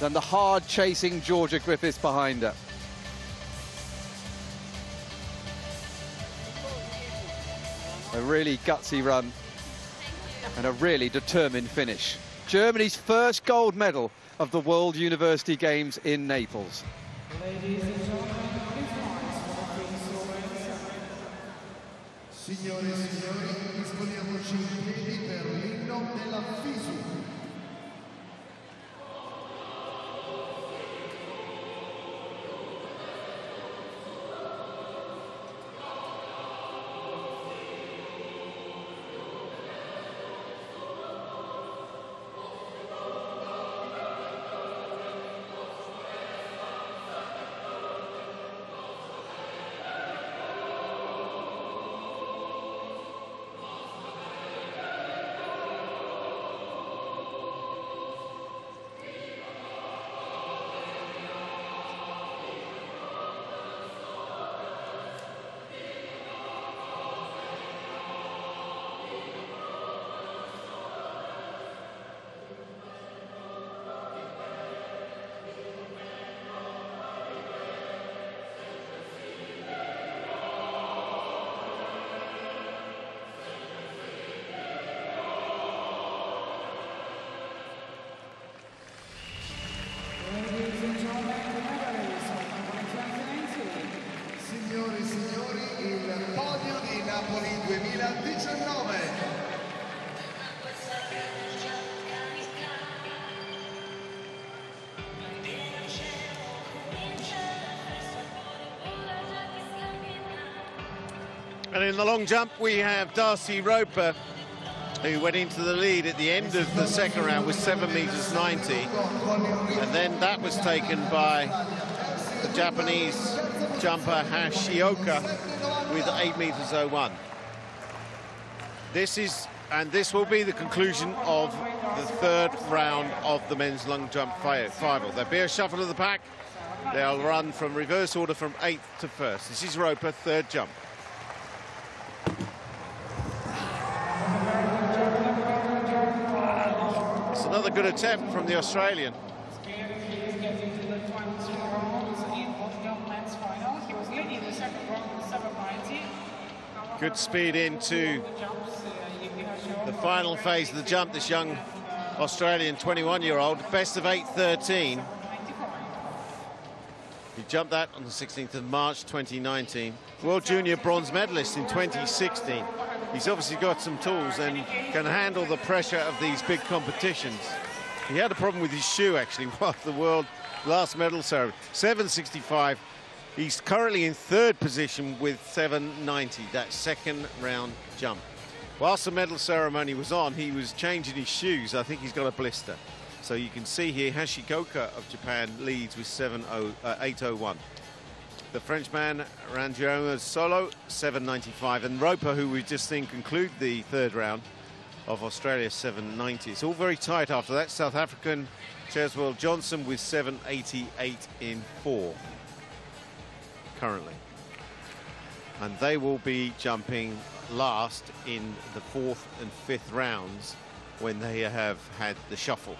than the hard chasing Georgia Griffiths behind her. A really gutsy run and a really determined finish. Germany's first gold medal of the World University Games in Naples. In the long jump, we have Darcy Roper, who went into the lead at the end of the second round with 7 meters 90. And then that was taken by the Japanese jumper Hashioka with 8 meters 01. This is, and this will be the conclusion of the third round of the men's long jump final. There'll be a shuffle of the pack. They'll run from reverse order from eighth to first. This is Roper, third jump. It's another good attempt from the Australian. Spear he is getting to the final two rounds in both young men's final. He was leading the second round with 790. However, Good speed into the the final phase of the jump. This young Australian 21-year-old, best of 8.13. 95. He jumped that on the 16th of March 2019. World Junior bronze medalist in 2016. He's obviously got some tools and can handle the pressure of these big competitions. He had a problem with his shoe, actually, <laughs> while the world last medal ceremony. 7.65. He's currently in third position with 7.90, that second round jump. Whilst the medal ceremony was on, he was changing his shoes. I think he's got a blister. So you can see here, Hashioka of Japan leads with 7 0, uh, 8.01. The Frenchman, Randrianasolo, 7.95. And Roper, who we've just seen conclude the third round, of Australia, 790. It's all very tight after that. South African Cheswell Johnson with 788 in four currently. And they will be jumping last in the fourth and fifth rounds when they have had the shuffle.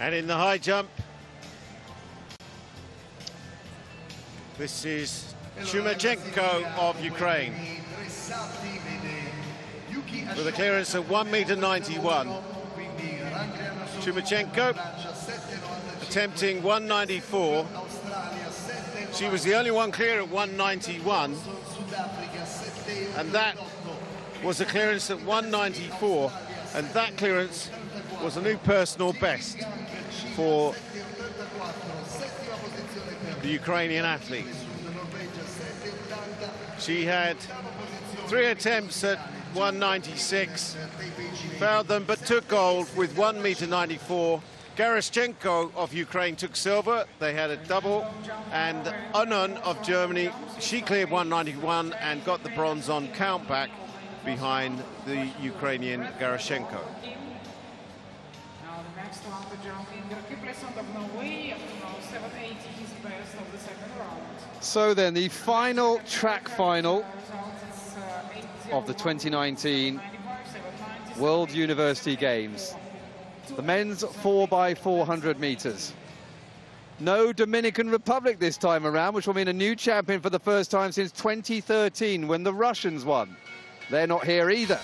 In the high jump, this is Chumachenko of Ukraine with a clearance of 1 meter 91. Chumachenko attempting 194. She was the only one clear at 191, and that was a clearance at 194, and that clearance was a new personal best for the Ukrainian athlete. She had three attempts at 196, failed them but took gold with 1 meter 94. Herashchenko of Ukraine took silver. They had a double. And Onnen of Germany, she cleared 191 and got the bronze on countback behind the Ukrainian Herashchenko. So then, the final track final Result is 80, of the 2019 World University Games. The men's 4x400 metres. No Dominican Republic this time around, which will mean a new champion for the first time since 2013 when the Russians won. They're not here either.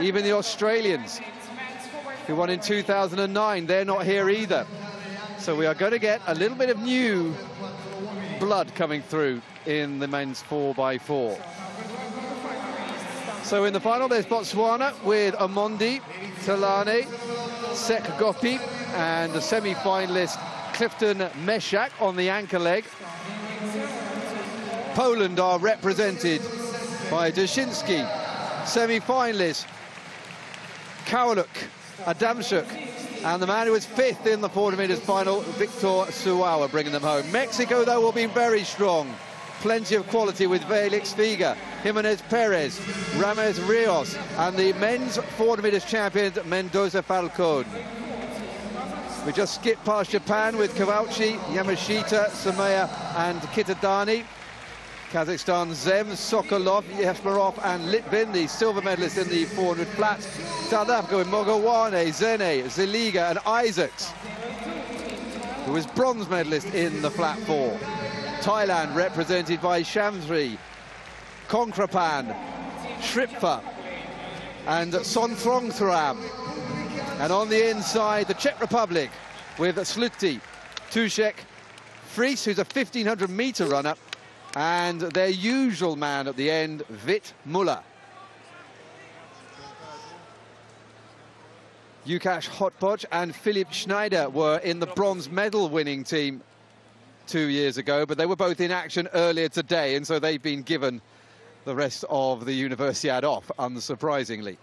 Even the Australians, It's men's 4x4. Who won in 2009, they're not here either. So we are going to get a little bit of new blood coming through in the men's 4x4. So in the final, there's Botswana with Amondi, Talane, Sek Gopi, and the semi-finalist Clifton Meshak on the anchor leg. Poland are represented by Duszyński, semi-finalist Kowaluk, Adamczyk, and the man who was fifth in the 400 metres final, Victor Suwara, bringing them home. Mexico, though, will be very strong. Plenty of quality with Felix Figa, Jimenez Perez, Ramirez Rios, and the men's 400 metres champions, Mendoza Falcon. We just skipped past Japan with Kawauchi, Yamashita, Samaya, and Kitadani. Kazakhstan, Zem, Sokolov, Yevsparov and Litvin, the silver medalists in the 400 flats. South Africa with Mogowane, Zene, Zeliga and Isaacs, who was bronze medalist in the flat four. Thailand represented by Shamsri, Konkrapan, Shripfa and Sontrongthram. And on the inside, the Czech Republic with Sluty, Tušek, Fries, who's a 1500 metre runner, and their usual man at the end, Vit Muller. Lukáš Hodboď and Philip Schneider were in the bronze medal winning team two years ago, but they were both in action earlier today, and so they've been given the rest of the Universiade off, unsurprisingly.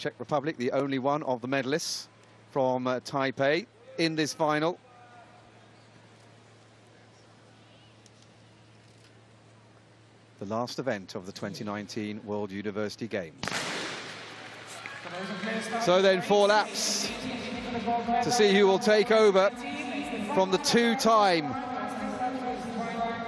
Czech Republic, the only one of the medalists from uh, Taipei in this final. The last event of the 2019 World University Games. So then four laps to see who will take over from the two-time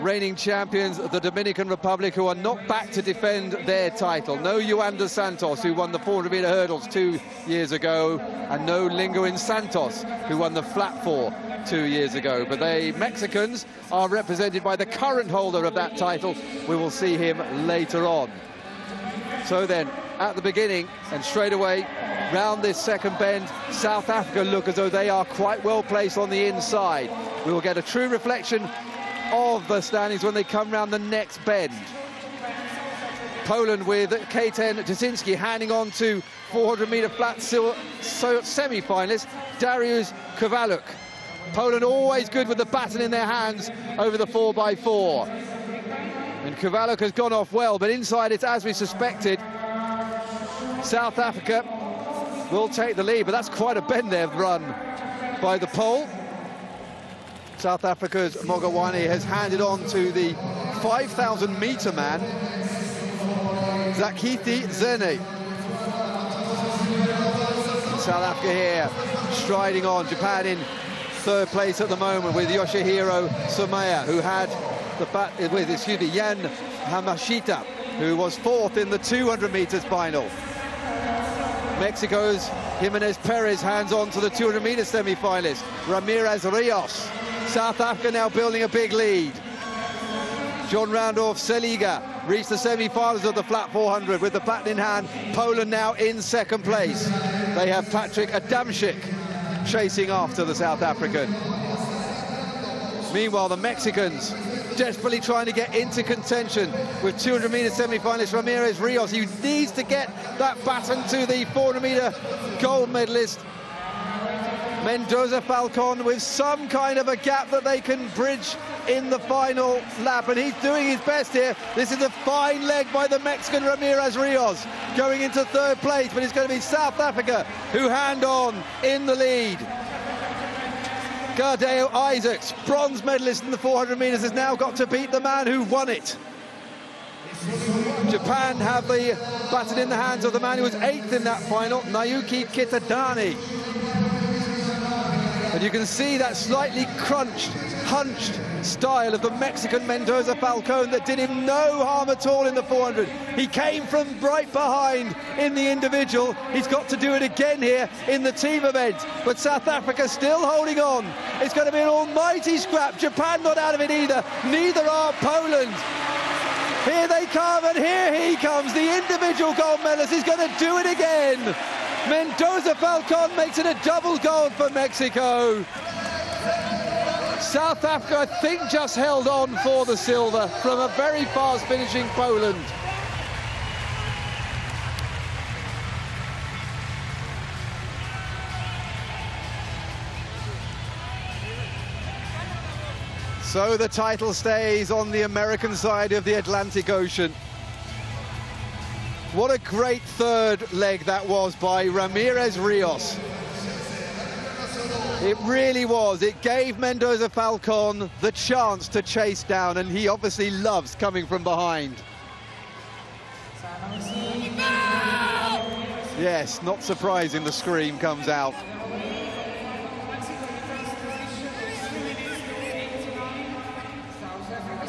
reigning champions of the Dominican Republic who are not back to defend their title. No Juan Santos who won the 400 meter hurdles two years ago and no Luguelín Santos who won the flat four two years ago. But they Mexicans are represented by the current holder of that title. We will see him later on. So then, at the beginning and straight away, round this second bend, South Africa look as though they are quite well placed on the inside. We will get a true reflection of the standings when they come round the next bend. Poland with Kajetan Duszyński handing on to 400 metre flat so semi-finalist Dariusz Kowaluk. Poland always good with the baton in their hands over the 4x4. And Kowaluk has gone off well, but inside it's as we suspected. South Africa will take the lead, but that's quite a bend they've run by the pole. South Africa's Mogowane has handed on to the 5,000 metre man, Zakithi Nene. South Africa here, striding on. Japan in third place at the moment with Yoshihiro Sumaya, who had the bat eh, with, excuse me, Jan Yamashita, who was fourth in the 200 meters final. Mexico's Jimenez Perez hands on to the 200 meter semi-finalist, Ramirez Rios. South Africa now building a big lead. John Randolph Seliger reached the semi-finals of the flat 400 with the baton in hand. Poland now in second place. They have Patrick Adamczyk chasing after the South African. Meanwhile, the Mexicans desperately trying to get into contention with 200 meter semi-finalist Ramirez Rios. He needs to get that baton to the 400 meter gold medalist Mendoza Falcon with some kind of a gap that they can bridge in the final lap and he's doing his best here. This is a fine leg by the Mexican Ramirez Rios going into third place but it's going to be South Africa who hand on in the lead. Gardeo Isaacs bronze medalist in the 400 meters has now got to beat the man who won it. Japan have the baton in the hands of the man who was eighth in that final Naoki Kitadani and you can see that slightly crunched, hunched style of the Mexican Mendoza Falcon that did him no harm at all in the 400. He came from right behind in the individual. He's got to do it again here in the team event. But South Africa still holding on. It's going to be an almighty scrap. Japan not out of it either. Neither are Poland. Here they come, and here he comes. The individual gold medalist is going to do it again. Mendoza Falcon makes it a double gold for Mexico. South Africa, I think, just held on for the silver from a very fast finishing Poland. So the title stays on the American side of the Atlantic Ocean. What a great third leg that was by Ramirez Rios. It really was. It gave Mendoza Falcon the chance to chase down, and he obviously loves coming from behind. Yes, not surprising the scream comes out.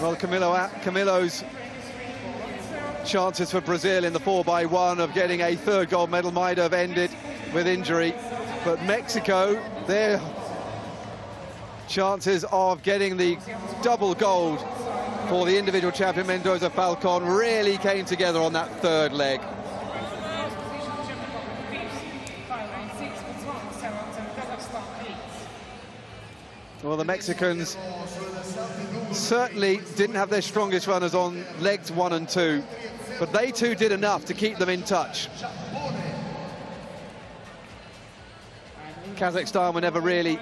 Well, Camilo, Camilo's chances for Brazil in the 4 by one of getting a third gold medal might have ended with injury. But Mexico, their chances of getting the double gold for the individual champion Mendoza Falcon really came together on that third leg. Well, the Mexicans certainly didn't have their strongest runners on legs one and two but they too did enough to keep them in touch. Kazakhstan were never really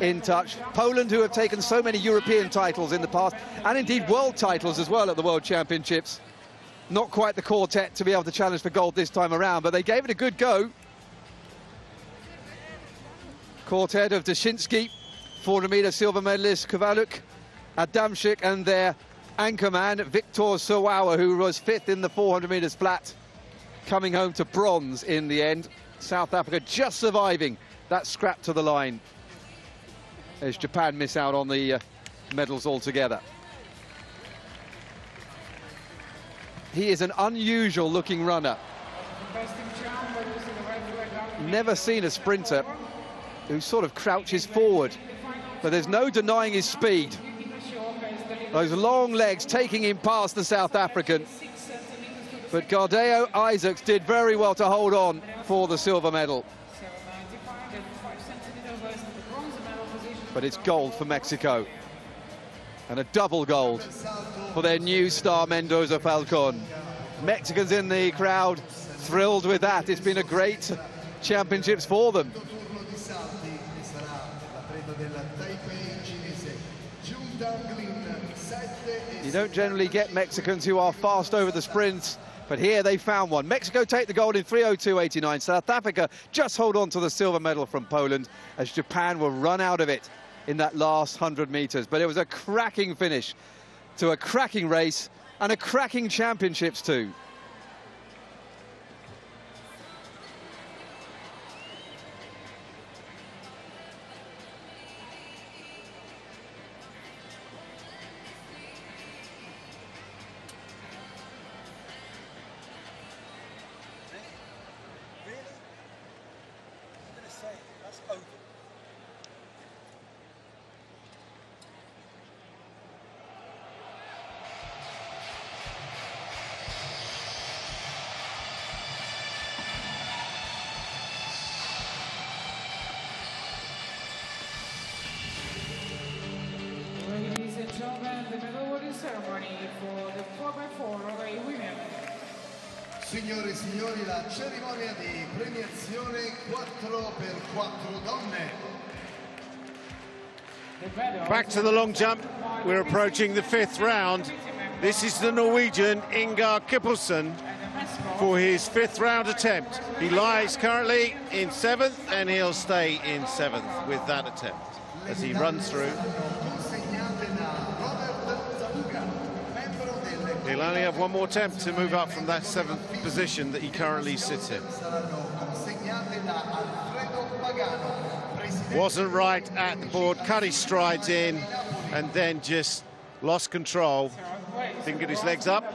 in touch. Poland, who have taken so many European titles in the past, and indeed world titles as well at the World Championships. Not quite the quartet to be able to challenge for gold this time around, but they gave it a good go. Quartet of Duszyński, 400 metre silver medalist Kowaluk, Adamczyk, and their anchorman Victor Suwara, who was fifth in the 400 metres flat, coming home to bronze in the end. South Africa just surviving that scrap to the line as Japan miss out on the uh, medals altogether. He is an unusual looking runner. Never seen a sprinter who sort of crouches forward, but there's no denying his speed. Those long legs taking him past the South African. But Gardeo Isaacs did very well to hold on for the silver medal. But it's gold for Mexico. And a double gold for their new star Mendoza Falcon. Mexicans in the crowd thrilled with that. It's been a great championships for them. You don't generally get Mexicans who are fast over the sprints, but here they found one. Mexico take the gold in 302.89. South Africa just hold on to the silver medal from Poland as Japan will run out of it in that last 100 metres. But it was a cracking finish to a cracking race and a cracking championships too. To the long jump. We're approaching the fifth round. This is the Norwegian Ingar Kiplesund for his fifth round attempt. He lies currently in seventh and he'll stay in seventh with that attempt as he runs through. He'll only have one more attempt to move up from that seventh position that he currently sits in. Wasn't right at the board, cut his strides in and then just lost control. Didn't get his legs up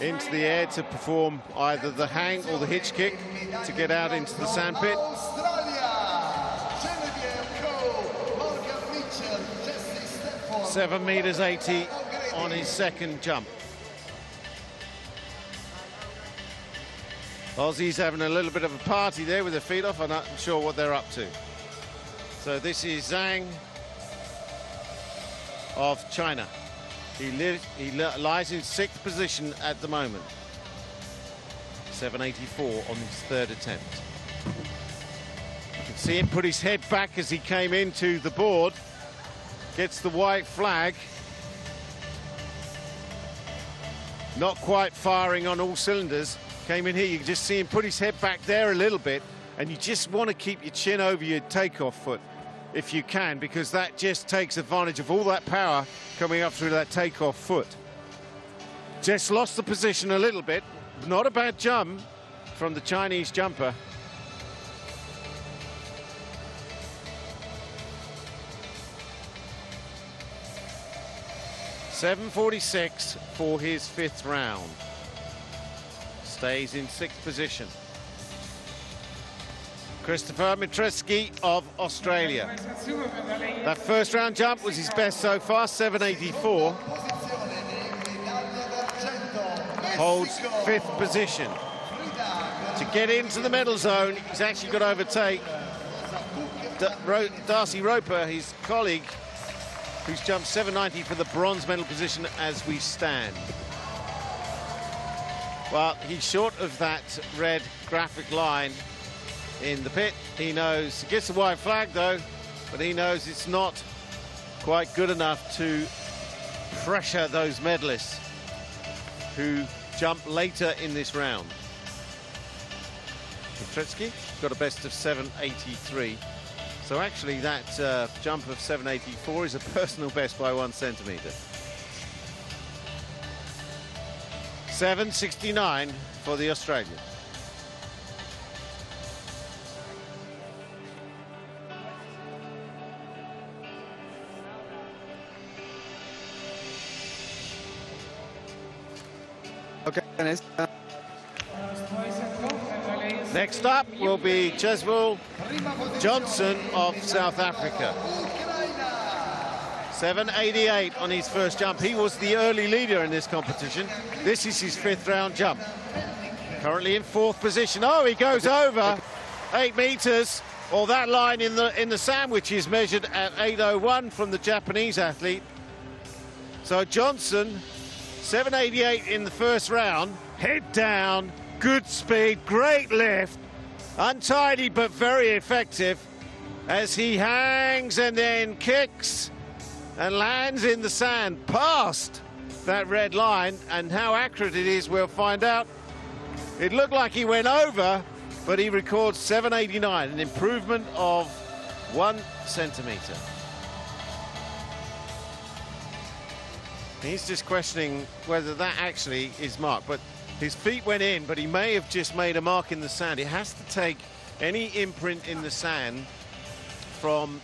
into the air to perform either the hang or the hitch kick to get out into the sandpit. Seven meters 80 on his second jump. Aussies having a little bit of a party there with their feet off. I'm not sure what they're up to. So this is Zhang of China. He, he li lies in sixth position at the moment. 784 on his third attempt. You can see him put his head back as he came into the board. Gets the white flag. Not quite firing on all cylinders. Came in here, you can just see him put his head back there a little bit, and you just want to keep your chin over your takeoff foot if you can, because that just takes advantage of all that power coming up through that takeoff foot. Just lost the position a little bit. Not a bad jump from the Chinese jumper. Seven forty-six for his fifth round. Stays in sixth position. Christopher Mitrevski of Australia. That first round jump was his best so far, 784. Holds fifth position. To get into the medal zone, he's actually got to overtake Darcy Roper, his colleague, who's jumped 790 for the bronze medal position as we stand. Well, he's short of that red graphic line in the pit. He knows, he gets the white flag though, but he knows it's not quite good enough to pressure those medalists who jump later in this round. Petretsky got a best of 783. So actually that uh, jump of 784 is a <laughs> personal best by one centimetre. 769 for the Australian. Okay, Uh, Next up will be Cheswell Johnson of South Africa. 788 on his first jump. He was the early leader in this competition. This is his fifth round jump. Currently in fourth position. Oh, he goes over eight meters. Or that line in the in the sandwich is measured at 801 from the Japanese athlete. So Johnson, 788 in the first round, head down, good speed, great lift, untidy but very effective as he hangs and then kicks and lands in the sand past that red line. And how accurate it is, we'll find out. It looked like he went over, but he records 789, an improvement of one centimetre. He's just questioning whether that actually is marked, but his feet went in, but he may have just made a mark in the sand. It has to take any imprint in the sand from,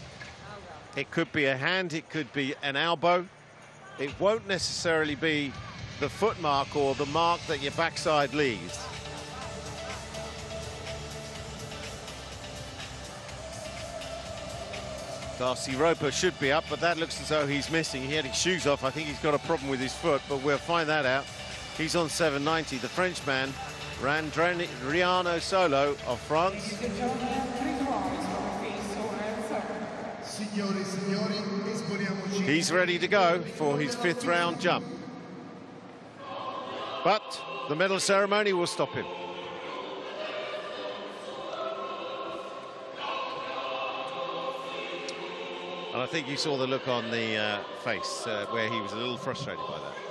it could be a hand, it could be an elbow. It won't necessarily be the foot mark or the mark that your backside leaves. Darcy Roper should be up, but that looks as though he's missing. He had his shoes off. I think he's got a problem with his foot, but we'll find that out. He's on 790. The Frenchman, Randrianasolo of France. He's ready to go for his fifth round jump. But the medal ceremony will stop him. And I think you saw the look on the uh, face uh, where he was a little frustrated by that.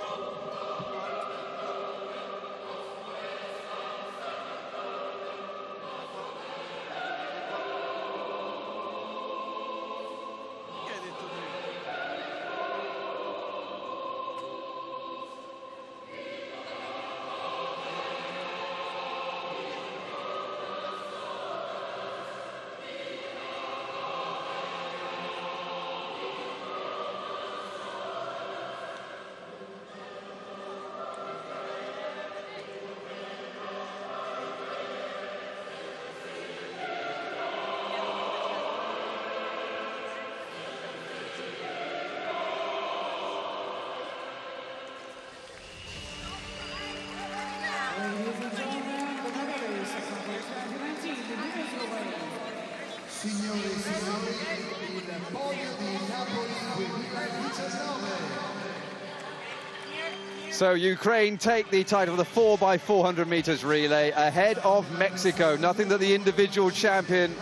So Ukraine take the title of the 4 by 400 meters relay ahead of Mexico. Nothing that the individual champion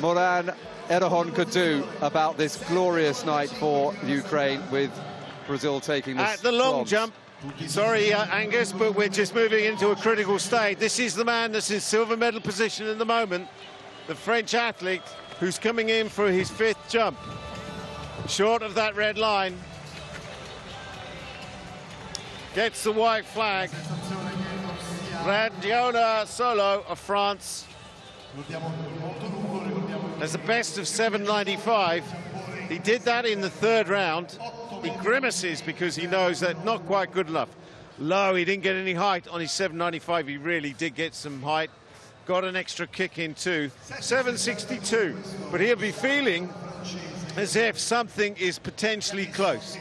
Moran Errejón could do about this glorious night for Ukraine with Brazil taking this At the long bronze. jump, sorry uh, Angus, but we're just moving into a critical state. This is the man that's in silver medal position in the moment, the French athlete who's coming in for his fifth jump. Short of that red line, gets the white flag. Randrianasolo of France has a best of 795. He did that in the third round. He grimaces because he knows that not quite good enough. Low, he didn't get any height on his 795. He really did get some height. Got an extra kick in too. 762. But he'll be feeling as if something is potentially close.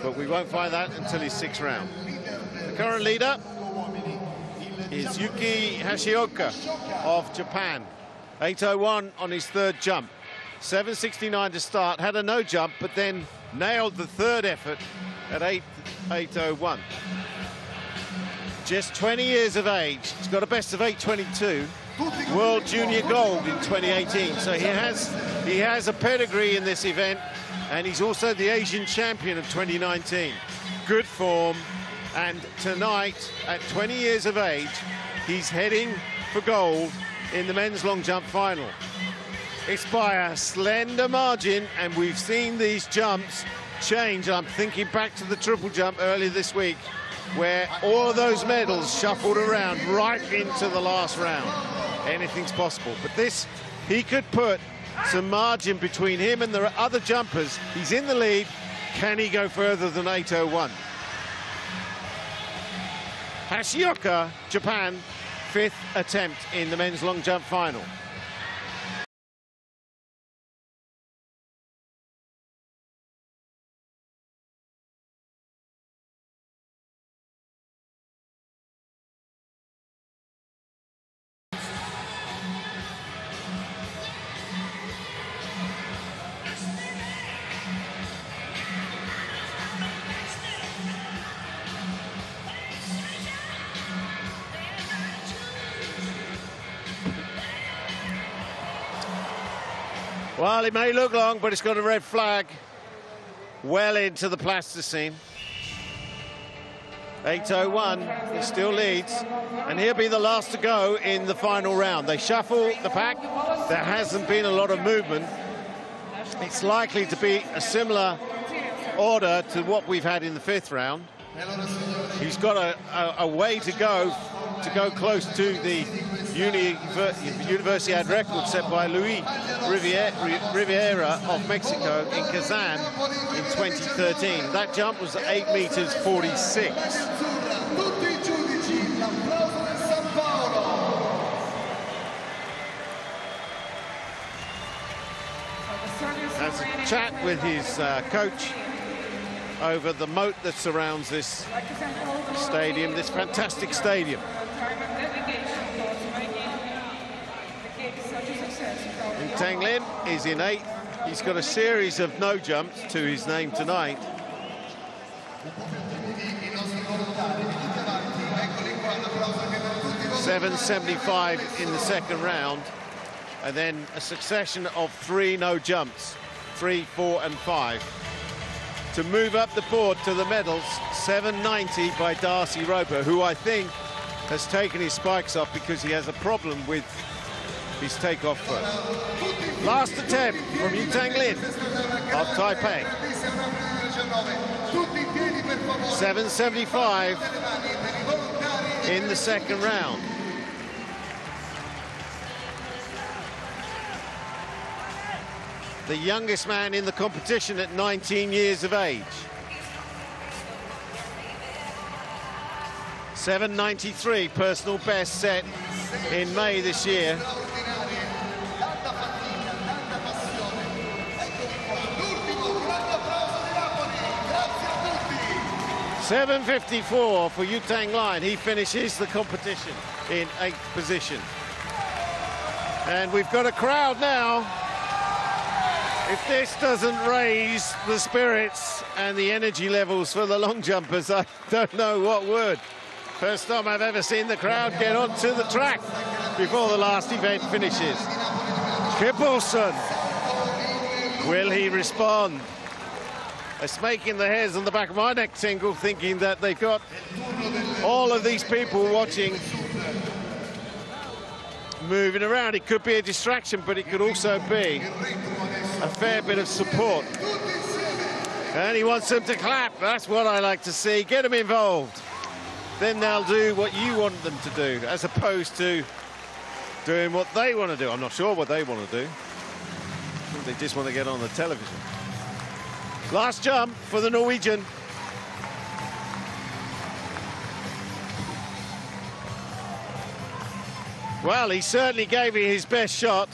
But we won't find that until his sixth round. The current leader is Yuki Hashioka of Japan. 801 on his third jump. 769 to start, had a no jump, but then nailed the third effort at 8, 801. Just 20 years of age. He's got a best of 822. World Junior Gold in 2018. So he has he has a pedigree in this event, and he's also the Asian champion of 2019. Good form, and tonight, at 20 years of age, he's heading for gold in the men's long jump final. It's by a slender margin, and we've seen these jumps change. I'm thinking back to the triple jump earlier this week, where all those medals shuffled around right into the last round. Anything's possible. But this, he could put some margin between him and the other jumpers. He's in the lead. Can he go further than 801? Hashioka, Japan, fifth attempt in the men's long jump final. It may look long, but it's got a red flag well into the plasticine. 801, he still leads, and he'll be the last to go in the final round. They shuffle the pack, there hasn't been a lot of movement. It's likely to be a similar order to what we've had in the fifth round. He's got a, a, a way to go to go close to the Uni Universiade record set by Luis Rivera of Mexico in Kazan in 2013. That jump was 8 meters 46. Has a chat with his uh, coach over the moat that surrounds this stadium, this fantastic stadium. And Tang Lin is in eighth. He's got a series of no jumps to his name tonight. 775 in the second round, and then a succession of three no jumps, three, four, and five. To move up the board to the medals, 790 by Darcy Roper, who I think has taken his spikes off because he has a problem with his takeoff foot. Last attempt from Yutang Lin of Taipei. 775 in the second round. The youngest man in the competition at 19 years of age. 793 personal best set in May this year. 7.54 for Yutang Lin. He finishes the competition in eighth position. And we've got a crowd now. If this doesn't raise the spirits and the energy levels for the long jumpers, I don't know what would. First time I've ever seen the crowd get onto the track before the last event finishes. Kiplesund. Will he respond? It's making the hairs on the back of my neck tingle thinking that they've got all of these people watching moving around. It could be a distraction, but it could also be a fair bit of support. And he wants them to clap. That's what I like to see. Get them involved. Then they'll do what you want them to do, as opposed to doing what they want to do. I'm not sure what they want to do. They just want to get on the television. Last jump for the Norwegian. Well, he certainly gave it his best shot.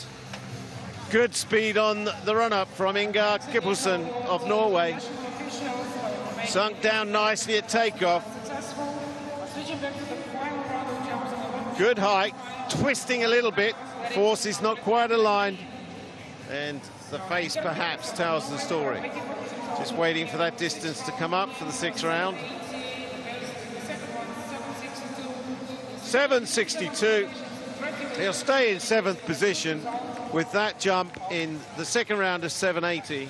Good speed on the run-up from Ingar Kiplesund of Norway. Sunk down nicely at takeoff. Good height, twisting a little bit. Force is not quite aligned. And the face perhaps tells the story. Just waiting for that distance to come up for the sixth round. 762. He'll stay in seventh position with that jump in the second round of 780.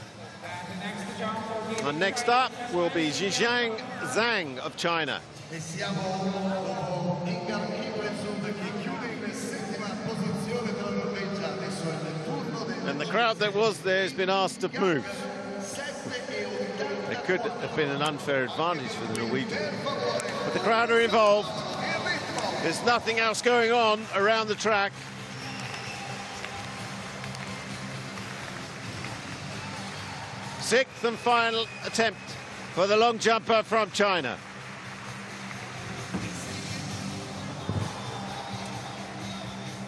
And next up will be Zhijiang Zhang of China. And the crowd that was there has been asked to move. It could have been an unfair advantage for the Norwegian. But the crowd are involved. There's nothing else going on around the track. Sixth and final attempt for the long jumper from China.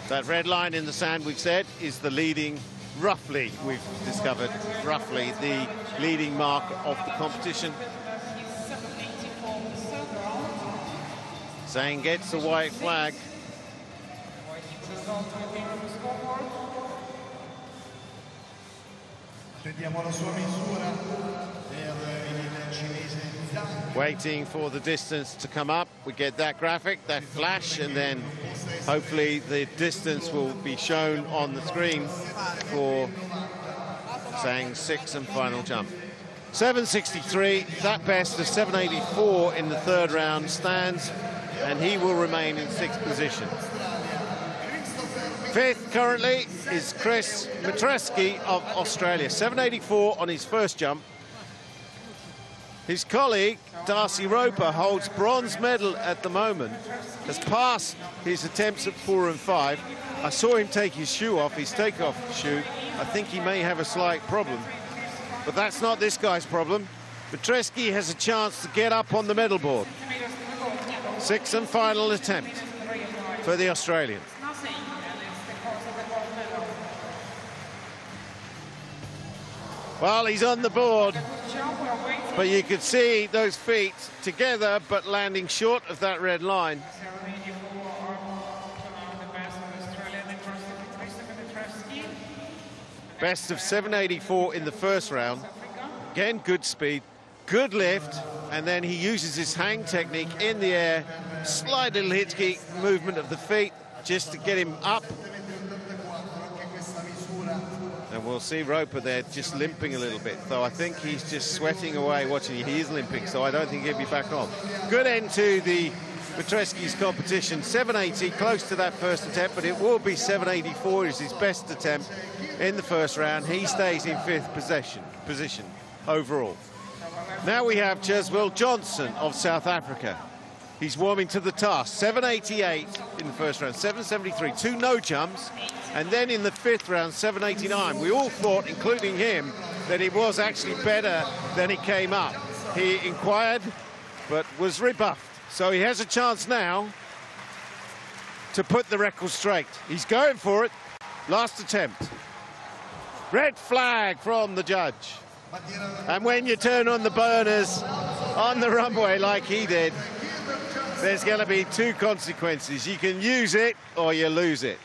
That red line in the sand, we've said, is the leading, roughly, we've discovered, roughly the leading mark of the competition. Zhang gets the white flag. Waiting for the distance to come up. We get that graphic, that flash, and then hopefully the distance will be shown on the screen for Zhang's sixth and final jump. 763, that best of 784 in the third round stands, and he will remain in sixth position. Fifth currently is Chris Mitrevski of Australia, 784 on his first jump. His colleague, Darcy Roper, holds bronze medal at the moment, has passed his attempts at four and five. I saw him take his shoe off, his takeoff shoe. I think he may have a slight problem. But that's not this guy's problem. Petreski has a chance to get up on the medal board. Sixth and final attempt for the Australian. Well, he's on the board, but you could see those feet together, but landing short of that red line. 784 are the best of Australian and Chris Mitrevski. Best of 784 in the first round. Again, good speed, good lift, and then he uses his hang technique in the air, slight little hitchkick movement of the feet just to get him up. And we'll see Roper there just limping a little bit, though I think he's just sweating away watching. He is limping, so I don't think he'll be back on. Good end to the Mitrevski's competition. 780, close to that first attempt, but it will be 784 is his best attempt in the first round. He stays in fifth possession, position overall. Now we have Jeswell Johnson of South Africa. He's warming to the task. 788 in the first round, 773, two no jumps, and then in the fifth round, 789. We all thought, including him, that he was actually better than he came up. He inquired, but was rebuffed. So he has a chance now to put the record straight. He's going for it. Last attempt. Red flag from the judge. And when you turn on the burners on the runway like he did, there's going to be two consequences. You can use it or you lose it.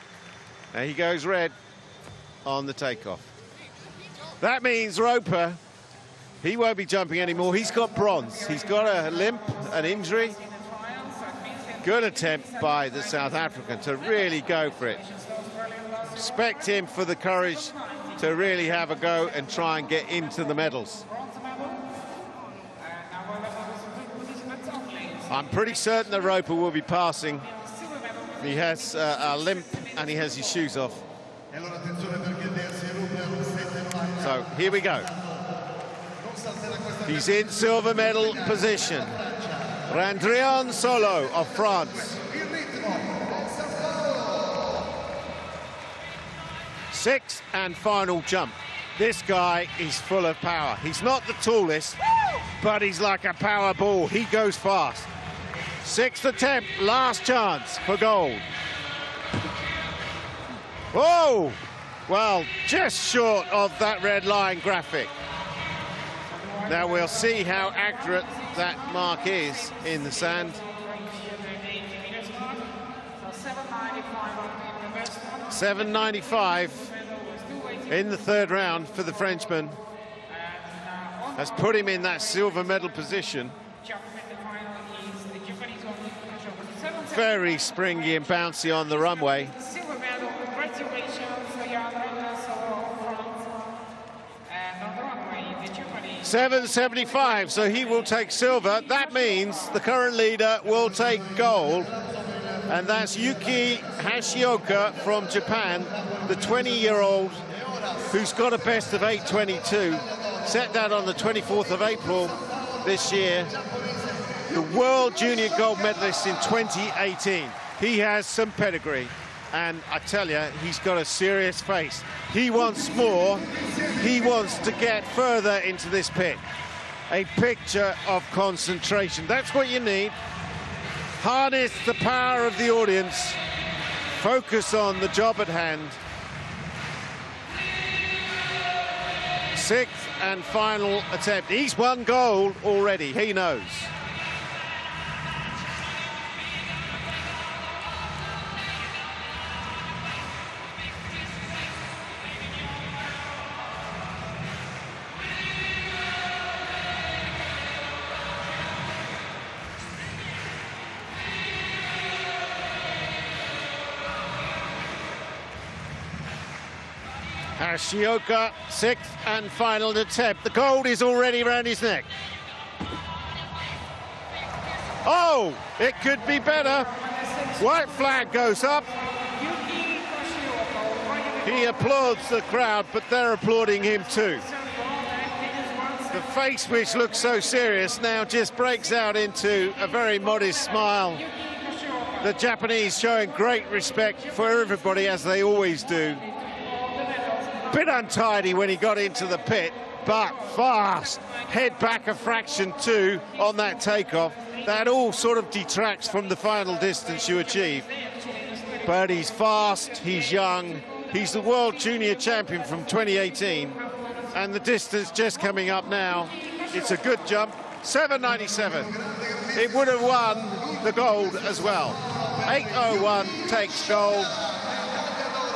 And he goes red on the takeoff. That means Roper, he won't be jumping anymore. He's got bronze. He's got a limp, an injury. Good attempt by the South African to really go for it. Respect him for the courage to really have a go and try and get into the medals. I'm pretty certain that Roper will be passing. He has uh, a limp and he has his shoes off. Allora attenzione perché Darcy Roper 790. So here we go. He's in silver medal position. Randrianasolo of France. Sixth and final jump. This guy is full of power. He's not the tallest, but he's like a power ball. He goes fast. Sixth attempt, last chance for gold. Oh, well, just short of that red line graphic. Now we'll see how accurate that mark is in the sand. 795 on the best one. 795 in the third round for the Frenchman has put him in that silver medal position. Jump in the final is the Japanese one. Seven Very springy and bouncy on the runway. Japanese. 775, so he will take silver. That means the current leader will take gold. And that's Yuki Hashioka from Japan, the 20-year-old who's got a best of 822. Set that on the 24th of April this year. The world junior gold medalist in 2018. He has some pedigree. And I tell you, he's got a serious face. He wants more. He wants to get further into this pit. A picture of concentration. That's what you need. Harness the power of the audience. Focus on the job at hand. Sixth and final attempt. He's won gold already. He knows. Hashioka, sixth and final attempt. The gold is already around his neck. Oh, it could be better. White flag goes up. He applauds the crowd, but they're applauding him too. The face, which looks so serious, now just breaks out into a very modest smile. The Japanese showing great respect for everybody, as they always do. Bit untidy when he got into the pit, but fast. Head back a fraction too on that takeoff. That all sort of detracts from the final distance you achieve. But he's fast, he's young, he's the world junior champion from 2018. and the distance just coming up now. It's a good jump, 797. It would have won the gold as well. 801 takes gold.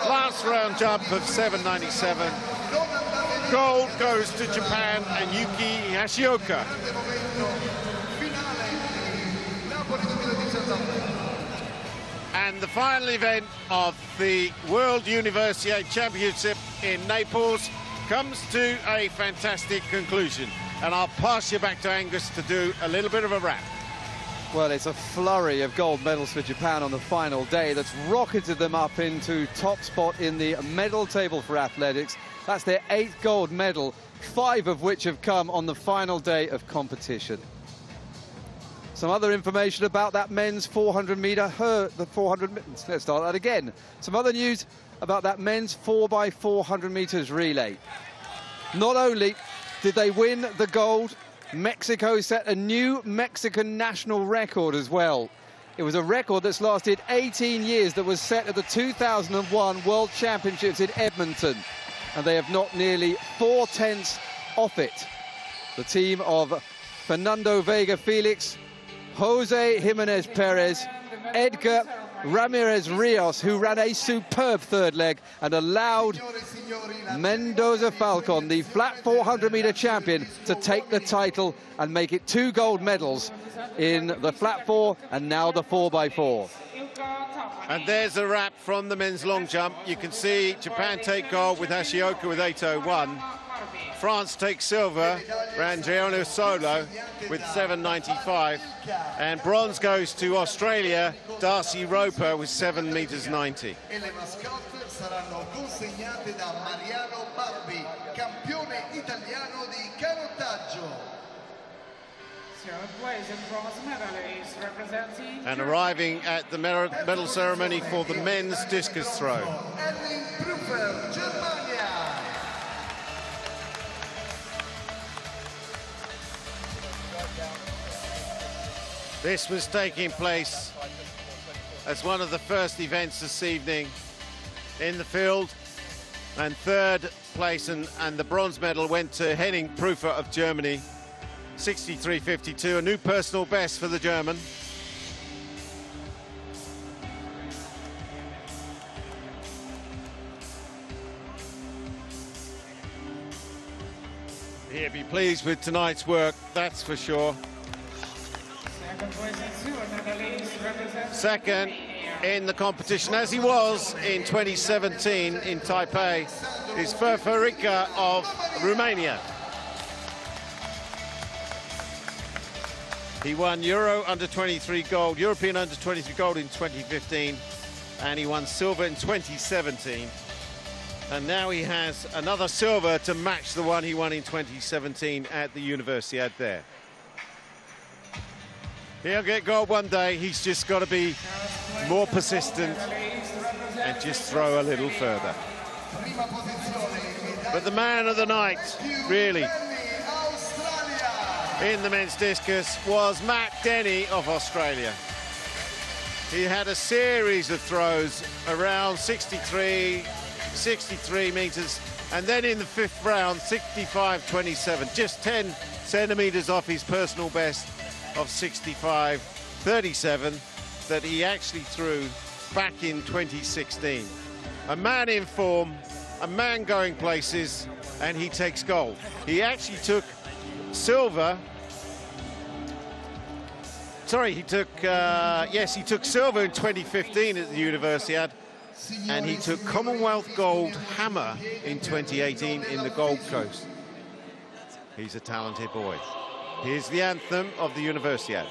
Last round jump of 797. Gold goes to Japan and Yuki Hashioka. And the final event of the World Universiade Championship in Naples comes to a fantastic conclusion. And I'll pass you back to Angus to do a little bit of a wrap. Well, it's a flurry of gold medals for Japan on the final day that's rocketed them up into top spot in the medal table for athletics. That's their eighth gold medal, five of which have come on the final day of competition. Some other information about that men's 400 meter, the 400, let's start that again. Some other news about that men's 4x400 meters relay. Not only did they win the gold, Mexico set a new Mexican national record as well. It was a record that's lasted 18 years that was set at the 2001 World Championships in Edmonton. And they have knocked nearly four tenths off it. The team of Fernando Vega Felix, Jose Jimenez Perez, Edgar Ramirez Rios, who ran a superb third leg and allowed Mendoza Falcon, the flat 400 meter champion, to take the title and make it two gold medals in the flat four and now the 4x4. And there's a wrap from the men's long jump. You can see Japan take gold with Hashioka with 801. France takes silver, Randrianasolo with 795. And bronze goes to Australia, Darcy Roper with 7 meters 90. E le mascotte saranno consegnate da Mariano Barbi, campione italiano di canottaggio. Third place and bronze medalist representing And arriving at the medal ceremony for the men's discus throw. This was taking place as one of the first events this evening in the field. And third place and, and the bronze medal went to Henning Prüfer of Germany, 63.52, a new personal best for the German. He'll be pleased with tonight's work, that's for sure. Second in the competition, as he was in 2017 in Taipei, is Firfirica of Romania. He won Euro under 23 gold, European under 23 gold in 2015, and he won silver in 2017. And now he has another silver to match the one he won in 2017 at the Universiade there. He'll get gold one day. He's just got to be more persistent and just throw a little further. But the man of the night, really, in the men's discus was Matt Denny of Australia. He had a series of throws around 63, 63 metres, and then in the fifth round, 65-27, just 10 centimetres off his personal best of 65-37 that he actually threw back in 2016. A man in form, a man going places, and he takes gold. He actually took silver Sorry, he took, uh, yes, he took silver in 2015 at the Universiade, and he took Commonwealth Gold Hammer in 2018 in the Gold Coast. He's a talented boy. Here's the anthem of the Universiade.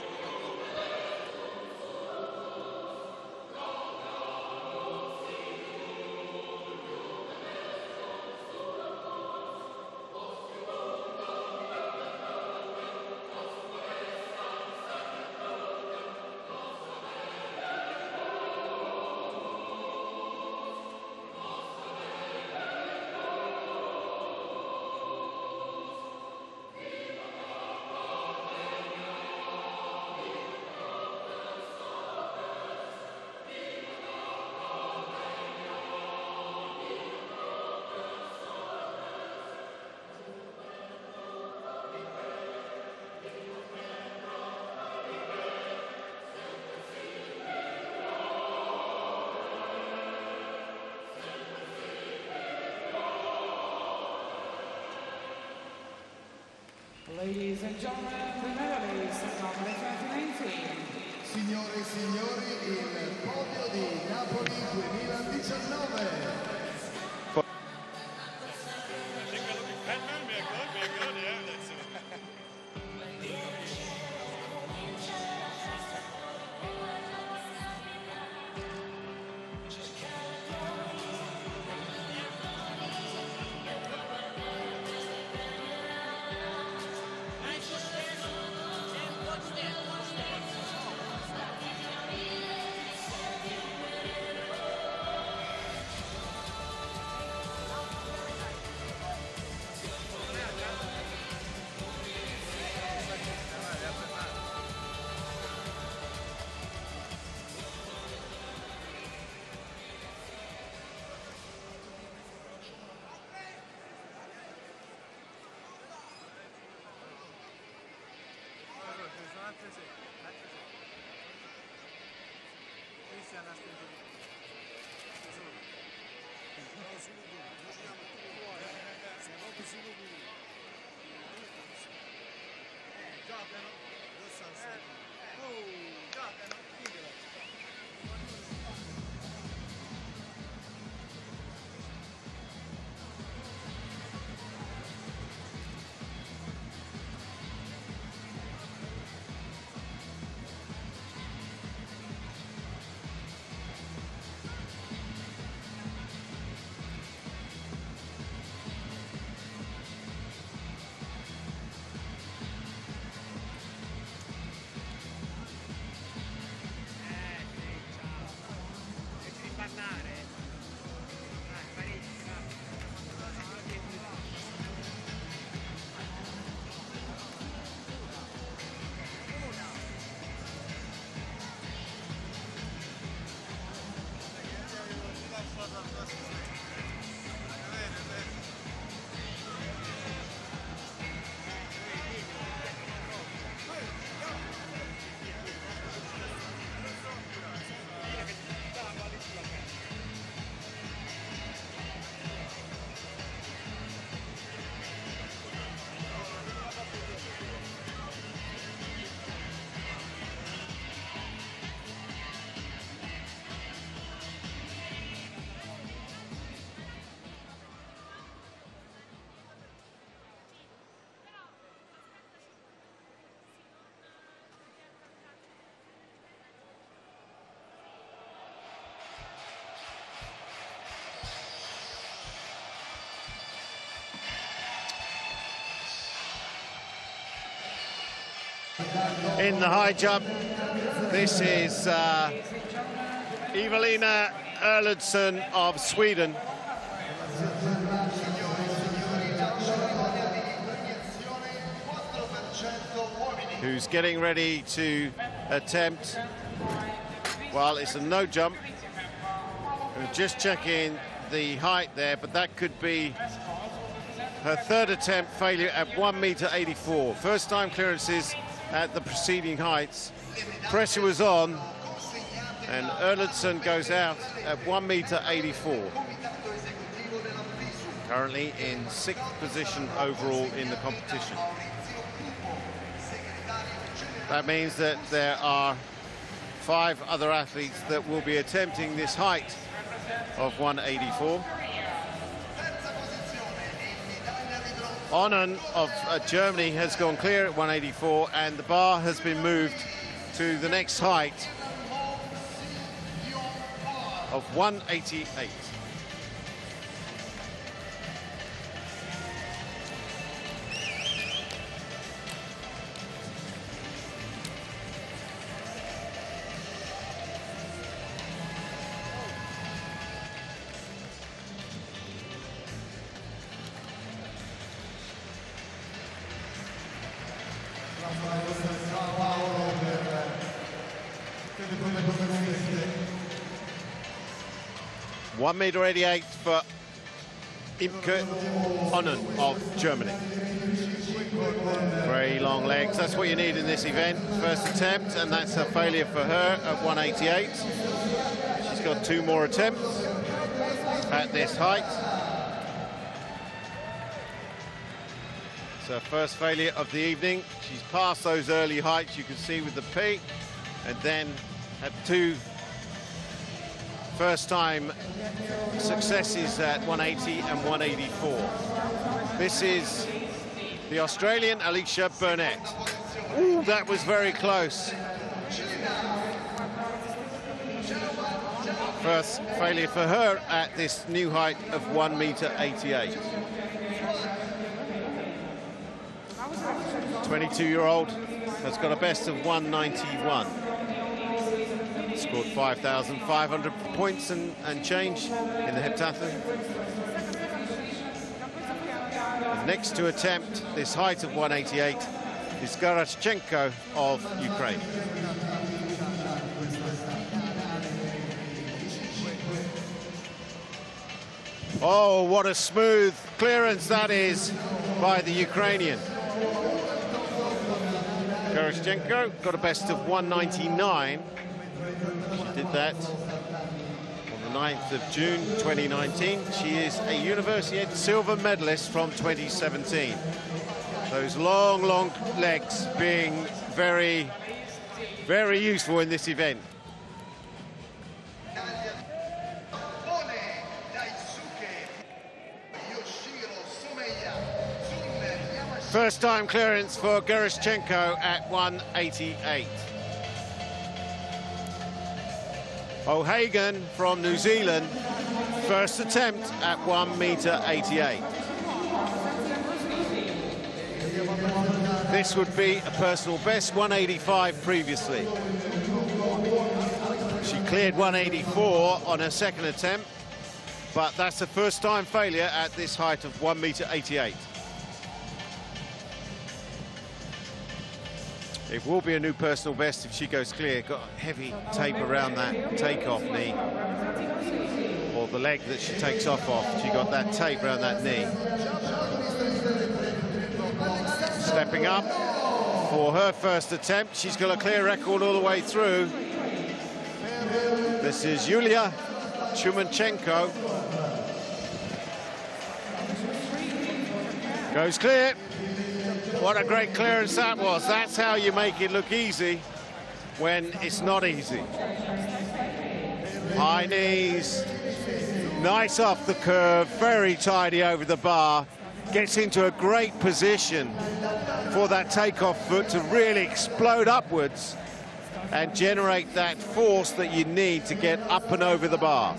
Dançando. É. In the high jump, this is uh, Evelina Erlandsson of Sweden. Who's getting ready to attempt, well, it's a no jump. We're just checking the height there, but that could be her third attempt failure at 1 meter 84. First time clearances at the preceding heights. Pressure was on, and Erlandsson goes out at 1 meter 84. Currently in sixth position overall in the competition. That means that there are five other athletes that will be attempting this height of 184. Onnen of uh, Germany has gone clear at 184 and the bar has been moved to the next height of 188. One meter 88 for Imke Onnen of Germany. Very long legs. That's what you need in this event. First attempt, and that's a failure for her at 188. She's got two more attempts at this height. It's her first failure of the evening. She's passed those early heights you can see with the peak, and then had two first time successes at 180 and 184. This is the Australian Alicia Burnett. Ooh, that was very close. First failure for her at this new height of 1 meter 88. 22-year-old has got a best of 191. Scored 5,500 points and, and change in the heptathlon. Next to attempt this height of 188 is Geraschenko of Ukraine. Oh, what a smooth clearance that is by the Ukrainian. Geraschenko got a best of 199. She did that 9th of June 2019. She is a Universiade silver medalist from 2017. Those long, long legs being very, very useful in this event. First time clearance for Geraschenko at 188. O'Hagan from New Zealand, first attempt at 1 meter 88. This would be a personal best, 185 previously. She cleared 184 on her second attempt, but that's the first time failure at this height of 1 meter 88. It will be a new personal best if she goes clear. Got heavy tape around that takeoff knee. Or the leg that she takes off off. She got that tape around that knee. Stepping up for her first attempt. She's got a clear record all the way through. This is Yulia Chumachenko. Goes clear. What a great clearance that was. That's how you make it look easy when it's not easy. High knees, nice off the curve, very tidy over the bar. Gets into a great position for that takeoff foot to really explode upwards and generate that force that you need to get up and over the bar.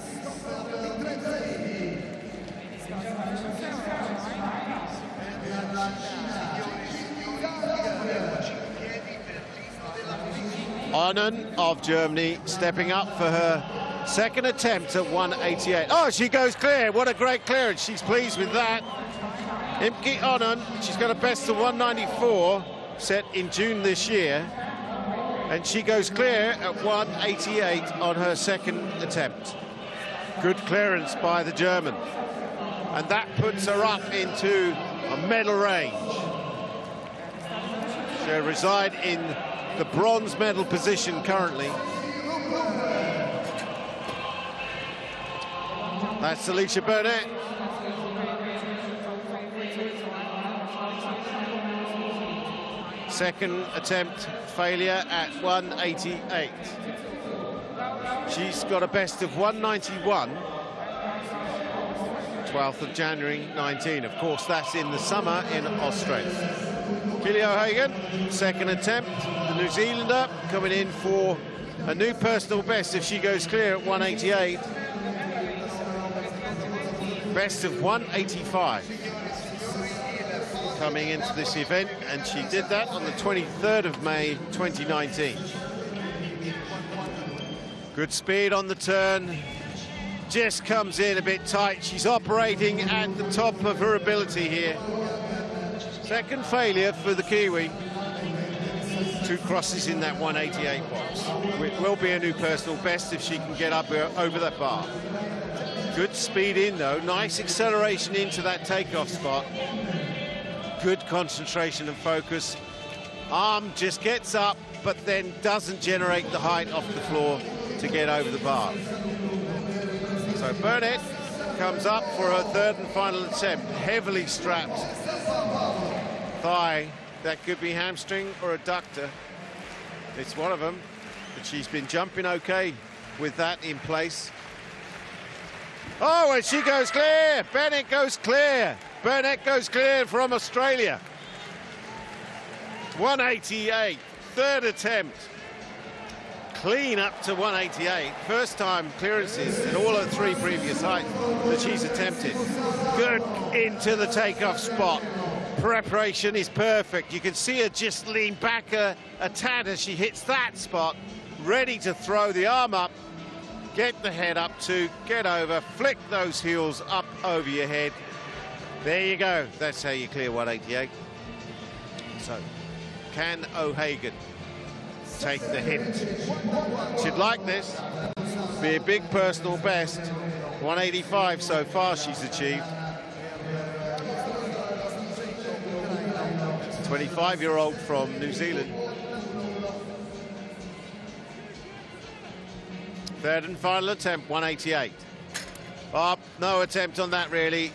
Onnen of Germany stepping up for her second attempt at 188. Oh, she goes clear. What a great clearance. She's pleased with that. Imke Onnen, she's got a best of 194 set in June this year. And she goes clear at 188 on her second attempt. Good clearance by the German. And that puts her up into a medal range. She'll reside in the bronze medal position currently. That's Alicia Burnett. Second attempt failure at 188. She's got a best of 191. 12th of January 19. Of course, that's in the summer in Australia. Keeley O'Hagan, second attempt. The New Zealander coming in for a new personal best if she goes clear at 188. Best of 185 coming into this event, and she did that on the 23rd of May 2019. Good speed on the turn, just comes in a bit tight. She's operating at the top of her ability here. Second failure for the Kiwi. Two crosses in that 188 box. It will be a new personal best if she can get up uh, over that bar. Good speed in though, nice acceleration into that takeoff spot. Good concentration and focus. Arm just gets up, but then doesn't generate the height off the floor to get over the bar. So Burnett comes up for her third and final attempt, heavily strapped thigh. That could be hamstring or adductor. It's one of them. But she's been jumping okay with that in place. Oh, and she goes clear. Bennett goes clear. Burnett goes clear from Australia. 188, third attempt. Clean up to 188. First time clearances in all of three previous heights that she's attempted. Good into the takeoff spot. Preparation is perfect. You can see her just lean back a, a tad as she hits that spot. Ready to throw the arm up, get the head up to, get over, flick those heels up over your head. There you go. That's how you clear 188. So, can O'Hagan take the hint? She'd like this. Be a big personal best. 185 so far she's achieved. 25-year-old from New Zealand. Third and final attempt, 188. Up, oh, no attempt on that really.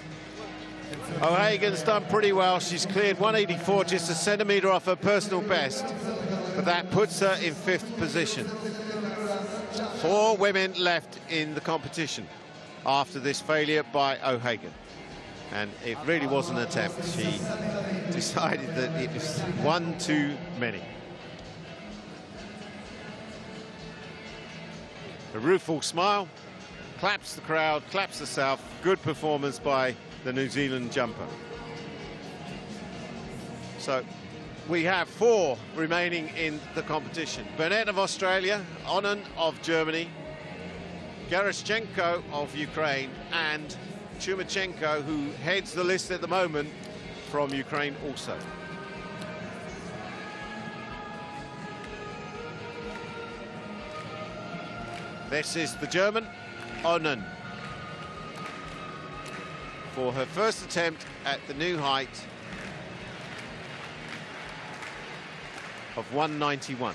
O'Hagan's done pretty well. She's cleared 184, just a centimetre off her personal best. But that puts her in fifth position. Four women left in the competition after this failure by O'Hagan. And it really was an attempt. She decided that it was one too many. A rueful smile, claps the crowd, claps herself. Good performance by the New Zealand jumper. So we have four remaining in the competition. Burnett of Australia, Onnen of Germany, Geraschenko of Ukraine, and Chumachenko, who heads the list at the moment from Ukraine also. This is the German, Onnen for her first attempt at the new height of 191.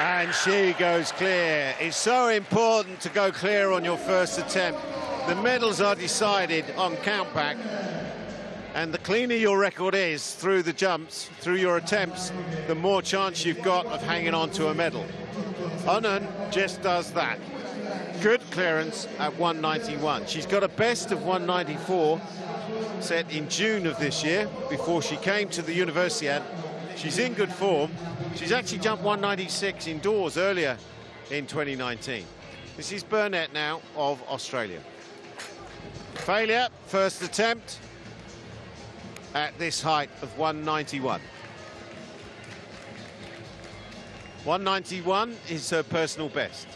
And she goes clear. It's so important to go clear on your first attempt. The medals are decided on countback and the cleaner your record is through the jumps, through your attempts, the more chance you've got of hanging on to a medal. Onnen just does that. Good clearance at 191. She's got a best of 194 set in June of this year before she came to the Universiade. She's in good form. She's actually jumped 196 indoors earlier in 2019. This is Burnett now of Australia. Failure, first attempt at this height of 191. 191 is her personal best.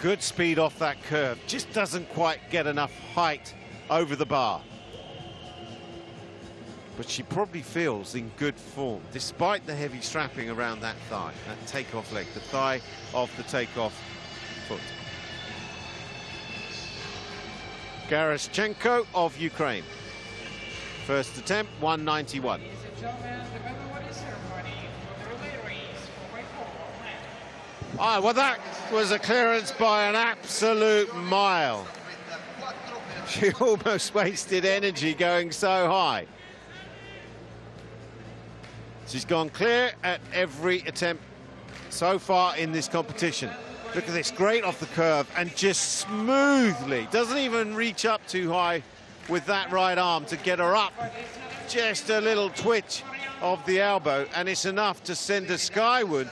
Good speed off that curve, just doesn't quite get enough height over the bar. But she probably feels in good form, despite the heavy strapping around that thigh, that takeoff leg, the thigh of the takeoff foot. Geraschenko of Ukraine. First attempt, 191. Ah, well, that was a clearance by an absolute mile. <laughs> She almost wasted energy going so high. She's gone clear at every attempt so far in this competition. Look at this, great off the curve and just smoothly, doesn't even reach up too high with that right arm to get her up. Just a little twitch of the elbow and it's enough to send her skyward.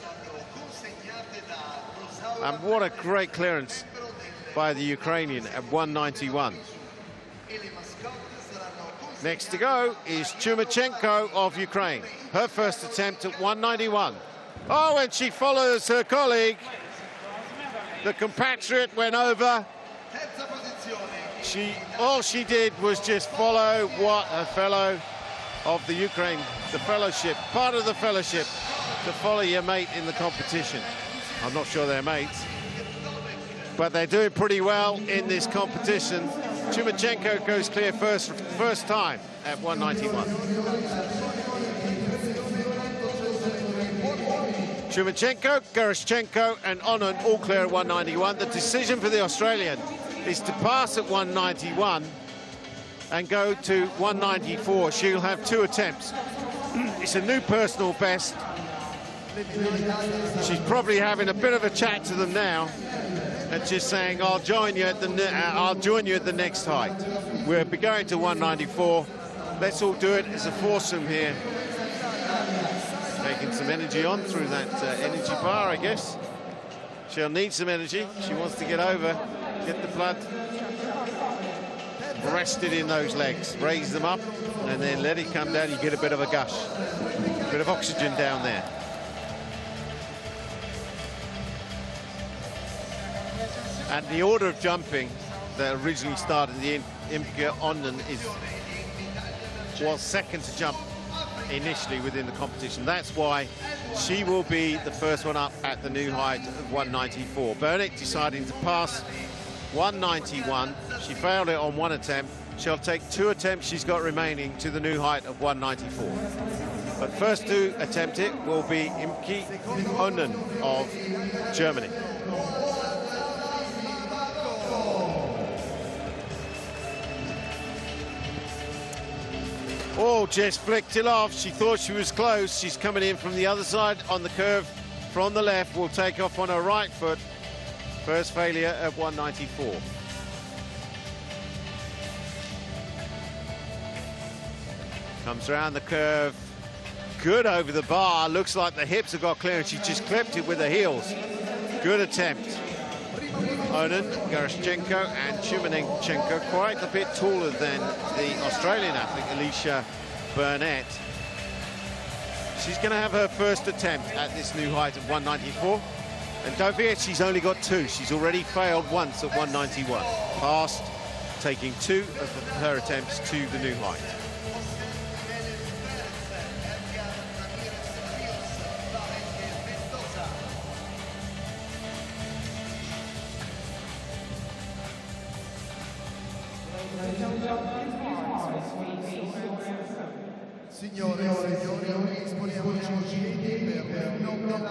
And what a great clearance by the Ukrainian at 191. Next to go is Chumachenko of Ukraine. Her first attempt at 191. Oh, and she follows her colleague the compatriot went over. She, all she did was just follow what a fellow of the Ukraine, the fellowship, part of the fellowship, to follow your mate in the competition. I'm not sure they're mates, but they're doing pretty well in this competition. Chumachenko goes clear first, first time at 191. Chumachenko, Geraschenko and Onnen all clear at 191. The decision for the Australian is to pass at 191 and go to 194. She'll have two attempts. <clears throat> it's a new personal best. She's probably having a bit of a chat to them now and just saying, "I'll join you at the uh, I'll join you at the next height." We'll be going to 194. Let's all do it as a foursome here. Taking some energy on through that uh, energy bar, I guess. She'll need some energy. She wants to get over, get the blood rested in those legs. Raise them up and then let it come down. You get a bit of a gush, a bit of oxygen down there. And the order of jumping that originally started the Imke Onnen is was second to jump initially within the competition. That's why she will be the first one up at the new height of 194. Burnett deciding to pass 191. She failed it on one attempt. She'll take two attempts she's got remaining to the new height of 194. But first to attempt it will be Imke Onnen of Germany. Oh, Jess flicked it off. She thought she was close. She's coming in from the other side on the curve from the left. Will take off on her right foot. First failure at 194. Comes around the curve. Good over the bar. Looks like the hips have got clearance. She just clipped it with her heels. Good attempt. Onnen, Geraschenko and Chumachenko quite a bit taller than the Australian athlete, Alicia Burnett. She's going to have her first attempt at this new height of 194. And don't forget, she's only got two. She's already failed once at 191. Passed, taking two of her attempts to the new height.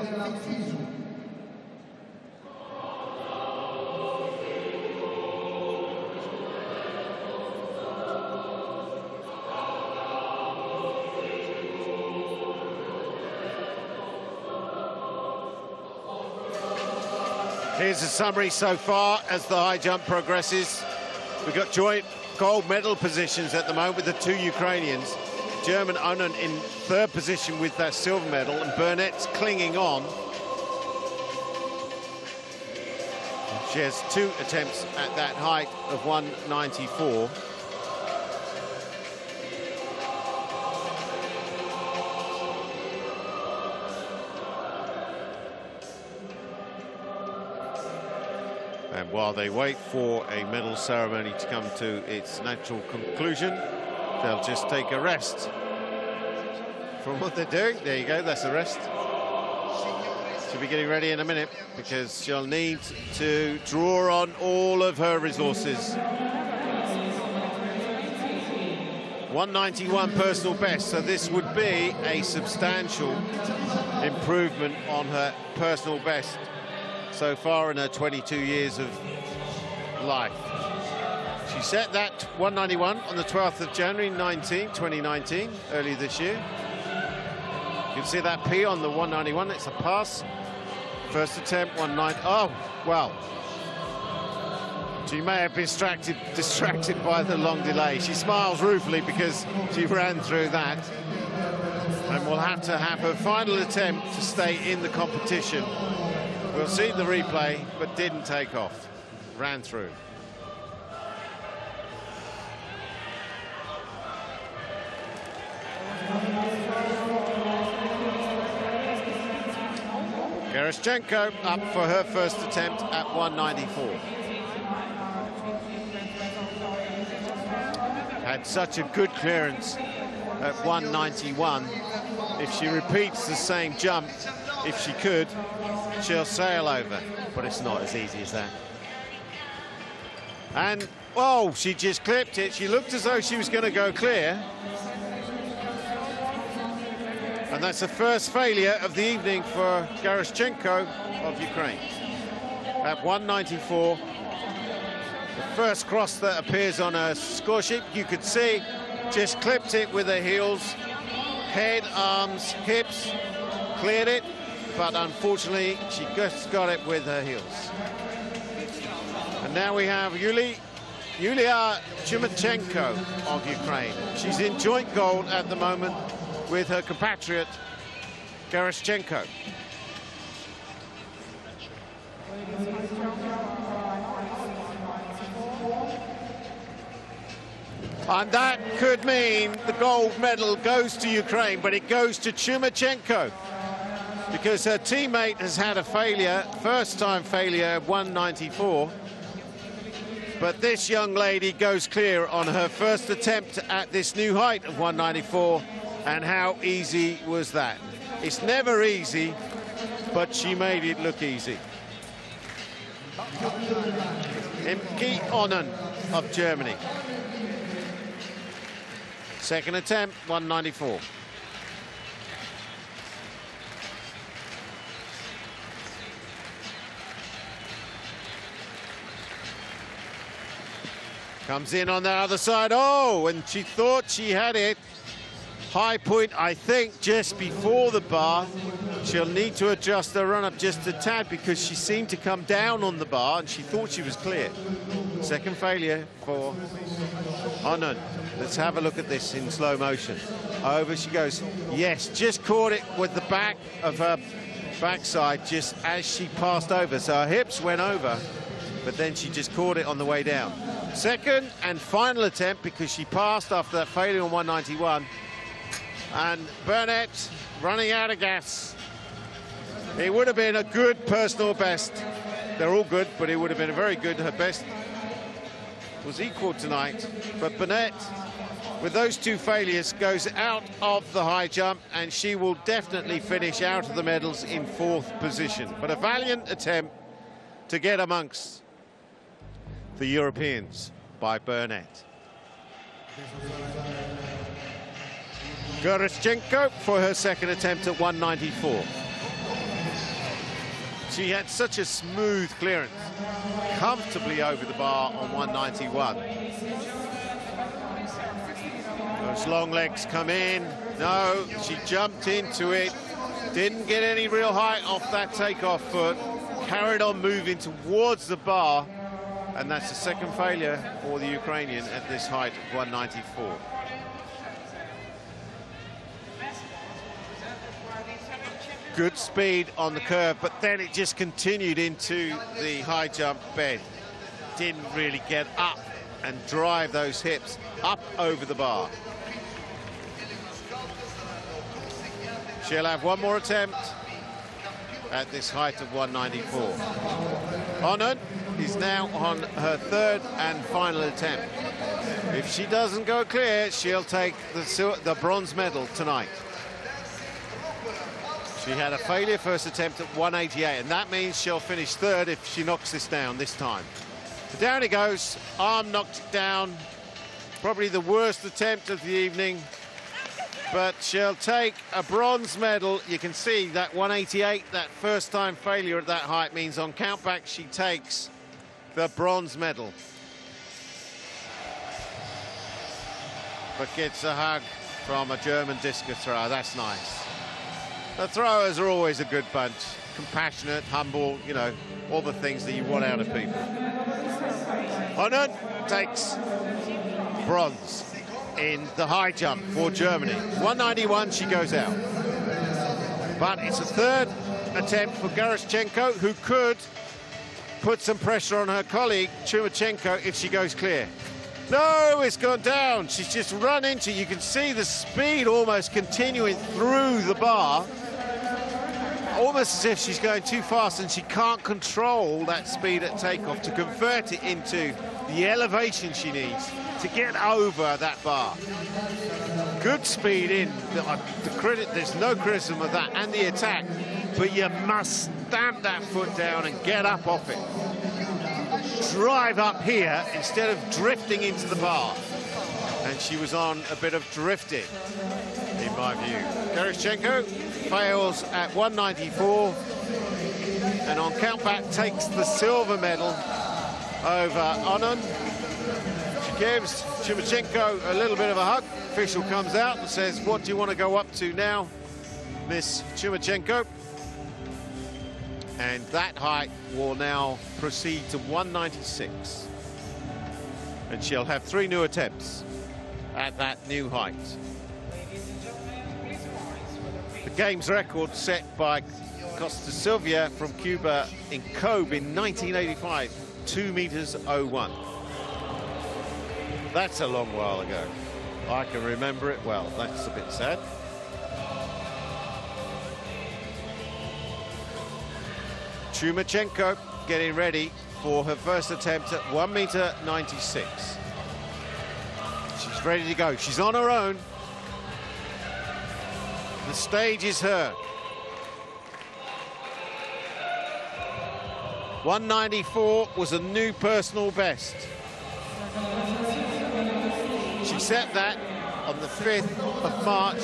FISU. Here's a summary so far as the high jump progresses. We've got joint gold medal positions at the moment with the two Ukrainians. German Onnen in third position with that silver medal and Burnett's clinging on. She has two attempts at that height of 194. And while they wait for a medal ceremony to come to its natural conclusion, they'll just take a rest from what they're doing. There you go, that's a rest. She'll be getting ready in a minute because she'll need to draw on all of her resources. 191 personal best, so this would be a substantial improvement on her personal best so far in her 22 years of life. She set that 191 on the 12th of January 19, 2019, early this year. You can see that P on the 191, it's a pass. First attempt, 190. Oh, well. She may have been distracted, distracted by the long delay. She smiles ruefully because she ran through that. And will have to have her final attempt to stay in the competition. We'll see the replay, but didn't take off. Ran through. Geraschenko up for her first attempt at 194. Had such a good clearance at 191. If she repeats the same jump, if she could, she'll sail over. But it's not as easy as that. And, oh, she just clipped it. She looked as though she was going to go clear. And that's the first failure of the evening for Geraschenko of Ukraine. At 194, the first cross that appears on a score sheet, you could see, just clipped it with her heels, head, arms, hips, cleared it, but unfortunately she just got it with her heels. And now we have Yuli, Yulia Chumachenko of Ukraine. She's in joint gold at the moment with her compatriot Geraschenko. And that could mean the gold medal goes to Ukraine, but it goes to Chumachenko because her teammate has had a failure, first time failure, 194. But this young lady goes clear on her first attempt at this new height of 194. And how easy was that? It's never easy, but she made it look easy. Imke Onnen of Germany. Second attempt, 194. Comes in on the other side. Oh, and she thought she had it. High point, I think, just before the bar. She'll need to adjust her run-up just a tad because she seemed to come down on the bar and she thought she was clear. Second failure for Onnen. Let's have a look at this in slow motion. Over she goes. Yes, just caught it with the back of her backside just as she passed over. So her hips went over, but then she just caught it on the way down. Second and final attempt because she passed after that failure on 191. And Burnett running out of gas. It would have been a good personal best. They're all good, but it would have been a very good. Her best was equal tonight. But Burnett, with those two failures, goes out of the high jump, and she will definitely finish out of the medals in fourth position. But a valiant attempt to get amongst the Europeans by Burnett. Geraschenko for her second attempt at 194. She had such a smooth clearance, comfortably over the bar on 191. Those long legs come in. No, she jumped into it. Didn't get any real height off that takeoff foot. Carried on moving towards the bar. And that's the second failure for the Ukrainian at this height of 194. Good speed on the curve, but then it just continued into the high jump bed. Didn't really get up and drive those hips up over the bar. She'll have one more attempt at this height of 194. Onnen is now on her third and final attempt. If she doesn't go clear, she'll take the, the bronze medal tonight. She had a failure first attempt at 188, and that means she'll finish third if she knocks this down this time. Down it goes, arm knocked down. Probably the worst attempt of the evening, but she'll take a bronze medal. You can see that 188, that first time failure at that height means on countback she takes the bronze medal. But gets a hug from a German discus thrower. That's nice. The throwers are always a good bunch. Compassionate, humble, you know, all the things that you want out of people. Onnen takes bronze in the high jump for Germany. 191, she goes out. But it's a third attempt for Geraschenko, who could put some pressure on her colleague, Chumachenko, if she goes clear. No, it's gone down. She's just run into, you can see the speed almost continuing through the bar. Almost as if she's going too fast and she can't control that speed at takeoff to convert it into the elevation she needs to get over that bar. Good speed in. The, uh, the credit, there's no criticism of that and the attack, but you must stamp that foot down and get up off it. drive up here instead of drifting into the bar. And she was on a bit of drifting, in my view. Geraschenko fails at 194 and on countback takes the silver medal over Onnen. She gives Chumachenko a little bit of a hug. Official comes out and says, what do you want to go up to now, Miss Chumachenko? And that height will now proceed to 196. And she'll have three new attempts at that new height. The game's record set by Costa Silva from Cuba in Kobe in 1985, 2 meters 01. That's a long while ago. I can remember it well. That's a bit sad. Chumachenko getting ready for her first attempt at 1 meter 96. Ready to go. She's on her own. The stage is her. 194 was a new personal best. She set that on the 5th of March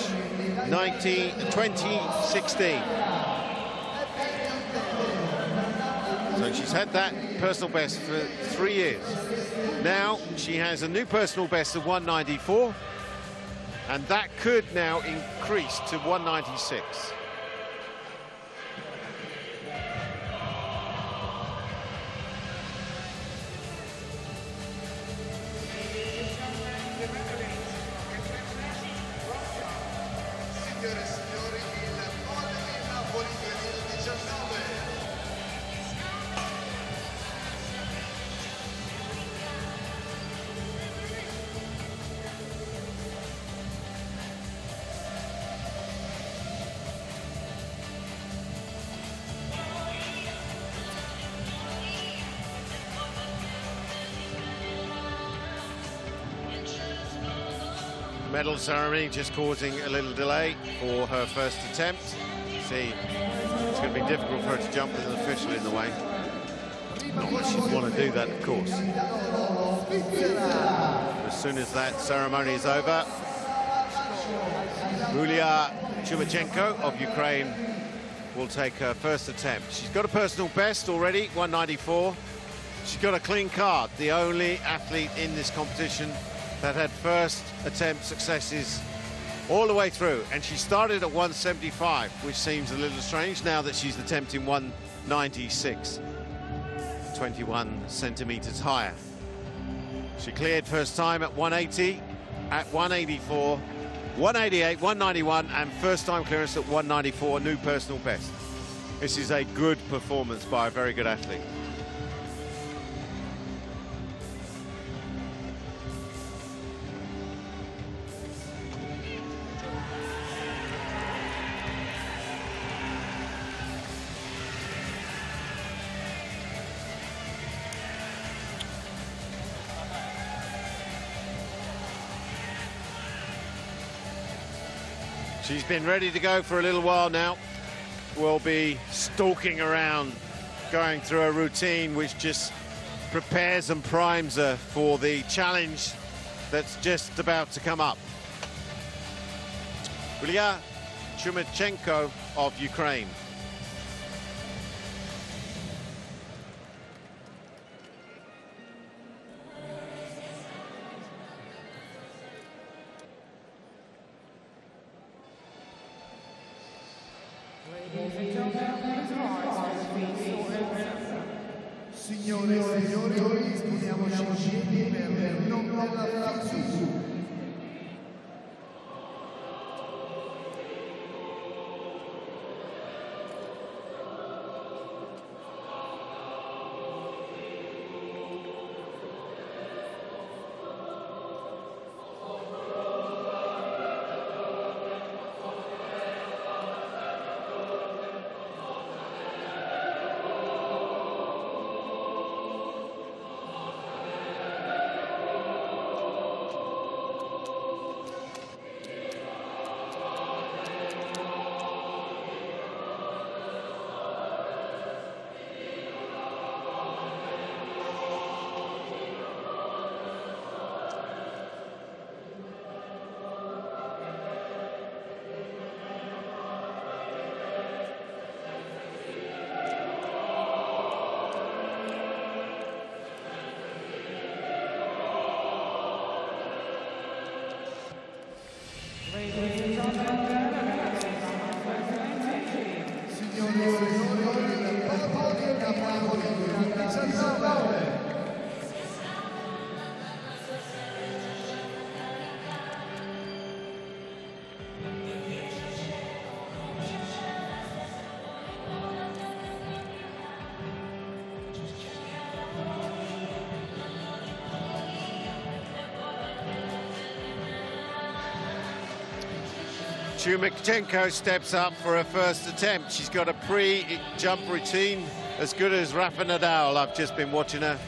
19, 2016. So she's had that personal best for three years. Now she has a new personal best of 194, and that could now increase to 196. Medal ceremony just causing a little delay for her first attempt. See, it's going to be difficult for her to jump with an official in the way. Not that she'd want to do that, of course. As soon as that ceremony is over, Yulia Chumachenko of Ukraine will take her first attempt. She's got a personal best already, 194. She's got a clean card, the only athlete in this competition that had first attempt successes all the way through. And she started at 175, which seems a little strange now that she's attempting 196, 21 centimeters higher. She cleared first time at 180, at 184, 188, 191, and first time clearance at 194, new personal best. This is a good performance by a very good athlete. Been ready to go for a little while now. Will be stalking around, going through a routine which just prepares and primes her for the challenge that's just about to come up. Yulia Chumachenko of Ukraine. Signore e signori, disponiamoci in piedi per nome della FISU. Chumachenko steps up for her first attempt. She's got a pre-jump routine as good as Rafa Nadal. I've just been watching her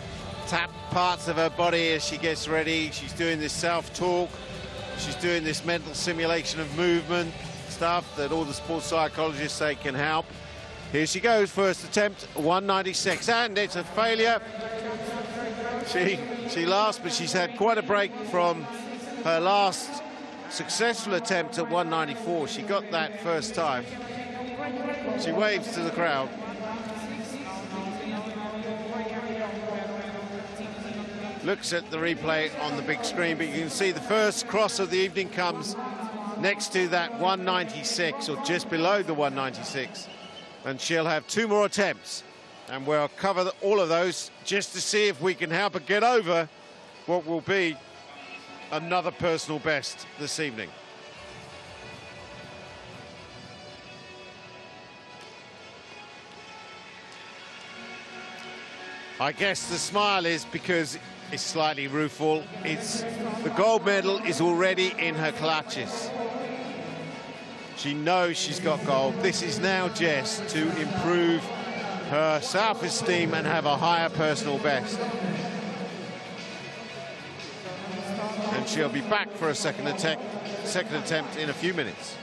tap parts of her body as she gets ready. She's doing this self-talk. She's doing this mental simulation of movement stuff that all the sports psychologists say can help. Here she goes, first attempt, 196, and it's a failure. She, she lost, but she's had quite a break from her last successful attempt at 194. She got that first time. She waves to the crowd. Looks at the replay on the big screen, but you can see the first cross of the evening comes next to that 196, or just below the 196 and she'll have two more attempts. And we'll cover all of those just to see if we can help her get over what will be another personal best this evening. I guess the smile is because it's slightly rueful. It's the gold medal is already in her clutches. She knows she's got gold. This is now just to improve her self-esteem and have a higher personal best. And she'll be back for a second attempt, second attempt in a few minutes.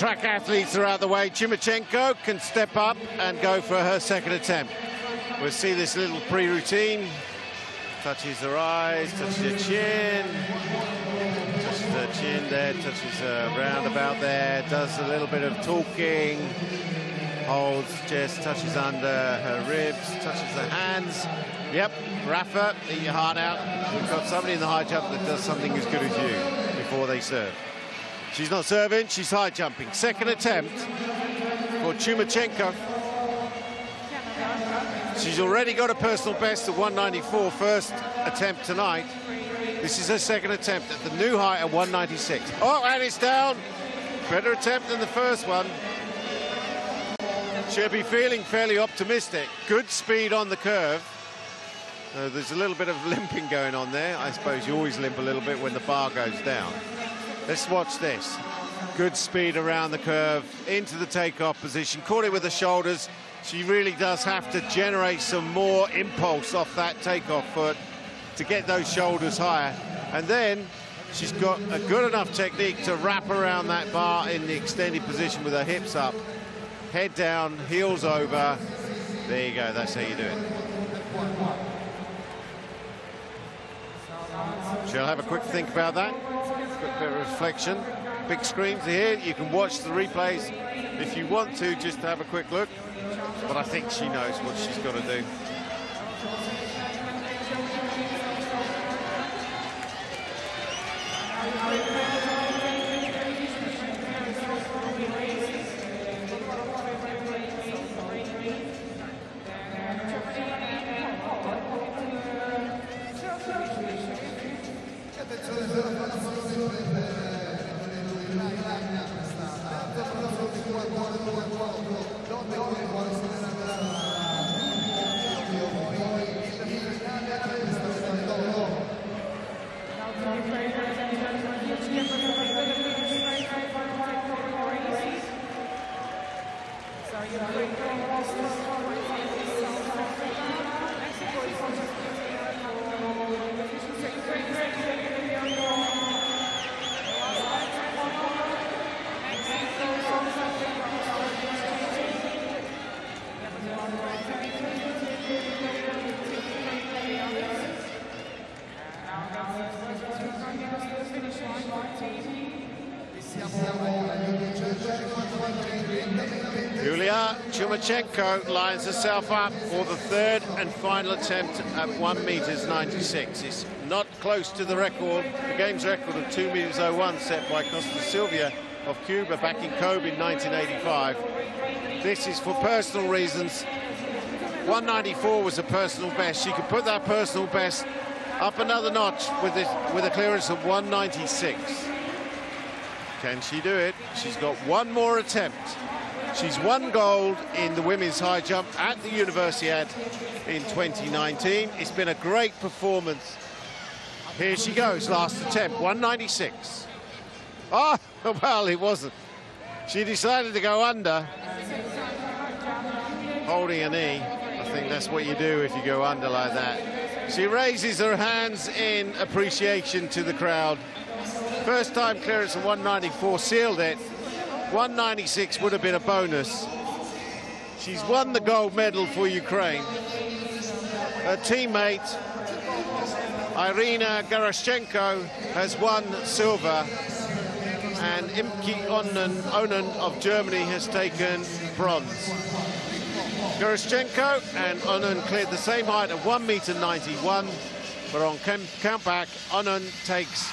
Track athletes are out the way. Chumachenko can step up and go for her second attempt. We'll see this little pre-routine. Touches her eyes, touches her chin, touches her chin there, touches her roundabout there, does a little bit of talking, holds, just touches under her ribs, touches her hands. Yep, Rafa, eat your heart out. We've got somebody in the high jump that does something as good as you before they serve. She's not serving, she's high jumping. Second attempt for Chumachenko. She's already got a personal best of 194 first attempt tonight. This is her second attempt at the new height of 196. Oh, and it's down. Better attempt than the first one. She'll be feeling fairly optimistic. Good speed on the curve. Uh, there's a little bit of <laughs> limping going on there. I suppose you always limp a little bit when the bar goes down. Let's watch this. Good speed around the curve, into the takeoff position, caught it with the shoulders. She really does have to generate some more impulse off that takeoff foot to get those shoulders higher. And then She's got a good enough technique to wrap around that bar in the extended position with her hips up. Head down, heels over. There you go, that's how you do it. She'll have a quick think about that. Quick bit of reflection. Big screens here. You can watch the replays if you want to, just to have a quick look. But I think she knows what she's got to do. Yulia Chumachenko lines herself up for the third and final attempt at 1 meters 96. It's not close to the record, the game's record of 2 meters 01 set by Costa Silvia of Cuba back in Kobe in 1985. This is for personal reasons. 194 was a personal best. She could put that personal best up another notch with, this, with a clearance of 196. Can she do it? She's got one more attempt. She's won gold in the women's high jump at the Universiade in 2019. It's been a great performance. Here she goes, last attempt, 196. Oh, ah, <laughs> well, it wasn't. She decided to go under, holding a knee. I think that's what you do if you go under like that. She raises her hands in appreciation to the crowd. First time clearance of 194, sealed it. 196 would have been a bonus. She's won the gold medal for Ukraine. Her teammate, Irina Gerashchenko, has won silver. And Imke Onnen, Onen of Germany has taken bronze. Gerashchenko and Onnen cleared the same height of 1 meter 91, but on countback, Onnen takes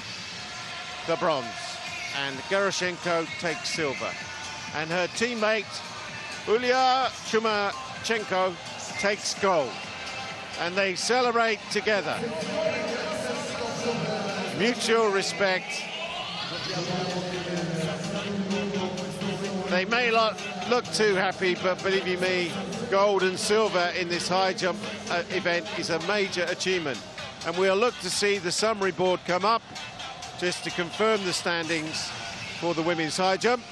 the bronze and Gerashchenko takes silver. And her teammate, Ulia Chumachenko, takes gold. And they celebrate together. Mutual respect. They may not look too happy, but believe you me, gold and silver in this high jump uh, event is a major achievement. And we'll look to see the summary board come up just to confirm the standings for the women's high jump.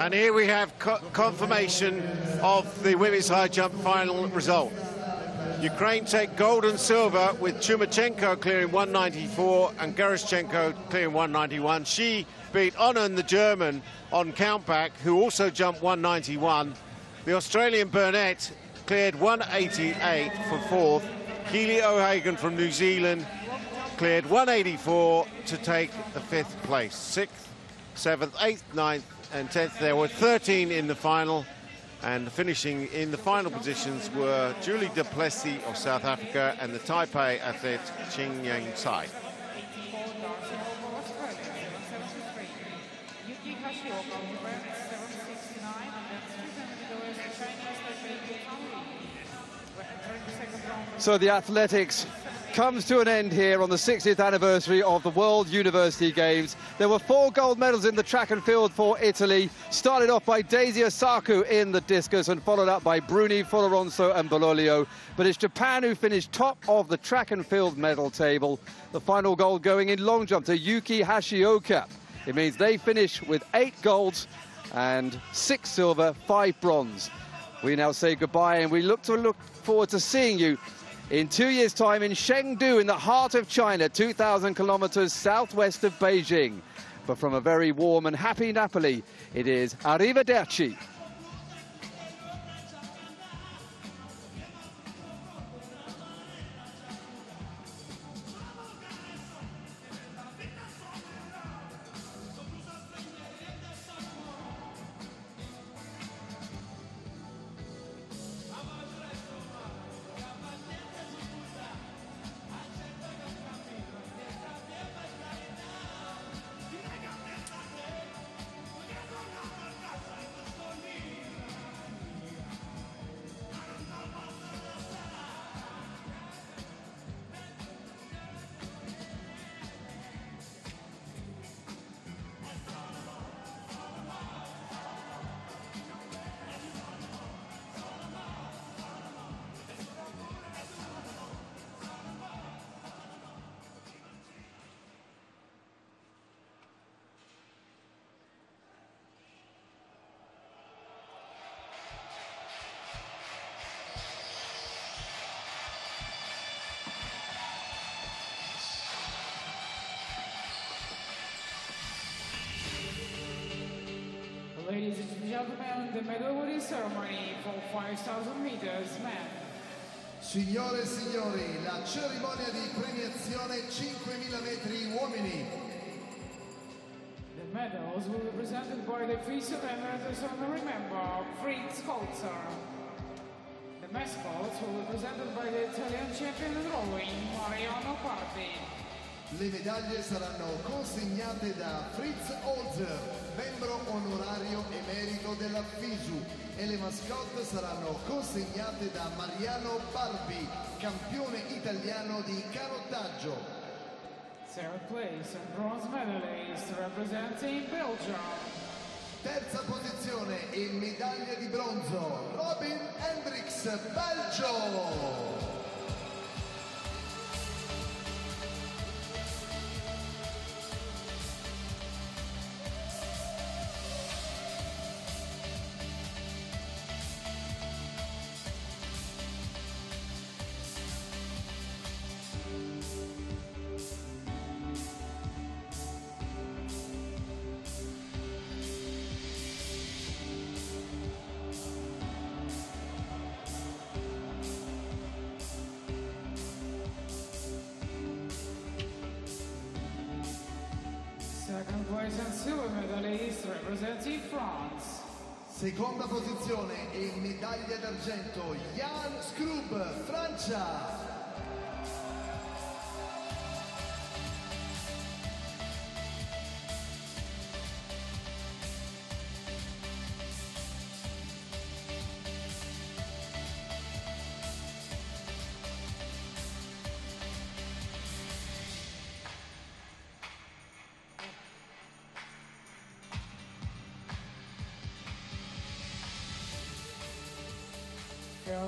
And here we have co confirmation of the women's high jump final result. Ukraine take gold and silver with Chumachenko clearing 194 and Geraschenko clearing 191. She beat Onnen, the German, on countback, who also jumped 191. The Australian Burnett cleared 188 for fourth. Keeley O'Hagan from New Zealand cleared 184 to take the fifth place. Sixth, seventh, eighth, ninth, and 10th. There were 13 in the final, and the finishing in the final positions were Julie du Plessis of South Africa and the Taipei athlete Ching Yang Tsai. So the athletics comes to an end here on the 60th anniversary of the World University Games. There were four gold medals in the track and field for Italy. Started off by Daisy Osakue in the discus and followed up by Bruni, Folorunso and Bololio. But it's Japan who finished top of the track and field medal table. The final gold going in long jump to Yuki Hashioka. It means they finish with eight golds and six silver, five bronze. We now say goodbye and we look to look forward to seeing you in two years' time in Chengdu, in the heart of China, 2,000 kilometers southwest of Beijing. But from a very warm and happy Napoli, it is Arrivederci. 5,000 meters men. Signore e signori, la cerimonia di premiazione 5.000 metri uomini. The medals will be presented by the official emeritus honorary member, Fritz Holzer. The mascots will be presented by the Italian champion in rowing, Mariano Pardi. Le medaglie saranno consegnate da Fritz Holzer, membro onorario emerito della FISU e le mascotte saranno consegnate da Mariano Barbi, campione italiano di canottaggio. Third place and bronze medalist representing Belgium. Terza posizione e medaglia di bronzo, Robin Hendricks, Belgio. Seconda posizione e medaglia d'argento, Jan Scrub, Francia.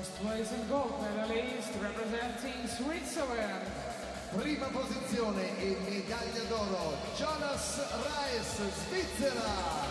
First place and gold medalist representing Switzerland. Prima posizione e medaglia d'oro Jonas Raes, Svizzera.